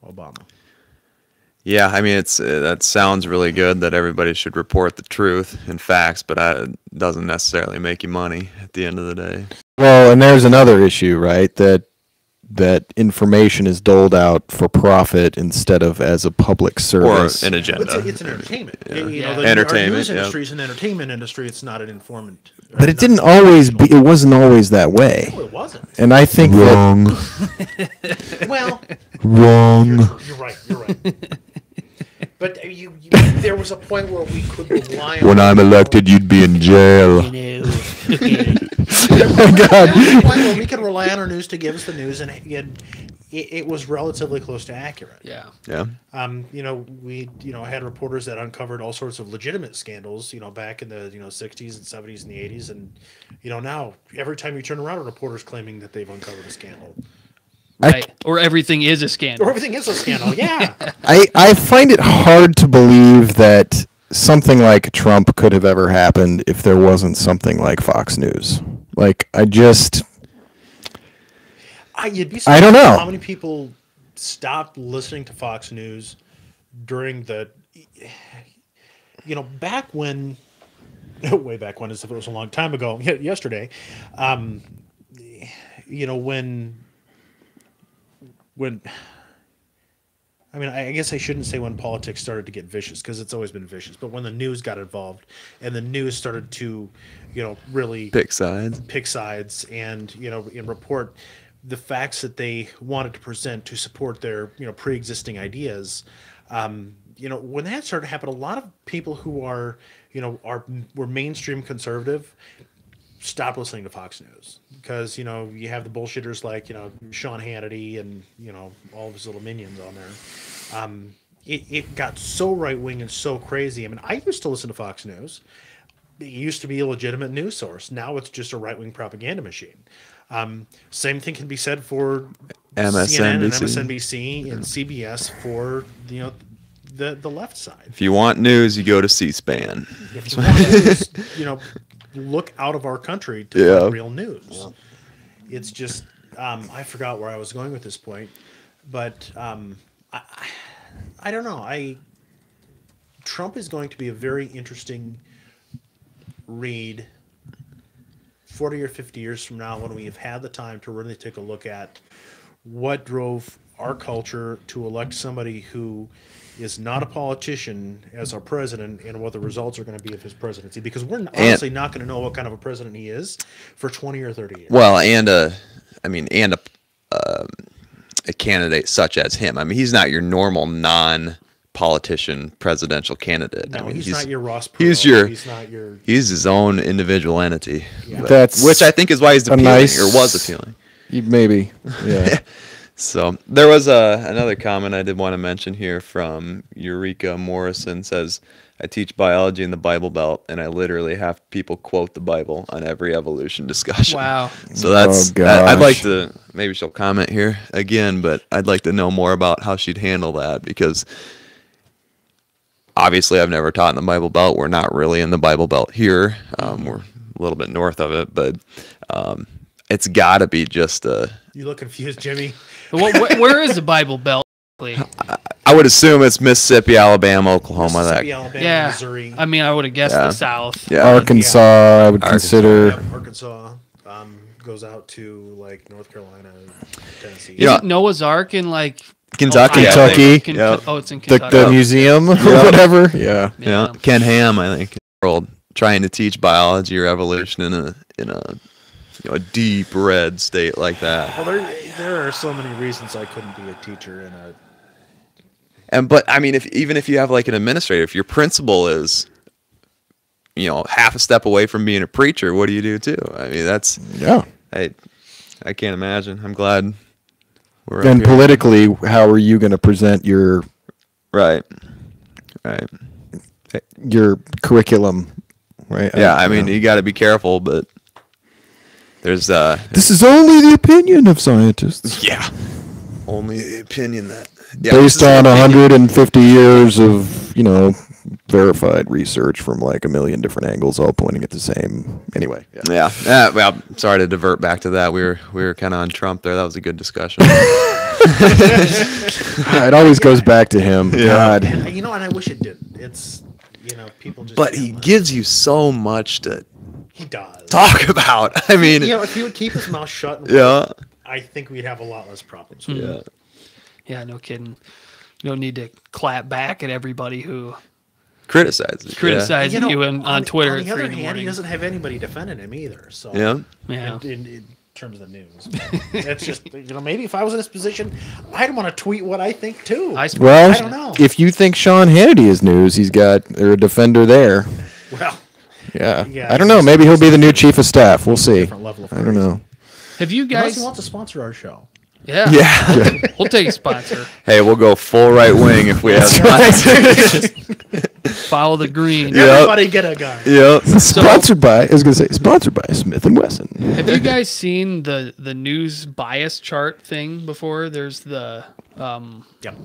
Obama. Yeah, I mean, it's uh, that sounds really good that everybody should report the truth and facts, but uh, it doesn't necessarily make you money at the end of the day. Well, and there's another issue, right? That that information is doled out for profit instead of as a public service Or service. an But agenda. it's, it's an entertainment. Yeah. You know, the, Entertainment, Our news yeah. industry is an entertainment industry. It's not an informant. but it didn't always be. It wasn't always that way. No, it wasn't. And I think that Wrong. <laughs> well, wrong. You're, you're right. You're right. But uh, you, you, there was a point where we could rely <laughs> on. When I'm elected, you'd be in jail. You know, okay. <laughs> <laughs> oh my There was God. a point where we could rely on our news to give us the news, and, and it, it was relatively close to accurate. Yeah. Yeah. Um, you know, we you know had reporters that uncovered all sorts of legitimate scandals. You know, back in the you know '60s and '70s and the '80s, and you know now every time you turn around, a reporter's claiming that they've uncovered a scandal, I- or everything is a scandal. or everything is a scandal. Yeah, <laughs> I, I find it hard to believe that something like Trump could have ever happened if there wasn't something like Fox News. Like I just I, you'd be. I don't know. how many people stopped listening to Fox News during the, you know, back when, <laughs> way back when, as if it was a long time ago, yesterday, um, you know, when, when. I mean, I guess I shouldn't say when politics started to get vicious because it's always been vicious. But when the news got involved, and the news started to, you know, really Pick sides. pick sides and you know and report the facts that they wanted to present to support their you know pre-existing ideas um, you know when that started to happen a lot of people who are you know are were mainstream conservative stopped listening to fox news because you know you have the bullshitters like you know sean hannity and you know all of his little minions on there um, it, it got so right-wing and so crazy i mean i used to listen to fox news it used to be a legitimate news source. Now it's just a right wing propaganda machine. Um, same thing can be said for CNN and MSNBC. MSNBC and CBS for you know the the left side. If you want news, you go to C-SPAN. If you want news, you know, look out of our country to Yeah. real news. It's just um, I forgot where I was going with this point, but um, I, I I don't know. I Trump is going to be a very interesting read 40 or 50 years from now when we have had the time to really take a look at what drove our culture to elect somebody who is not a politician as our president and what the results are going to be of his presidency because we're honestly not going to know what kind of a president he is for 20 or 30 years Well, and a, I mean, and a, um, a candidate such as him. I mean, he's not your normal non-politician presidential candidate. no, I mean, he's, not your ross Perot. he's your- he's not your he's his own individual entity. Yeah. but- That's which I think is why he's appealing nice- or was appealing. maybe <laughs> yeah. So there was a, another comment I did want to mention here from Eureka Morrison says, I teach biology in the Bible Belt and I literally have people quote the Bible on every evolution discussion. Wow. So that's Oh, I- I'd like to maybe she'll comment here again, but I'd like to know more about how she'd handle that because obviously I've never taught in the Bible Belt. We're not really in the Bible Belt here. Um, we're a little bit north of it, but um, it's got to be just a. you look confused jimmy What, wh- where is the Bible Belt? exactly? <laughs> I would assume it's Mississippi, Alabama, Oklahoma. Mississippi, That Alabama, Yeah. Missouri, I mean, I would have guessed Yeah. the South. yeah, Arkansas, I would Arkansas, consider. Yep, Arkansas um, goes out to like North Carolina, Tennessee. Yeah. Isn't Noah's Ark in like Kentucky. Ohio? I think. Kentucky. Ken- Yeah. Oh, it's in The, Kentucky. the museum or <laughs> whatever. Yeah. Yeah, Ken Ham, I think, world trying to teach biology or evolution in a in a you know a deep red state like that. Well, there there are so many reasons I couldn't be a teacher in a. And but I mean, if even if you have like an administrator, if your principal is, you know, half a step away from being a preacher, what do you do too? I mean, that's Yeah. I I can't imagine. I'm glad we're up And politically, how are you going to present your right, right. your curriculum? Right. Yeah, I mean, you got to be careful, but there's uh this is only the opinion of scientists. yeah, only the opinion that yeah, based is an on opinion. 150 years of you know verified research from like a million different angles all pointing at the same anyway yeah. Yeah. Yeah. Well, sorry to divert back to that. We were we were kind of on Trump there. That was a good discussion. <laughs> <laughs> it always goes back to him god you know, and I wish it didn't. It's you know people just. but he gives you so much to He does. talk about. <laughs> I mean, You know, if he would keep his mouth shut, and <laughs> yeah. I think we'd have a lot less problems. Yeah. Yeah, no kidding. You don't need to clap back at everybody who Criticizes. yeah. criticizes know, you, on, on Twitter On the other in the hand, he doesn't have anybody defending him either. So Yeah. Yeah. in, in, in terms of the news, <laughs> it's just you know maybe if I was in this position, I'd want to tweet what I think too. I suppose. well I don't know. if you think sean hannity is news he's got or a defender there well, yeah, Yeah, i don't know maybe he'll be the new chief of staff we'll see different level of i don't know Have you unless guys? he wants to sponsor our show. Yeah. Yeah. <laughs> <laughs> We'll take a sponsor. hey, we'll go full right wing if we have sponsors. <laughs> Follow the green. Yep. Everybody get a gun. yep. sponsored by. I was gonna say sponsored by Smith and Wesson. Have you guys seen the the news bias chart thing before? There's the um Yep.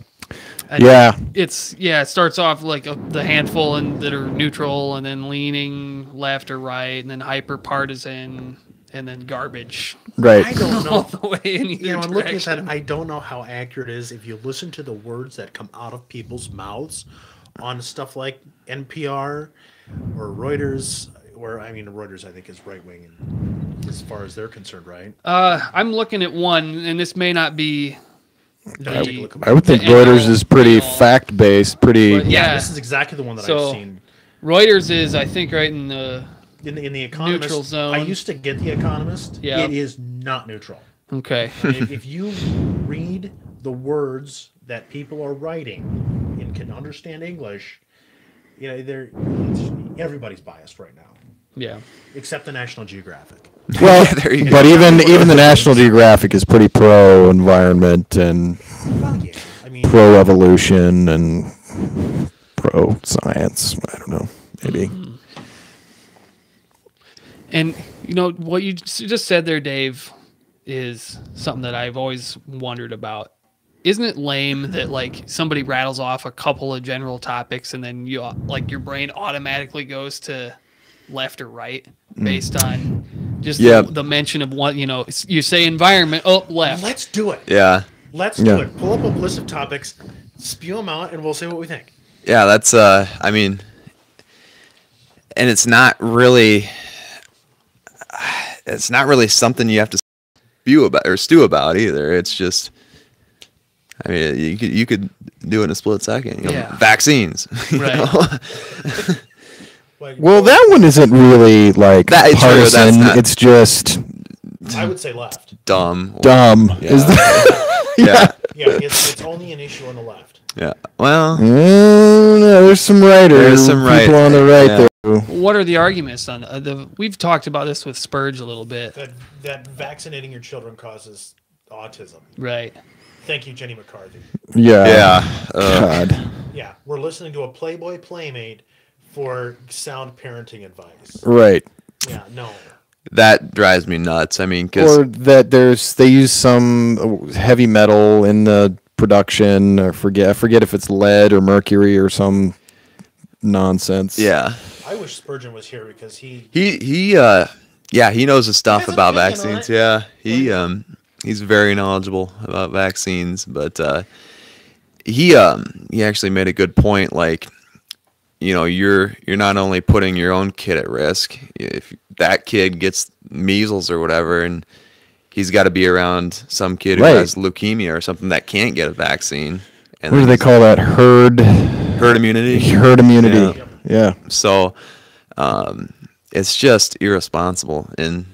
And Yeah. It's yeah, it starts off like a, the handful and that are neutral and then leaning left or right and then hyper partisan and then garbage Right. I Right. don't <laughs> all know. the way in either You know, looking at that, I don't know how accurate it is if you listen to the words that come out of people's mouths on stuff like NPR or Reuters, where I mean, Reuters I think is right wing as far as they're concerned, right? Uh, I'm looking at one, and this may not be. No, the- take a look at I would think Reuters is pretty fact based. Pretty. But Yeah, Yeah. this is exactly the one that So- I've seen. Reuters is, I think, right in the. In the, in the Economist, Neutral zone. I used to get the Economist. Yeah. It is not neutral. Okay. If, if you read the words that people are writing and can understand English, you know, they're everybody's biased right now, Yeah. except the National Geographic. <laughs> Well, <laughs> There you go. but even even the National Geographic is pretty pro environment and Well, yeah, I mean, pro evolution and pro science. I don't know. Maybe. Mm-hmm. And you know what you just said there, Dave, is something that I've always wondered about. Isn't it lame that like somebody rattles off a couple of general topics and then you like your brain automatically goes to left or right mm. based on just Yeah. the, the mention of one, you know, you say environment, oh, left. let's do it. Yeah. Let's Yeah. do it. Pull up a list of topics, spew them out, and we'll say what we think. Yeah, that's uh I mean and it's not really it's not really something you have to spew about or stew about either. It's just I mean, you could you could do it in a split second. You know, Yeah. Vaccines. <laughs> you Right. <laughs> know? Like, Well, that one isn't really like That- true, that's partisan. not- It's just I would say left. Dumb. dumb. Yeah. Is that? <laughs> yeah. Yeah, it's, it's only an issue on the left. Yeah. Well, Mm, no, there's some writers. There's some people on the right yeah. there. What are the arguments on uh, the? We've talked about this with Spurge a little bit, That that vaccinating your children causes autism. right? Thank you, Jenny McCarthy. Yeah. yeah. Uh, God. Yeah, we're listening to a Playboy Playmate for sound parenting advice. Right. Yeah, no. that drives me nuts. I mean, cuz Or that there's they use some heavy metal in the production. Or forget I forget if it's lead or mercury or some nonsense. yeah. I wish Spurgeon was here because he He he uh yeah, he knows his stuff about vaccines. Yeah. He um he's very knowledgeable about vaccines, but uh he um he actually made a good point like you know, you're you're not only putting your own kid at risk if that kid gets measles or whatever and he's got to be around some kid who has leukemia or something that can't get a vaccine. And What do they call that? Herd herd immunity? herd immunity. Yeah. Yeah. So um, it's just irresponsible and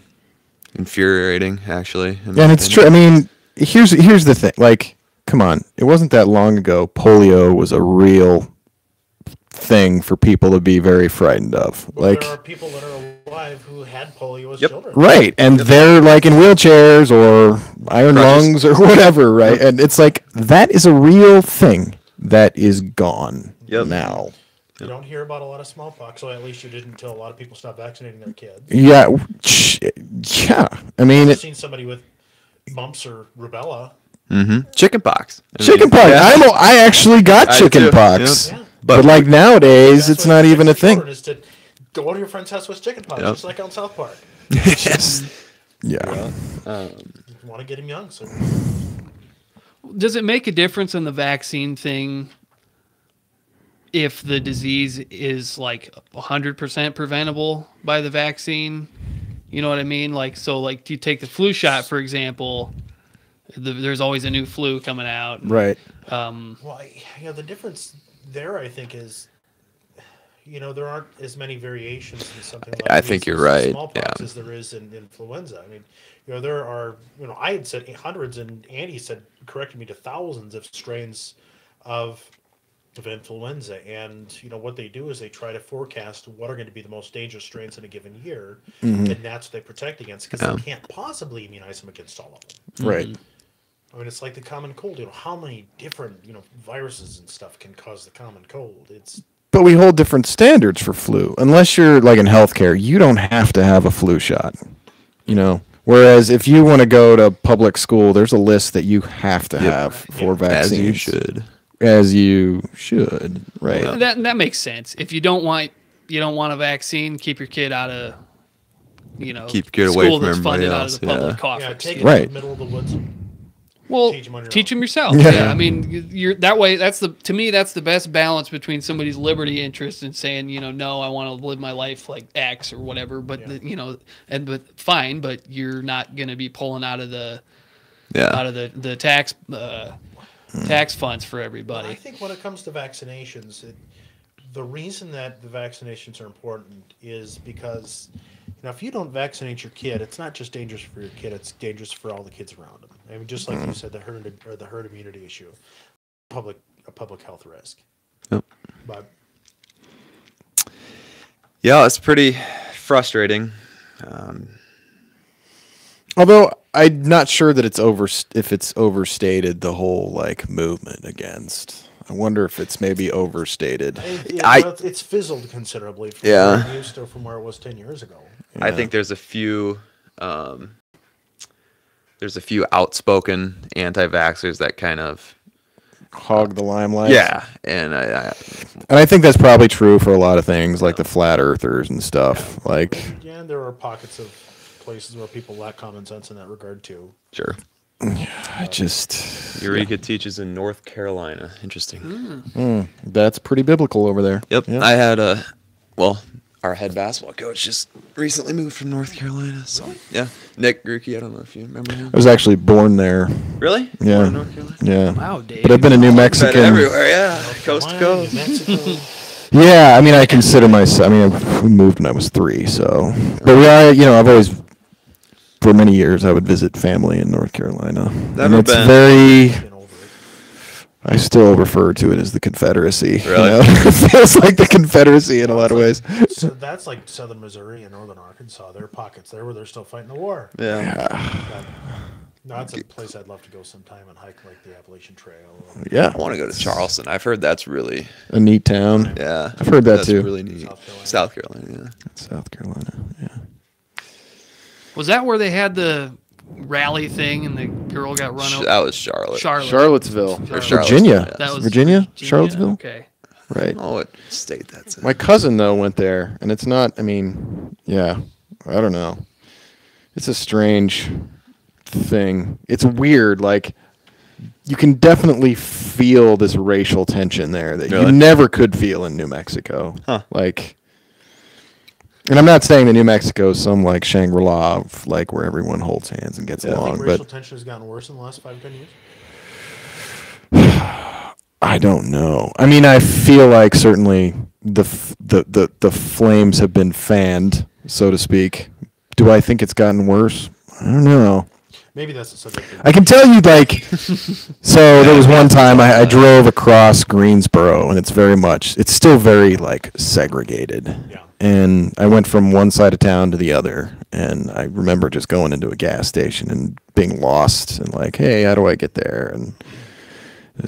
infuriating, actually. in And it's true. I mean, here's here's the thing. Like, come on. It wasn't that long ago. Polio was a real thing for people to be very frightened of. well, Like, there are people that are alive who had polio as Yep. children. right? And they're like in wheelchairs or iron Crutches. lungs or <laughs> whatever, right? And it's like that is a real thing that is gone Yep. now. You don't hear about a lot of smallpox, so at least you didn't until a lot of people stopped vaccinating their kids. Yeah, yeah. I mean, I've it, seen somebody with mumps or rubella. Mm-hmm. chicken pox. I chicken pox. yeah. I. I actually got I chicken do, pox. yep. Yeah. But, But, like nowadays, it's not even a thing. to go to your friend's house with chicken pox, Yep. just like on South Park. <laughs> yes. Yeah. You want to get him young, so Does it make a difference in the vaccine thing if the disease is like 100% preventable by the vaccine? You know what I mean? Like, so, like, do you take the flu shot, for example, the, there's always a new flu coming out. Right. Um, Well, I, you know, the difference there, I think, is, you know, there aren't as many variations in something like I think you're right, Smallpox yeah. as there is in influenza. I mean, you know, there are, you know, I had said hundreds, and Andy said corrected me to thousands of strains of of influenza. And you know what they do is they try to forecast what are going to be the most dangerous strains in a given year, mm-hmm. and that's what they protect against because Yeah. they can't possibly immunize them against all of them. Right. Mm-hmm. I mean, it's like the common cold. You know, how many different you know viruses and stuff can cause the common cold? It's But we hold different standards for flu. Unless you're like in healthcare, you don't have to have a flu shot. You know. Whereas if you want to go to public school, there's a list that you have to have for As vaccines. you should. As you should, right? That that makes sense. If you don't want you don't want a vaccine, keep your kid out of you know Keep your kid away school from that's funded everybody out else, of the public yeah. coffers. yeah, take it Right. to the middle of the woods. Well, Teach 'em on your teach them yourself. Yeah. Yeah. I mean, you- you're that way. That's the to me. That's the best balance between somebody's liberty interest and saying, you know, no, I want to live my life like X or whatever. But Yeah. the, you know, and but fine, but you're not going to be pulling out of the yeah. out of the the tax uh, tax funds for everybody. I think when it comes to vaccinations, it, the reason that the vaccinations are important is because you know if you don't vaccinate your kid, it's not just dangerous for your kid; it's dangerous for all the kids around them. I mean, just like you said, the herd or the herd immunity issue, public a public health risk. Yep. But Yeah, it's pretty frustrating. Um, Although I'm not sure that it's over if it's overstated the whole like movement against. I wonder if it's maybe overstated. it, it, I- well, it's- it's fizzled considerably from Yeah. where it used to from where it was ten years ago. I think there's a few um, there's a few outspoken anti-vaxxers that kind of Hog the limelight. yeah, and I, I and I think that's probably true for a lot of things, like the flat earthers and stuff. Like, Yeah, there are pockets of places where people lack common sense in that regard too. sure. I just Eureka teaches in North Carolina. Interesting. mm, that's pretty biblical over there. Yep. Yeah. I had a well, our head basketball coach just recently moved from North Carolina. So yeah, Nick Gerke. I don't know if you remember him. I was actually born there. Really? Yeah. Born in North Carolina. Yeah. Wow, Dave. But I've been a New Been Mexican. everywhere. Yeah. Coast to coast. New <laughs> Yeah, I mean, I consider myself. I mean, I- we moved when I was three, so. But we are, you know, I've always, for many years, I would visit family in North Carolina. and Never it's been. very. Been over it. I still refer to it as the Confederacy. you Really? know? <laughs> it feels like the Confederacy in a lot of ways. So that's like southern Missouri and northern Arkansas. There are pockets there where they're still fighting the war. Yeah. But, no, that's a place I'd love to go sometime and hike like the Appalachian Trail. Yeah, I want to go to Charleston. I've heard that's really a neat town. yeah. I've heard that that's too. Really neat. South Carolina. South Carolina. Yeah. South Carolina. Yeah. Was that where they had the rally thing and the girl got run over? That was Charlotte. Charlotte. Charlottesville, Or Virginia. Charlottesville, That was Virginia? Charlottesville? Okay. Right. Oh, what state that's in? My cousin though went there, and it's not. I mean, yeah, I don't know. It's a strange thing. It's weird. Like you can definitely feel this racial tension there that you never could feel in New Mexico. Huh. Like, and I'm not saying that New Mexico is some like Shangri La, like where everyone holds hands and gets think along, racial but tension has gotten worse in the last five, ten years. <sighs> I don't know. I mean, I feel like certainly the f- the the the flames have been fanned, so to speak. Do I think it's gotten worse? I don't know. Maybe that's the subject. I can tell you, like, <laughs> so there was one time I, I drove across Greensboro, and it's very much, it's still very like segregated. Yeah. And I went from one side of town to the other, and I remember just going into a gas station and being lost, and like, hey, how do I get there? And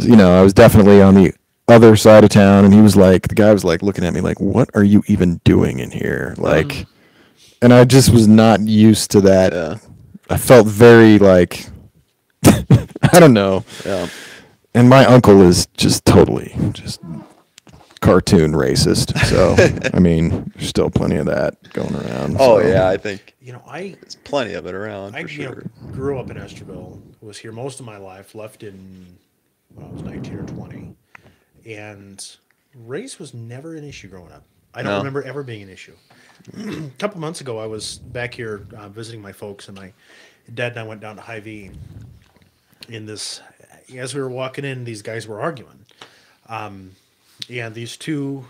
you know, I was definitely on the other side of town, and he was like, the guy was like looking at me like, what are you even doing in here? Like, uh-huh. and I just was not used to that. Yeah. I felt very like, <laughs> I don't know. Yeah. And my uncle is just totally just cartoon racist. So <laughs> I mean, there's still plenty of that going around. Oh so. yeah, I think You know, I there's plenty of it around I for you know, sure. grew up in Estherville, was here most of my life, left in when I was 19 or 20. And race was never an issue growing up. I don't No. remember ever being an issue. a <clears throat> couple months ago, I was back here uh, visiting my folks, and my dad and I went down to Hy-Vee. In this, as we were walking in, these guys were arguing. Um, and these two,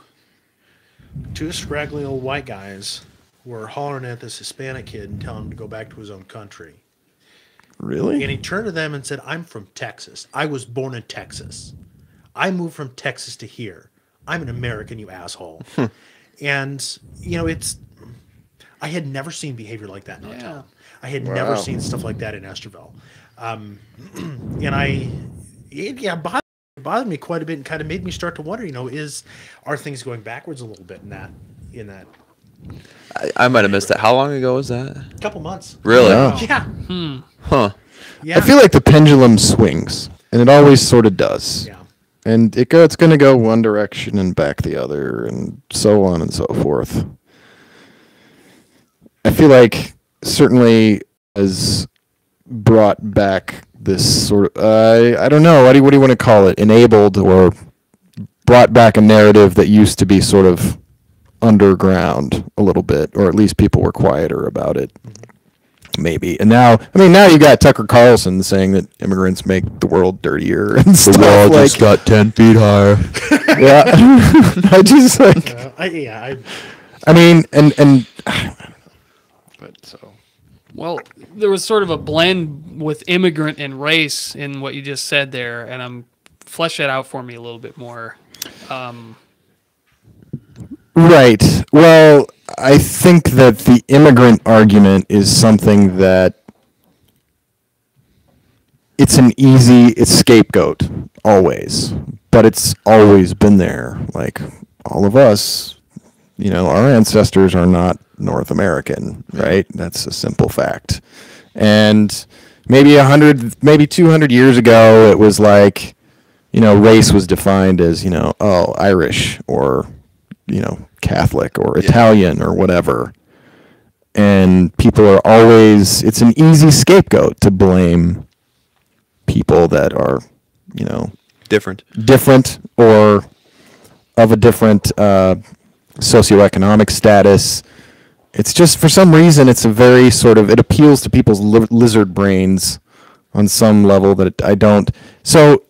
two scraggly old white guys were hollering at this Hispanic kid and telling him to go back to his own country. Really? And he turned to them and said, I'm from Texas. I was born in Texas. I moved from Texas to here. I'm an American, you asshole. <laughs> and, you know, it's, I had never seen behavior like that in our Yeah. town. I had never seen stuff like that in Estherville. Um, <clears throat> and I, it, yeah, bothered, bothered me quite a bit and kind of made me start to wonder, you know, is are things going backwards a little bit in that in that I, I might have missed that. How long ago was that? A couple months? Really? Yeah. Yeah, Huh. yeah. I feel like the pendulum swings, and it always sort of does. yeah. And it go, it's going to go one direction and back the other, and so on and so forth. I feel like certainly has brought back this sort of uh, I don't know what do you, what do you want to call it enabled or brought back a narrative that used to be sort of underground a little bit, or at least people were quieter about it. Maybe. And now, I mean, now you got Tucker Carlson saying that immigrants make the world dirtier <laughs> and stuff. like, just got ten feet higher. <laughs> yeah. <laughs> I just like, Uh, I, yeah, I, I mean, and and. Well, there was sort of a blend with immigrant and race in what you just said there, and I'm flesh that out for me a little bit more. Um, Right. Well, I think that the immigrant argument is something that it's an easy it's scapegoat always, but it's always been there. Like all of us, you know, our ancestors are not North American, right? That's a simple fact. And maybe a hundred, maybe two hundred years ago, it was like, you know, race was defined as you know, oh, Irish or you know, Catholic or Italian or whatever. And people are always, it's an easy scapegoat to blame people that are, you know, Different. different or of a different uh, socioeconomic status. It's just for some reason it's a very sort of it appeals to people's li- lizard brains on some level that it, I don't. So,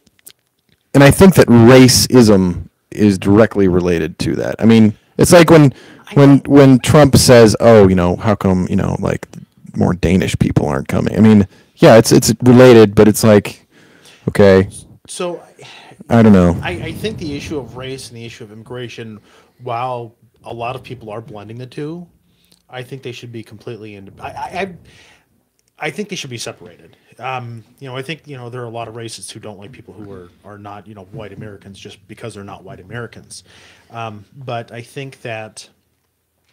and I think that racism is directly related to that. I mean, it's like when when when Trump says, "Oh, you know, how come you know like more Danish people aren't coming?" I mean, yeah, it's it's related, but it's like, okay, so I don't know. I, I think the issue of race and the issue of immigration, while a lot of people are blending the two, I think they should be completely in. I, I, I- I think they should be separated. Um, you know, I think you know there are a lot of racists who don't like people who are are not you know white Americans just because they're not white Americans. Um, but I think that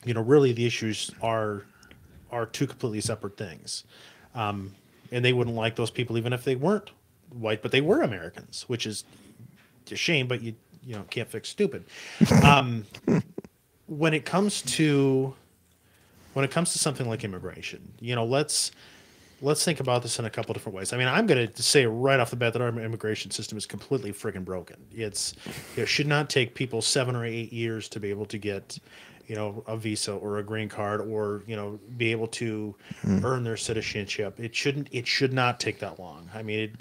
you know really the issues are are two completely separate things, um, and they wouldn't like those people even if they weren't white, but they were Americans, which is a shame. But you you know can't fix stupid. Um, <laughs> when it comes to when it comes to something like immigration, you know, let's let's think about this in a couple different ways. I mean, I'm going to say right off the bat that our immigration system is completely freaking broken. It's it should not take people seven or eight years to be able to get, you know, a visa or a green card or you know be able to earn their citizenship. It shouldn't. It should not take that long. I mean, it,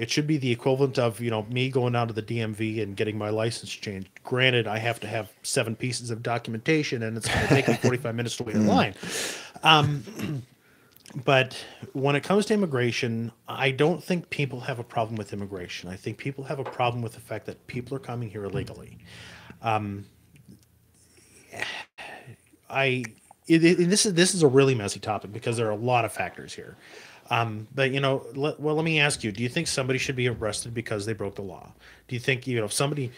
it should be the equivalent of you know me going down to the DMV and getting my license changed. Granted, I have to have seven pieces of documentation, and it's going to take me <laughs> 45 minutes to wait in line. Um, but when it comes to immigration, I don't think people have a problem with immigration. I think people have a problem with the fact that people are coming here illegally. Um, I it, it- and this is this is a really messy topic because there are a lot of factors here. Um, but you know, let, well, let me ask you: Do you think somebody should be arrested because they broke the law? Do you think you know if somebody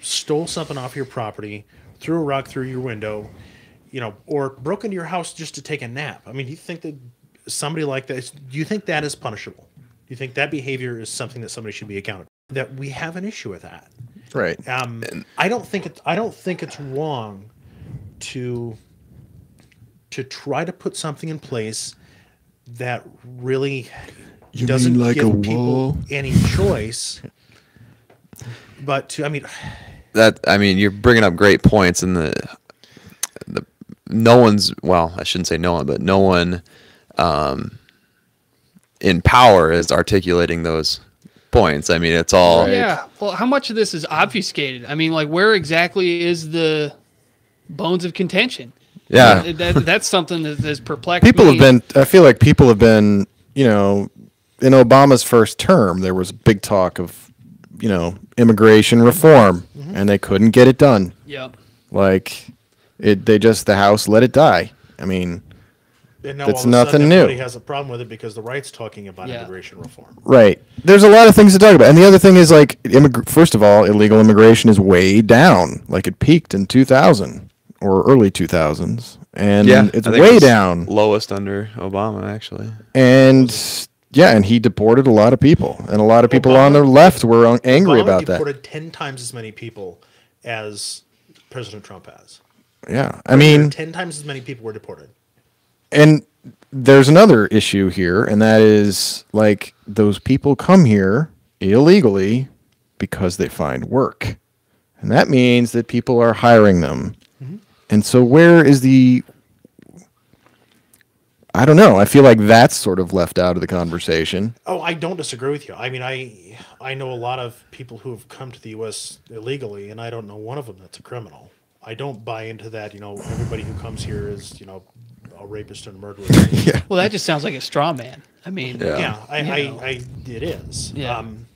stole something off your property, threw a rock through your window, you know, or broke into your house just to take a nap? I mean, do you think that somebody like that? Do you think that is punishable? Do you think that behavior is something that somebody should be accountable? That we have an issue with that. Right. Um, I don't think it's I don't think it's wrong to to try to put something in place that really You doesn't like give a people wall? any choice. But to, I mean, that I mean, you're bringing up great points, and the the no one's well, I shouldn't say no one, but no one um, in power is articulating those points. I mean, it's all Yeah. Well, how much of this is obfuscated? I mean, like, where exactly is the bones of contention? Yeah. Uh, That, that's something that has perplexed people me. have been i feel like people have been you know in obama's first term there was big talk of you know immigration reform and they couldn't get it done Yep. like it they just the house let it die i mean And now That's all of a sudden nothing new. everybody has a problem with it because the right's talking about Yeah. immigration reform. Right. There's a lot of things to talk about. And the other thing is like immig- first of all, illegal immigration is way down. Like it peaked in 2000 or early 2000s. And yeah, it's I it way was down. Lowest under Obama, actually. And yeah, and he deported a lot of people. And a lot of people on the left were angry Obama about that. deported ten times as many people as President Trump has. Yeah. I mean, ten times as many people were deported. and there's another issue here, and that is like those people come here illegally because they find work. And that means that people are hiring them. And so, where is the. I don't know. I feel like that's sort of left out of the conversation. Oh, I don't disagree with you. I mean, I I know a lot of people who have come to the U.S. illegally, and I don't know one of them that's a criminal. I don't buy into that. You know, everybody who comes here is you know a rapist and a murderer. <laughs> Yeah. Well, that just sounds like a straw man. I mean, Yeah. yeah, I, I. I it is. Yeah. Um,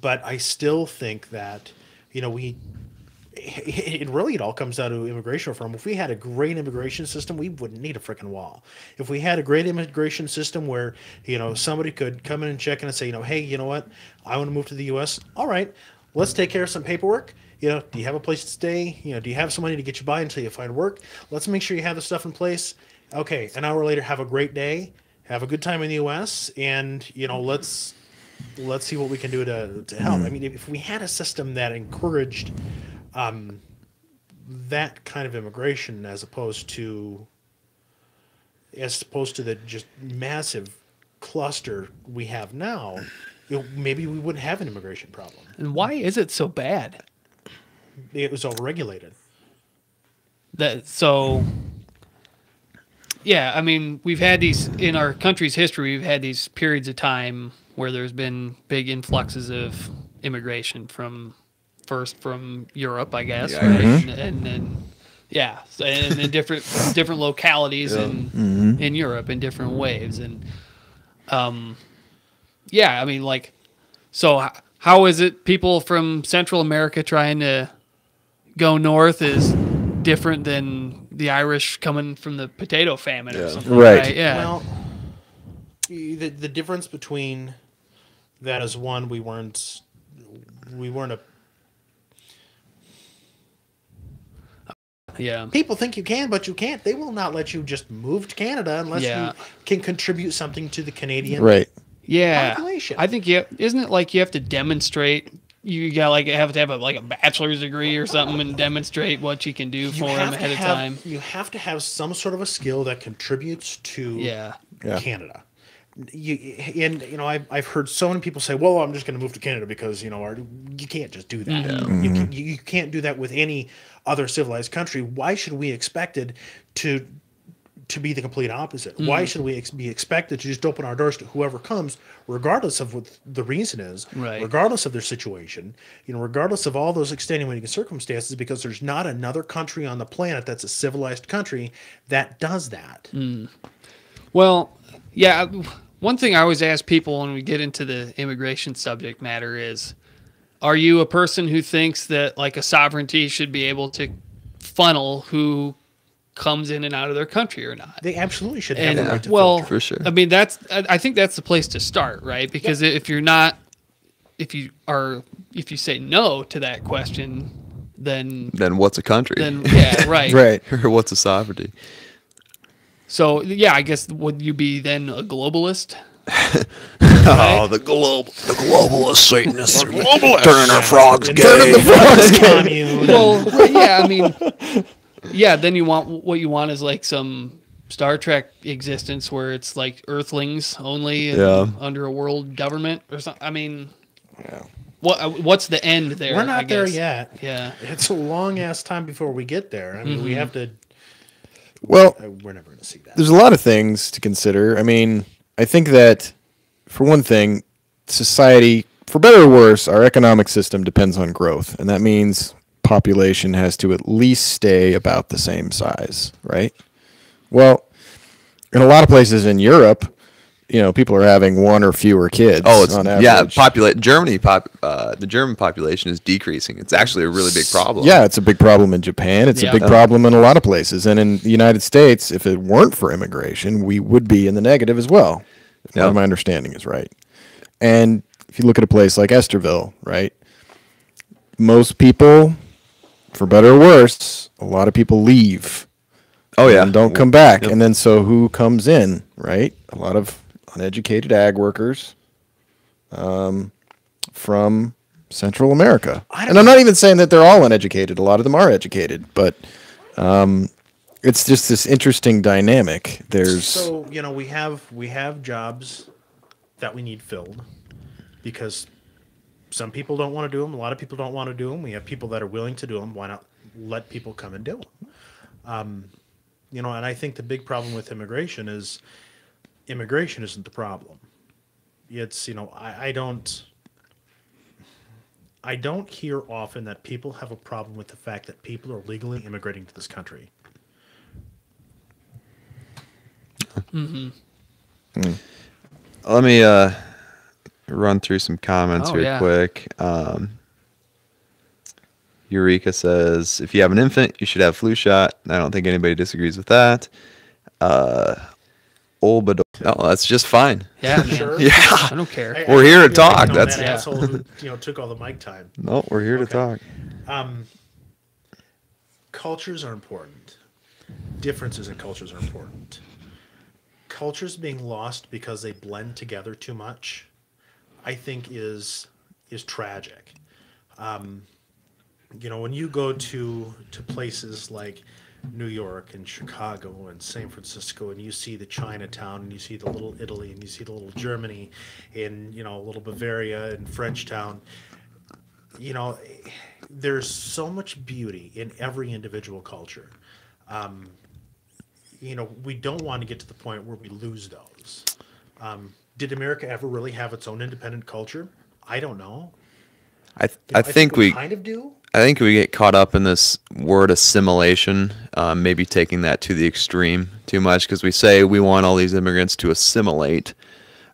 but I still think that you know we. It it really it all comes down to immigration reform. If we had a great immigration system, we wouldn't need a freaking wall. If we had a great immigration system where you know somebody could come in and check in and say, you know, hey, you know what, I want to move to the U.S. All right, let's take care of some paperwork. You know, do you have a place to stay? You know, do you have some money to get you by until you find work? Let's make sure you have the stuff in place. Okay, an hour later, have a great day, have a good time in the U.S., and you know, let's let's see what we can do to, to help. Hmm. I mean, if we had a system that encouraged um, that kind of immigration as opposed to as opposed to the just massive cluster we have now, know, maybe we wouldn't have an immigration problem. and why is it so bad? It was overregulated. that so yeah i mean we've had these in our country's history we've had these periods of time where there's been big influxes of immigration from first from europe i guess Yeah. right and, and then yeah so, and then different different localities in in europe in different waves and um yeah i mean like so h- how is it people from central america trying to go north is different than the Irish coming from the potato famine or Yeah. something. Right. Yeah. Well, the the difference between that is one we weren't we weren't a yeah. people think you can, but you can't. They will not let you just move to Canada unless Yeah. you can contribute something to the Canadian. Right. Yeah. Population. I think you isn't it like you have to demonstrate you got like have to have a, like a bachelor's degree or something and demonstrate what you can do You for them have, ahead to of time. you have to have some sort of a skill that contributes to Yeah. Yeah. Canada. You and you know I've, I've heard so many people say, "Well, I'm just going to move to Canada because you know our, you can't just do that. You, mm-hmm. can, you, you can't do that with any other civilized country. Why should we expected to to be the complete opposite? Why mm-hmm. should we ex- be expected to just open our doors to whoever comes, regardless of what the reason is, Right. regardless of their situation, you know, regardless of all those extenuating circumstances? Because there's not another country on the planet that's a civilized country that does that. Mm. Well, yeah. One thing I always ask people when we get into the immigration subject matter is Are you a person who thinks that like a sovereignty should be able to funnel who comes in and out of their country or not? They absolutely should have And the right well, filter. For sure. I mean, that's I I think that's the place to start, right? Because if you're not, if you are, if you say no to that question, then Then what's a country? then yeah, <laughs> right, Right. or what's a sovereignty? So yeah, I guess would you be then a globalist? <laughs> Oh, the globe, the globalist Satanists, globalists. Turning our frogs gay. turning the frogs <laughs> commune. Well, yeah, I mean, yeah. Then you want what you want is like some Star Trek existence where it's like Earthlings only, Yeah. under a world government or something. I mean, Yeah. what uh, what's the end there? We're I not there yet. Yeah. It's a long ass time before we get there. I mean, we have to. Well, We're never going to see that. there's a lot of things to consider. I mean, I think that for one thing, society, for better or worse, our economic system depends on growth, and that means population has to at least stay about the same size, right? Well, in a lot of places in Europe, you know people are having one or fewer kids. Oh, it's on yeah. average. Populate Germany. Pop. Uh, the German population is decreasing. It's actually a really big problem. Yeah, it's a big problem in Japan. It's Yeah. a big problem in a lot of places. And in the United States, if it weren't for immigration, we would be in the negative as well. If Yeah. my understanding is right. And if you look at a place like Estherville, right? Most people, for better or worse, a lot of people leave. Oh yeah. And don't come back. Yep. And then so who comes in, right? A lot of uneducated ag workers um, from Central America. And I'm not even saying that they're all uneducated. A lot of them are educated, but um, it's just this interesting dynamic. There's So you know we have we have jobs that we need filled because some people don't want to do them. A lot of people don't want to do them. We have people that are willing to do them. Why not let people come and do them? Um, you know, and I think the big problem with immigration is immigration isn't the problem. It's you know I, I don't. I don't hear often that people have a problem with the fact that people are legally immigrating to this country. Let me uh, run through some comments Oh, real yeah. quick. Um, Eureka says, if you have an infant, you should have flu shot. I don't think anybody disagrees with that. Uh, Olbado- no, that's just fine. Yeah. <laughs> Sure. Yeah. I don't care. I- We're I here to feel talk, Like, that's- that Yeah. asshole who you know took all the mic time. <laughs> No, we're here to talk. Um, cultures are important. Differences in cultures are important. Cultures being lost because they blend together too much, I think is is tragic. Um, you know, when you go to to places like New York and Chicago and San Francisco, and you see the Chinatown, and you see the little Italy, and you see the little Germany, in you know, a little Bavaria and Frenchtown, you know, there's so much beauty in every individual culture. Um, you know, we don't want to get to the point where we lose those. Um, did America ever really have its own independent culture? I don't know. I th- You know, I think we kind of do. I think we get caught up in this word assimilation, um, maybe taking that to the extreme too much because we say we want all these immigrants to assimilate,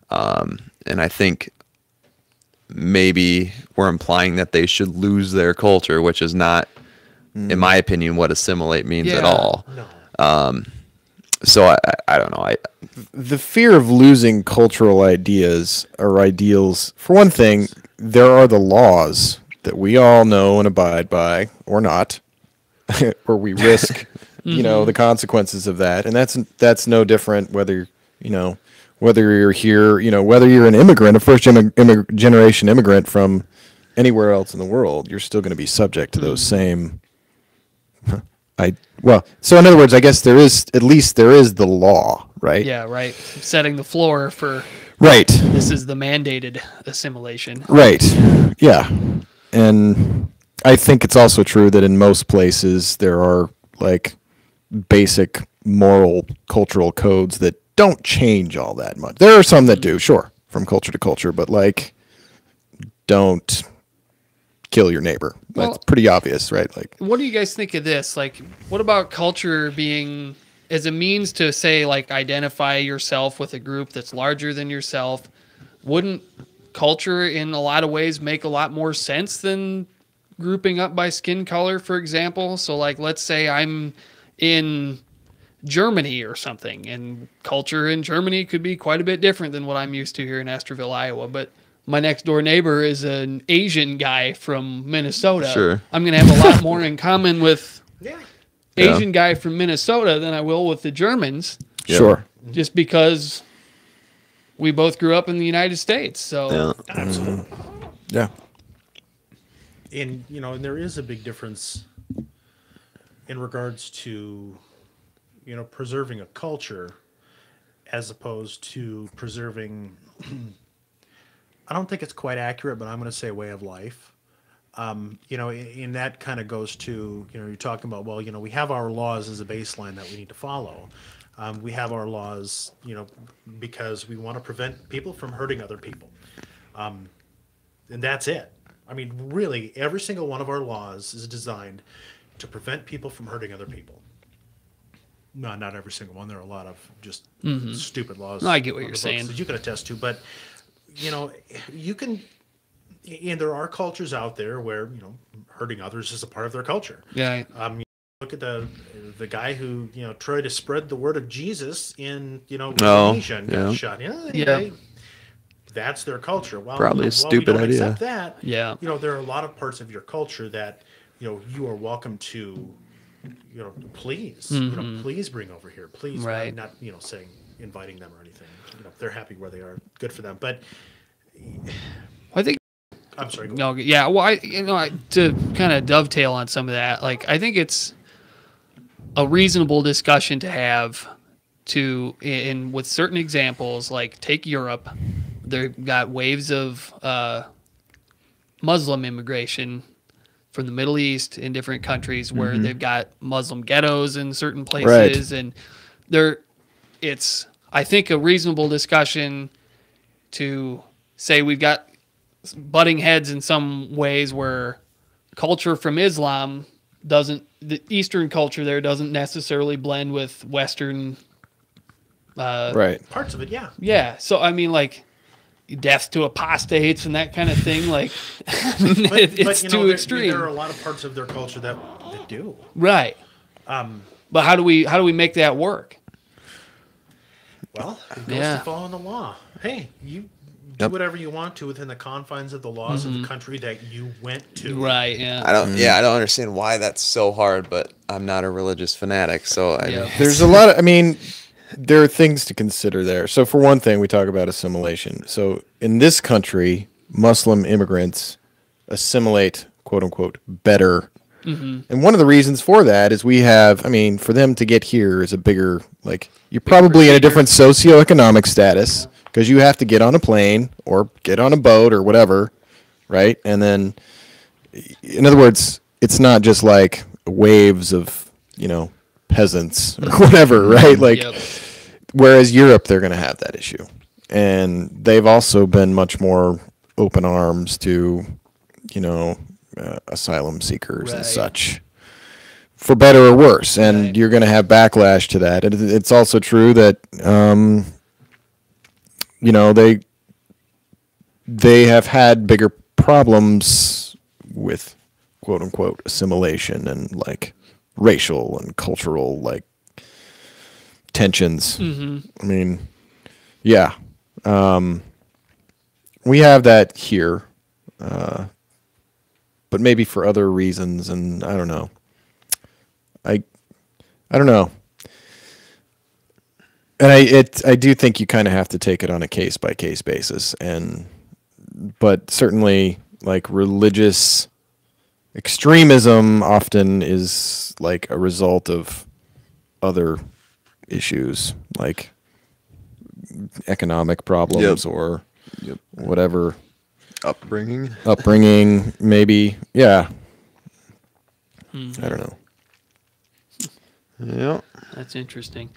um, and I think maybe we're implying that they should lose their culture, which is not, in my opinion, what assimilate means at all. No. So I, I- I don't know. I the fear of losing cultural ideas or ideals. For one thing, there are the laws that we all know and abide by, or not, <laughs> or we risk, <laughs> you know, mm-hmm. the consequences of that. And that's that's no different whether you know whether you're here, you know, whether you're an immigrant, a first gen- immig- generation immigrant from anywhere else in the world, you're still going to be subject to those mm-hmm. same. <laughs> I well, so in other words, I guess there is at least there is the law, right? Yeah, right. Setting the floor for Right. this is the mandated assimilation. Right. Yeah. And I think it's also true that in most places there are like basic moral cultural codes that don't change all that much. There are some that do, sure, from culture to culture, but like don't kill your neighbor. Well- That's pretty obvious, right? Like What do you guys think of this? Like, what about culture being as a means to say, like, identify yourself with a group that's larger than yourself? Wouldn't culture, in a lot of ways, make a lot more sense than grouping up by skin color, for example? So, like, let's say I'm in Germany or something, and culture in Germany could be quite a bit different than what I'm used to here in Estherville, Iowa. But my next door neighbor is an Asian guy from Minnesota. Sure. I'm going to have a lot more in common with Yeah. Yeah. Asian guy from Minnesota than I will with the Germans, Yeah. sure. just because we both grew up in the United States. So yeah. Absolutely. Mm-hmm. Yeah. and you know and there is a big difference in regards to you know preserving a culture as opposed to preserving <clears throat> i don't think it's quite accurate but i'm going to say way of life um, you know and, that kind of goes to you know you're talking about well you know we have our laws as a baseline that we need to follow um, we have our laws you know because we want to prevent people from hurting other people and that's it. I mean, really, every single one of our laws is designed to prevent people from hurting other people. no, not every single one. There are a lot of just stupid laws. No, I get what you're saying. That you can attest to, but you know, you can. And there are cultures out there where you know hurting others is a part of their culture. Yeah. Um, you look at the the guy who you know tried to spread the word of Jesus in you know Oh, Indonesia and got yeah. shot. Yeah, Yeah. they- that's their culture. Well, Probably you a know, while stupid we don't idea. Accept that. Yeah. You know, there are a lot of parts of your culture that you know you are welcome to. You know, please, you know, please bring over here, please. Mm-hmm. Right. Not you know saying inviting them or anything. You know, they're happy where they are. Good for them. But I think I'm sorry. No, yeah. Well, I you know I, to kind of dovetail on some of that, like I think it's a reasonable discussion to have to in with certain examples, like take Europe. They've got waves of uh, Muslim immigration from the Middle East in different countries where they've got Muslim ghettos in certain places, and they're it's I think a reasonable discussion to say we've got butting heads in some ways where culture from Islam doesn't the Eastern culture there doesn't necessarily blend with Western uh Right. Parts of it, yeah. yeah so I mean like death to apostates and that kind of thing like <laughs> it- it's you know, too there- extreme There are a lot of parts of their culture that, that do. right Um, but how do we how do we make that work Well, it goes Yeah. to following the law. Hey, you do Yep. whatever you want to within the confines of the laws of the country that you went to. Mm-hmm. right yeah I don't. Yeah, I don't understand why that's so hard, but I'm not a religious fanatic, so I. Yeah. <laughs> There's a lot of, I mean, there are things to consider there. So, for one thing, we talk about assimilation. So, in this country, Muslim immigrants assimilate, quote unquote, better. And one of the reasons for that is we have, I mean, for them to get here is a bigger, like, you're probably in a different socioeconomic status because you have to get on a plane or get on a boat or whatever, right? And then, in other words, it's not just like waves of, you know, peasants or whatever, <laughs> right? Like, Yep. whereas Europe, they're going to have that issue, and they've also been much more open arms to, you know, uh, asylum seekers and such, for better or worse. And Right. you're going to have backlash to that. And it's also true that, um, you know, they they have had bigger problems with quote unquote assimilation and like racial and cultural like tensions. I mean, yeah. Um, we have that here, uh, but maybe for other reasons, and I don't know. I, I don't know. And I, it, I do think you kind of have to take it on a case by case basis, and, but certainly like religious extremism often is like a result of other issues like economic problems or Yep. whatever Upbringing. upbringing maybe yeah hmm. i don't know Yeah. that's interesting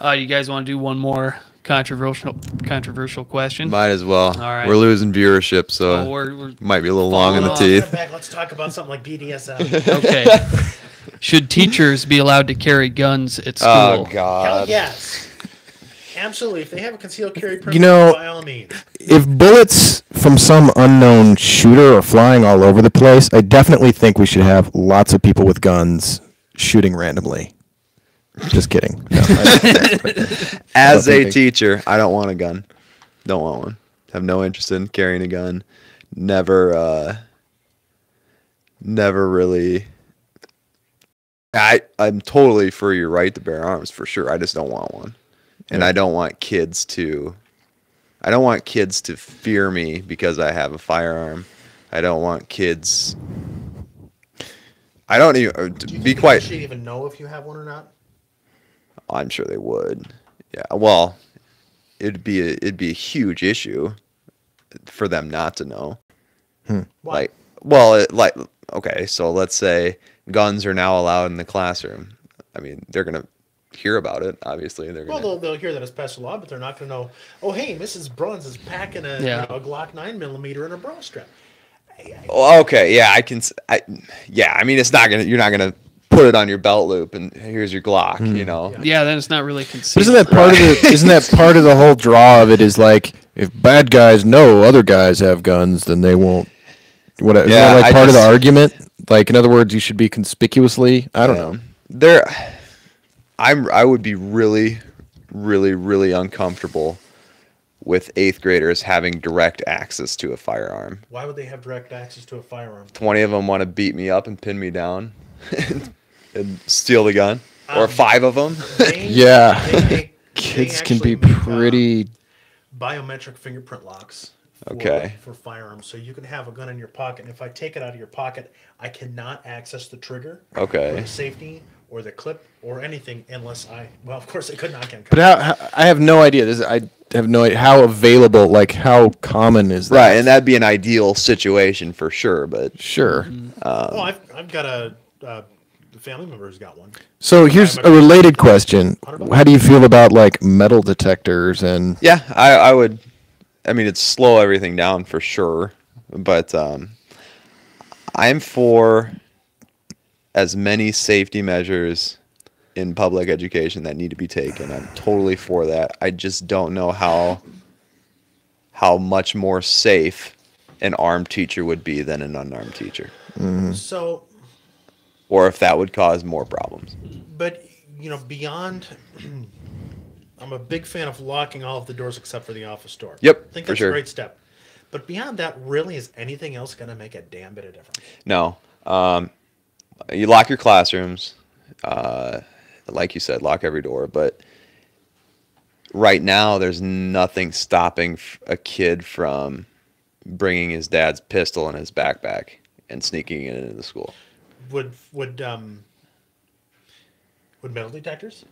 uh you guys want to do one more controversial controversial question Might as well. All right. We're losing viewership, so Oh, we're- we're- might be a little long in the teeth. Back, let's talk about something like BDSM. <laughs> okay should teachers be allowed to carry guns at school Oh Hell God. yes. Absolutely. If they have a concealed carry permit, You know- by all means. if bullets from some unknown shooter are flying all over the place i definitely think we should have lots of people with guns shooting randomly just kidding <laughs> No, <laughs> As a teacher, I don't want a gun. Don't want one. Have no interest in carrying a gun. Never uh never really I I'm totally for your right to bear arms for sure. I just don't want one. And I don't want kids to I don't want kids to fear me because I have a firearm. I don't want kids I don't even uh, Do you be think you quite should even know if you have one or not? I'm sure they would. Yeah. Well, it'd be a, it'd be a huge issue for them not to know. Hmm. Why? Like, well, it, like okay, so let's say guns are now allowed in the classroom. I mean, they're gonna hear about it. Obviously, they're well, gonna. they'll, they'll hear that it's passed a law, but they're not going to know. Oh, hey, Mrs. Bruns is packing a, Yeah. you know, a Glock nine millimeter in her bra strap. Oh, okay, yeah, I can. s- I, yeah, I mean, it's not gonna. You're not gonna put it on your belt loop and here's your Glock. You hmm. know, Yeah, then it's not really But concealed. isn't that part of the? <laughs> Isn't that part of the whole draw of it? Is like if bad guys know other guys have guns, then they won't. What? Isn't Yeah, that like I part of the argument? Like in other words, you should be conspicuously. I don't know. there. I'm. I would be really, really, really uncomfortable with eighth graders having direct access to a firearm. Why would they have direct access to a firearm? 20 of them want to beat me up and pin me down <laughs> and steal the gun or Um, five of them They- <laughs> Yeah. they make- Kids can actually be make, uh, pretty. biometric fingerprint locks. For, Okay. For firearms, so you can have a gun in your pocket, and if I take it out of your pocket, I cannot access the trigger, or okay the safety, or the clip, or anything, unless I. Well, of course, I could not get. But how, how? I have no idea. This I have no idea how available. Like how common is that? right and that'd be an ideal situation for sure but Sure. oh, I've, I've got a uh, family member who's got one. So here's a related question. How do you feel about like metal detectors and yeah i, I would i mean it'd slow everything down for sure but um, i'm for as many safety measures in public education that need to be taken. I'm totally for that. I just don't know how how much more safe an armed teacher would be than an unarmed teacher. So, or if that would cause more problems. but you know, beyond, <clears throat> I'm a big fan of locking all of the doors except for the office door. Yep, I think that's sure. a great step. But beyond that, really, is anything else going to make a damn bit of difference? No, um, you lock your classrooms, uh, like you said, lock every door. But right now, there's nothing stopping a kid from bringing his dad's pistol in his backpack and sneaking it into the school. Would would um would metal detectors?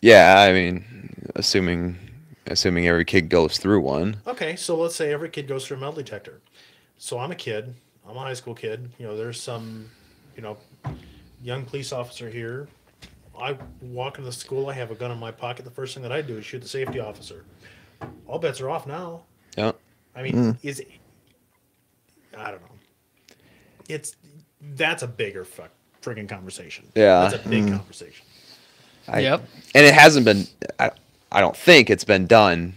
Yeah, I mean, assuming assuming every kid goes through one. Okay, so let's say every kid goes through a metal detector. So I'm a kid. I'm a high school kid. You know, there's some, you know, young police officer here. I walk into the school. I have a gun in my pocket. The first thing that I do is shoot the safety officer. All bets are off now. Yeah. I mean, is it, I don't know. It's that's a bigger fuck friggin' conversation. Yeah. that's a big mm-hmm. conversation. I, Yep. And it hasn't been. I, I don't think it's been done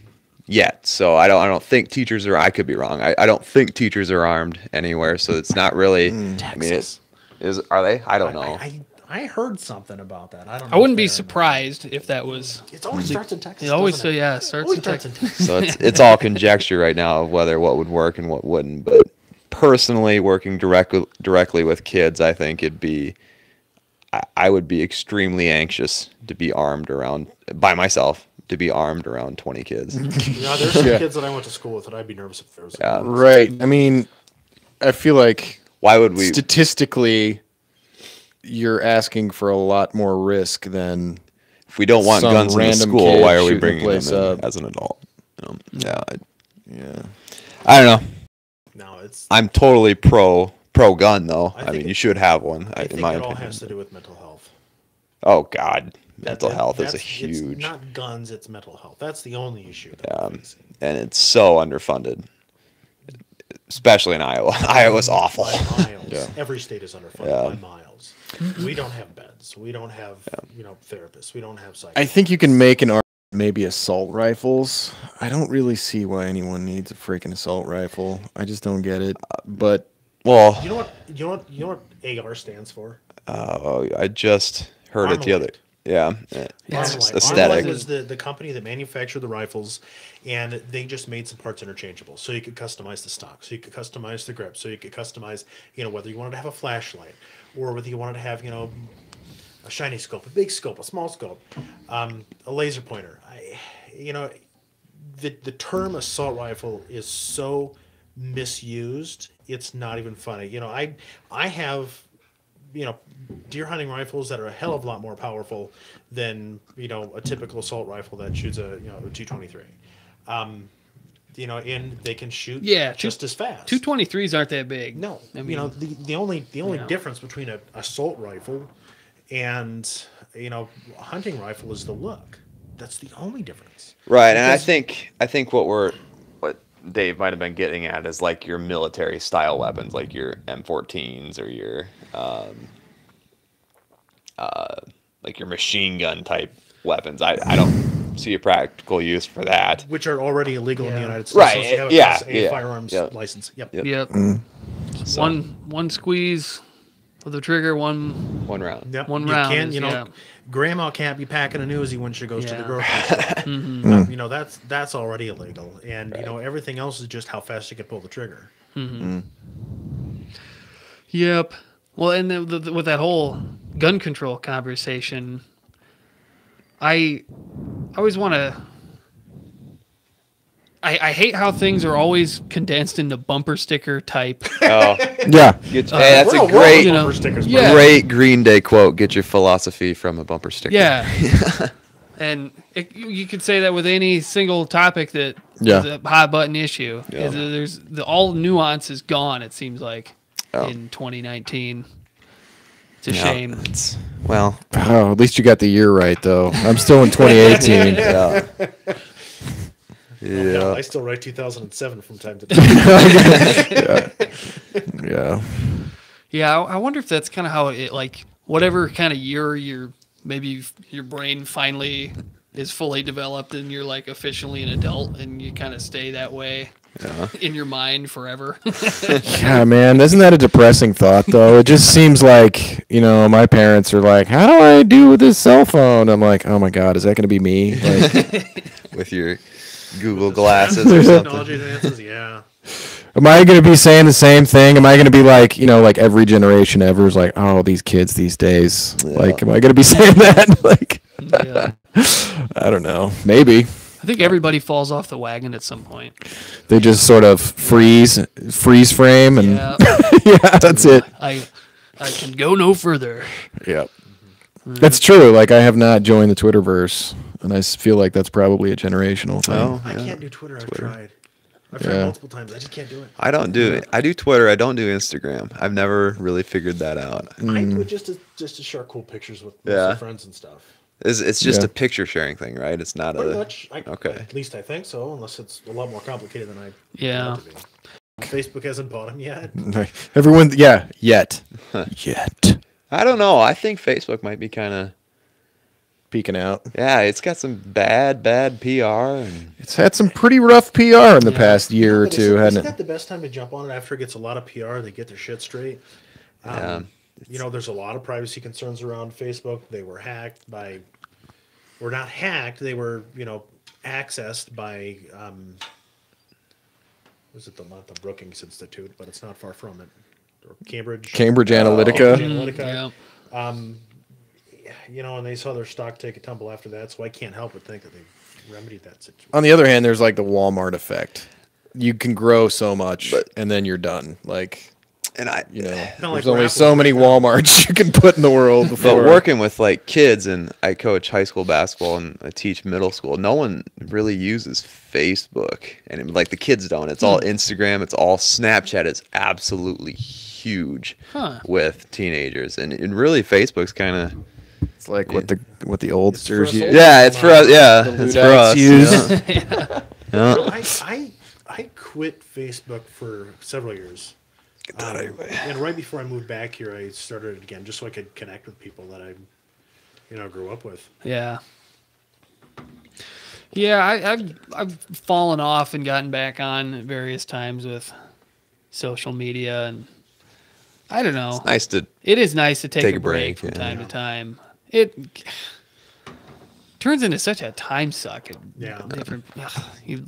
yet. So I don't. I don't think teachers are. I could be wrong. I, I don't think teachers are armed anywhere. So it's not really. Mm. I mean, it's, Texas. is are they? I don't know. I, I, I heard something about that. I don't. Know I wouldn't be surprised if that was. It always mm. starts in Texas. It always doesn't so yeah, it starts Always in starts in Texas. Texas. so it's it's all conjecture right now of whether what would work and what wouldn't. But personally, working directly directly with kids, I think it'd be. I, I would be extremely anxious to be armed around by myself to be armed around 20 kids. <laughs> <laughs> Yeah, there's some Yeah. kids that I went to school with that I'd be nervous if there was. Yeah. right? I mean, I feel like Why would we? statistically, you're asking for a lot more risk than if we don't want guns in the school, why are we shooting the bringing them place in up. as an adult? You know? Yeah, I, yeah. I don't know. No, it's. I'm totally pro pro gun though. I I, mean, it- you should have one, I in think my it all opinion. has to do with mental health. Oh God, mental that- health is a huge, It's not guns; it's mental health. That's the only issue. That Yeah. and it's so underfunded, especially in Iowa. <laughs> Iowa's awful. Miles. <laughs> Yeah. Every state is underfunded Yeah. by miles. We don't have beds. We don't have you know therapists. We don't have I think you can make an argument maybe assault rifles. I don't really see why anyone needs a freaking assault rifle. I just don't get it. But Well, You know what? You know what? You know what AR stands for? uh, I just heard it the other. Yeah, Yeah. it's Armalite. aesthetic. Armalite is the, the company that manufactured the rifles, and they just made some parts interchangeable. So you could customize the stock, so you could customize the grip, so you could customize, you know, whether you wanted to have a flashlight or whether you wanted to have, you know, a shiny scope, a big scope, a small scope, um, a laser pointer. You know, the the term assault rifle is so misused. It's not even funny. You know, I I have you know deer hunting rifles that are a hell of a lot more powerful than you know a typical assault rifle that shoots a you know a 223 um you know and they can shoot Yeah, two- just as fast Two twenty threes aren't that big. no I mean, you know the, the only the only you know. difference between a assault rifle and you know a hunting rifle is the look that's the only difference Right, and I think I think what we're what Dave might have been getting at is like your military style weapons, like your M14s or your um, uh, like your machine gun type weapons. I, I don't see a practical use for that. which are already illegal in the United States. Right, So you have a yeah, A yeah, firearms yeah. license. Yep. Yep. Yep. So, One one squeeze of the trigger, one one round. Yep. One you round Can't, is- you know, yeah. grandma can't be packing a Uzi when she goes to the grocery <laughs> store. Mm-hmm. Um, you know, that's that's already illegal, and you know everything else is just how fast you can pull the trigger. Yep. Well, and the, the, with that whole gun control conversation, I I always want to. I, I hate how things are always condensed into bumper sticker type. <laughs> Oh, Yeah. get, uh, hey, that's a great, you know, bumper stickers, yeah. great Green Day quote. Get your philosophy from a bumper sticker. Yeah. <laughs> and it, you, you could say that with any single topic that Yeah. is a hot button issue. Yeah. Is There's the all nuance is gone. It seems like Oh. in 2019. It's a Yeah, shame. It's, well, Oh, at least you got the year right, though. I'm still in <laughs> 2018. yeah. Oh, yeah, yeah. I still write 2007 from time to <laughs> time. yeah. Yeah, I I wonder if that's kind of how it like whatever kind of year your maybe your brain finally is fully developed and you're like officially an adult and you kind of stay that way in your mind forever. <laughs> Yeah, man, isn't that a depressing thought though? It just seems like, you know, my parents are like, "How do I do with this cell phone?" I'm like, "Oh my god, is that going to be me?" Like, <laughs> With your Google glasses or something. Technology advances, yeah. am I going to be saying the same thing? Am I going to be like, you know, like every generation ever is like, "Oh, these kids these days." Like, am I going to be <laughs> saying that? <laughs> like, yeah. I don't know. Maybe I think everybody falls off the wagon at some point. they just sort of freeze, freeze frame, and Yeah. <laughs> yeah, that's it. I I can go no further. Yep. Mm-hmm. That's true. Like I have not joined the Twitterverse, and I feel like that's probably a generational thing. Oh, I can't do Twitter. I've tried. I've tried Yeah. multiple times. I just can't do it. I don't do it. I do Twitter. I don't do Instagram. I've never really figured that out. I mm. do it just to just to share cool pictures with with Yeah. friends and stuff. It's, it's just Yeah. a picture sharing thing, right? It's not Pretty a much. I, okay. At least I think so, unless it's a lot more complicated than I. Yeah. want it to be. Facebook hasn't bought them yet. <laughs> Everyone, yeah, yet, yet I don't know. I think Facebook might be kind of peeking out. yeah. It's got some bad bad PR and It's had some pretty rough PR in the Yeah. past year or two, isn't, hasn't isn't it? that the best time to jump on it after it gets a lot of PR? They get their shit straight. Um, Yeah, you know, there's a lot of privacy concerns around Facebook. They were hacked by, were not hacked. They were, you know, accessed by, um, was it the not the Brookings Institute, but it's not far from it, or Cambridge. Cambridge Oh. Analytica. Cambridge Analytica. Yeah. Um, you know, and they saw their stock take a tumble after that. So I can't help but think that they remedied that situation. On the other hand, there's like the Walmart effect. You can grow so much, But- and then you're done. Like and I you know, <laughs> like there's only so many right now. WalMarts you can put in the world But before working with like kids and I coach high school basketball and I teach middle school. No one really uses Facebook and it- like the kids don't. It's all hmm. Instagram. It's all Snapchat. It's absolutely huge Huh. with teenagers and, and really Facebook's kind of It's like what the what the oldsters us use. yeah. It's for us. Yeah, it's for us. use. Yeah. <laughs> Yeah. I, I I quit Facebook for several years. Get that out of your Um, way. and right before I moved back here, I started it again just so I could connect with people that I, you know, grew up with. Yeah. Yeah, I, I've I've fallen off and gotten back on at various times with social media, and I don't know. Nice to It is nice to take, Take a a break, break, from yeah. time to time. It turns into such a time suck. at Yeah. Different. ugh, you,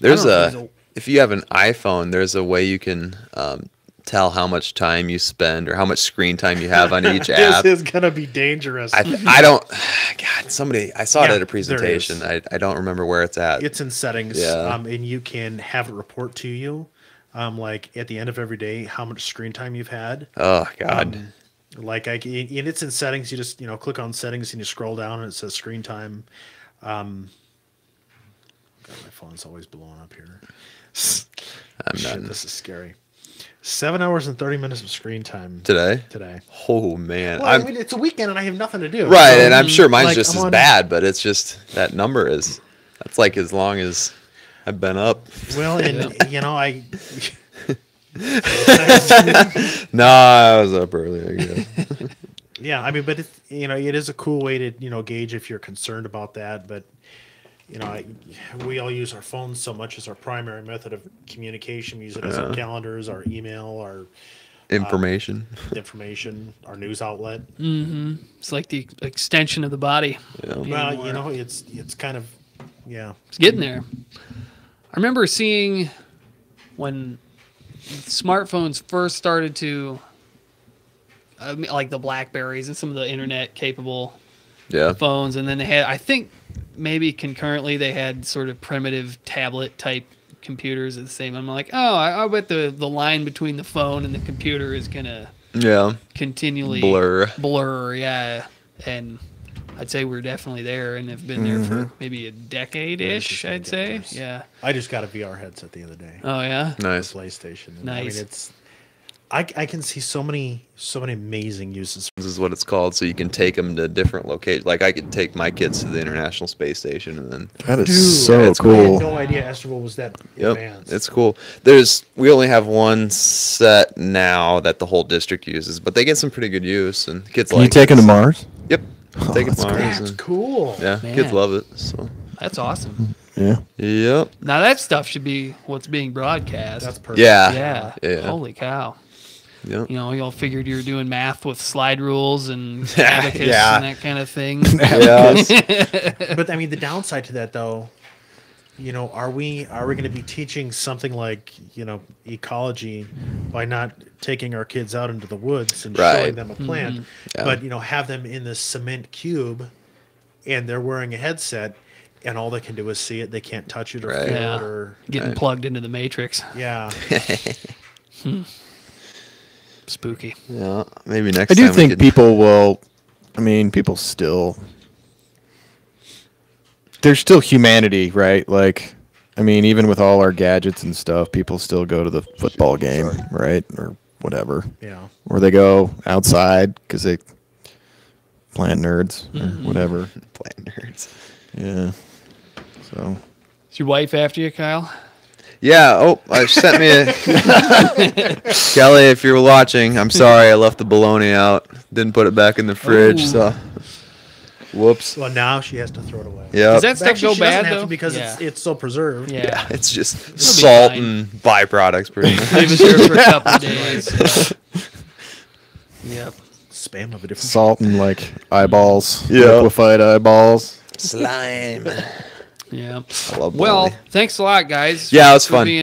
There's don't know a if a- if you have an iPhone, there's a way you can um, tell how much time you spend or how much screen time you have on <laughs> each app. This is gonna be dangerous. I, I don't. <sighs> God, somebody I saw it at a presentation. I, I don't remember where it's at. it's in settings, Yeah. um, and you can have it report to you, um, like at the end of every day, how much screen time you've had. oh God. Um, like I, and it's in settings. You just you know click on settings and you scroll down and it says screen time. Um, God, my phone's always blowing up here. I'm Shit, done this is scary. Seven hours and thirty minutes of screen time today. today. Oh man, Well, i mean, it's a weekend and I have nothing to do. right, so- and I'm sure mine's like, just I'm as on- bad, but it's just that number is. That's like as long as I've been up. Well, and <laughs> you know, I <laughs> <laughs> No, I was up early. I guess. <laughs> Yeah, I mean, but it, you know, it is a cool way to you know gauge if you're concerned about that. But you know, I, we all use our phones so much as our primary method of communication. We use it as our uh-huh. calendars, our email, our uh, Information. <laughs> information, our news outlet. Mm-hmm. It's like the extension of the body. Yeah. Well, you know, it's it's kind of yeah. It's getting there. I remember seeing when smartphones first started to, uh, I mean, like the Blackberries and some of the internet capable Yeah. phones, and then they had, I think maybe concurrently they had sort of primitive tablet type computers at the same. I'm like, oh, I, I bet the the line between the phone and the computer is gonna Yeah. continually Blur. blur yeah and i'd say we're definitely there and have been there Mm-hmm. for maybe a decade ish i'd say yeah I just got a VR headset the other day. oh yeah Nice. PlayStation. And I Nice. mean, it's I, I can see so many so many amazing uses. This is what it's called. So you can take them to different locations. Like I could take my kids to the International Space Station and then. That is Dude, so that's I cool. had no idea Astro was that Yep, advanced. it's cool. There's we only have one set now that the whole district uses, but they get some pretty good use, and kids Can like. you take them to Mars? Yep, Oh, take it that's to Mars. That's and- cool. Yeah, Man. kids love it. So. that's awesome Yeah. Yep. now that stuff should be what's being broadcast That's perfect. Yeah. yeah. Yeah. holy cow Yep. you know y'all figured you were doing math with slide rules and <laughs> Yeah, abacus yeah. and that kind of thing <laughs> Yeah. <laughs> But I mean, the downside to that, though, you know, are we are we going to be teaching something like you know ecology by not taking our kids out into the woods and Right. showing them a plant, mm-hmm. Yeah. but you know, have them in this cement cube, and they're wearing a headset, and all they can do is see it. They can't touch it or Right. feel Yeah. it or getting Right. plugged into the matrix yeah. <laughs> Hmm. spooky yeah. Maybe next I do time we think could- people will. I mean, people still. There's still humanity, right? Like, I mean, even with all our gadgets and stuff, people still go to the football game, right, or whatever, Yeah. or they go outside because they plant nerds or Mm-hmm. whatever. plant nerds. Yeah. So is your wife after you kyle Yeah. Oh, I sent me a <laughs> Kelly. If you're watching, I'm sorry. I left the bologna out. Didn't put it back in the fridge. Ooh. So, whoops. Well, now she has to throw it away. Yeah. Does that stuff Actually, go she doesn't bad have though because yeah. it's it's so preserved. yeah. Yeah, it's just be salt fine. and byproducts, pretty <laughs> much. leave it there for a <laughs> couple of days. yep. Spam of a different. salt and like eyeballs, Yeah. liquefied eyeballs. Slime. Yeah. I love Well, bologna. thanks a lot, guys. Yeah, for- it was for fun. being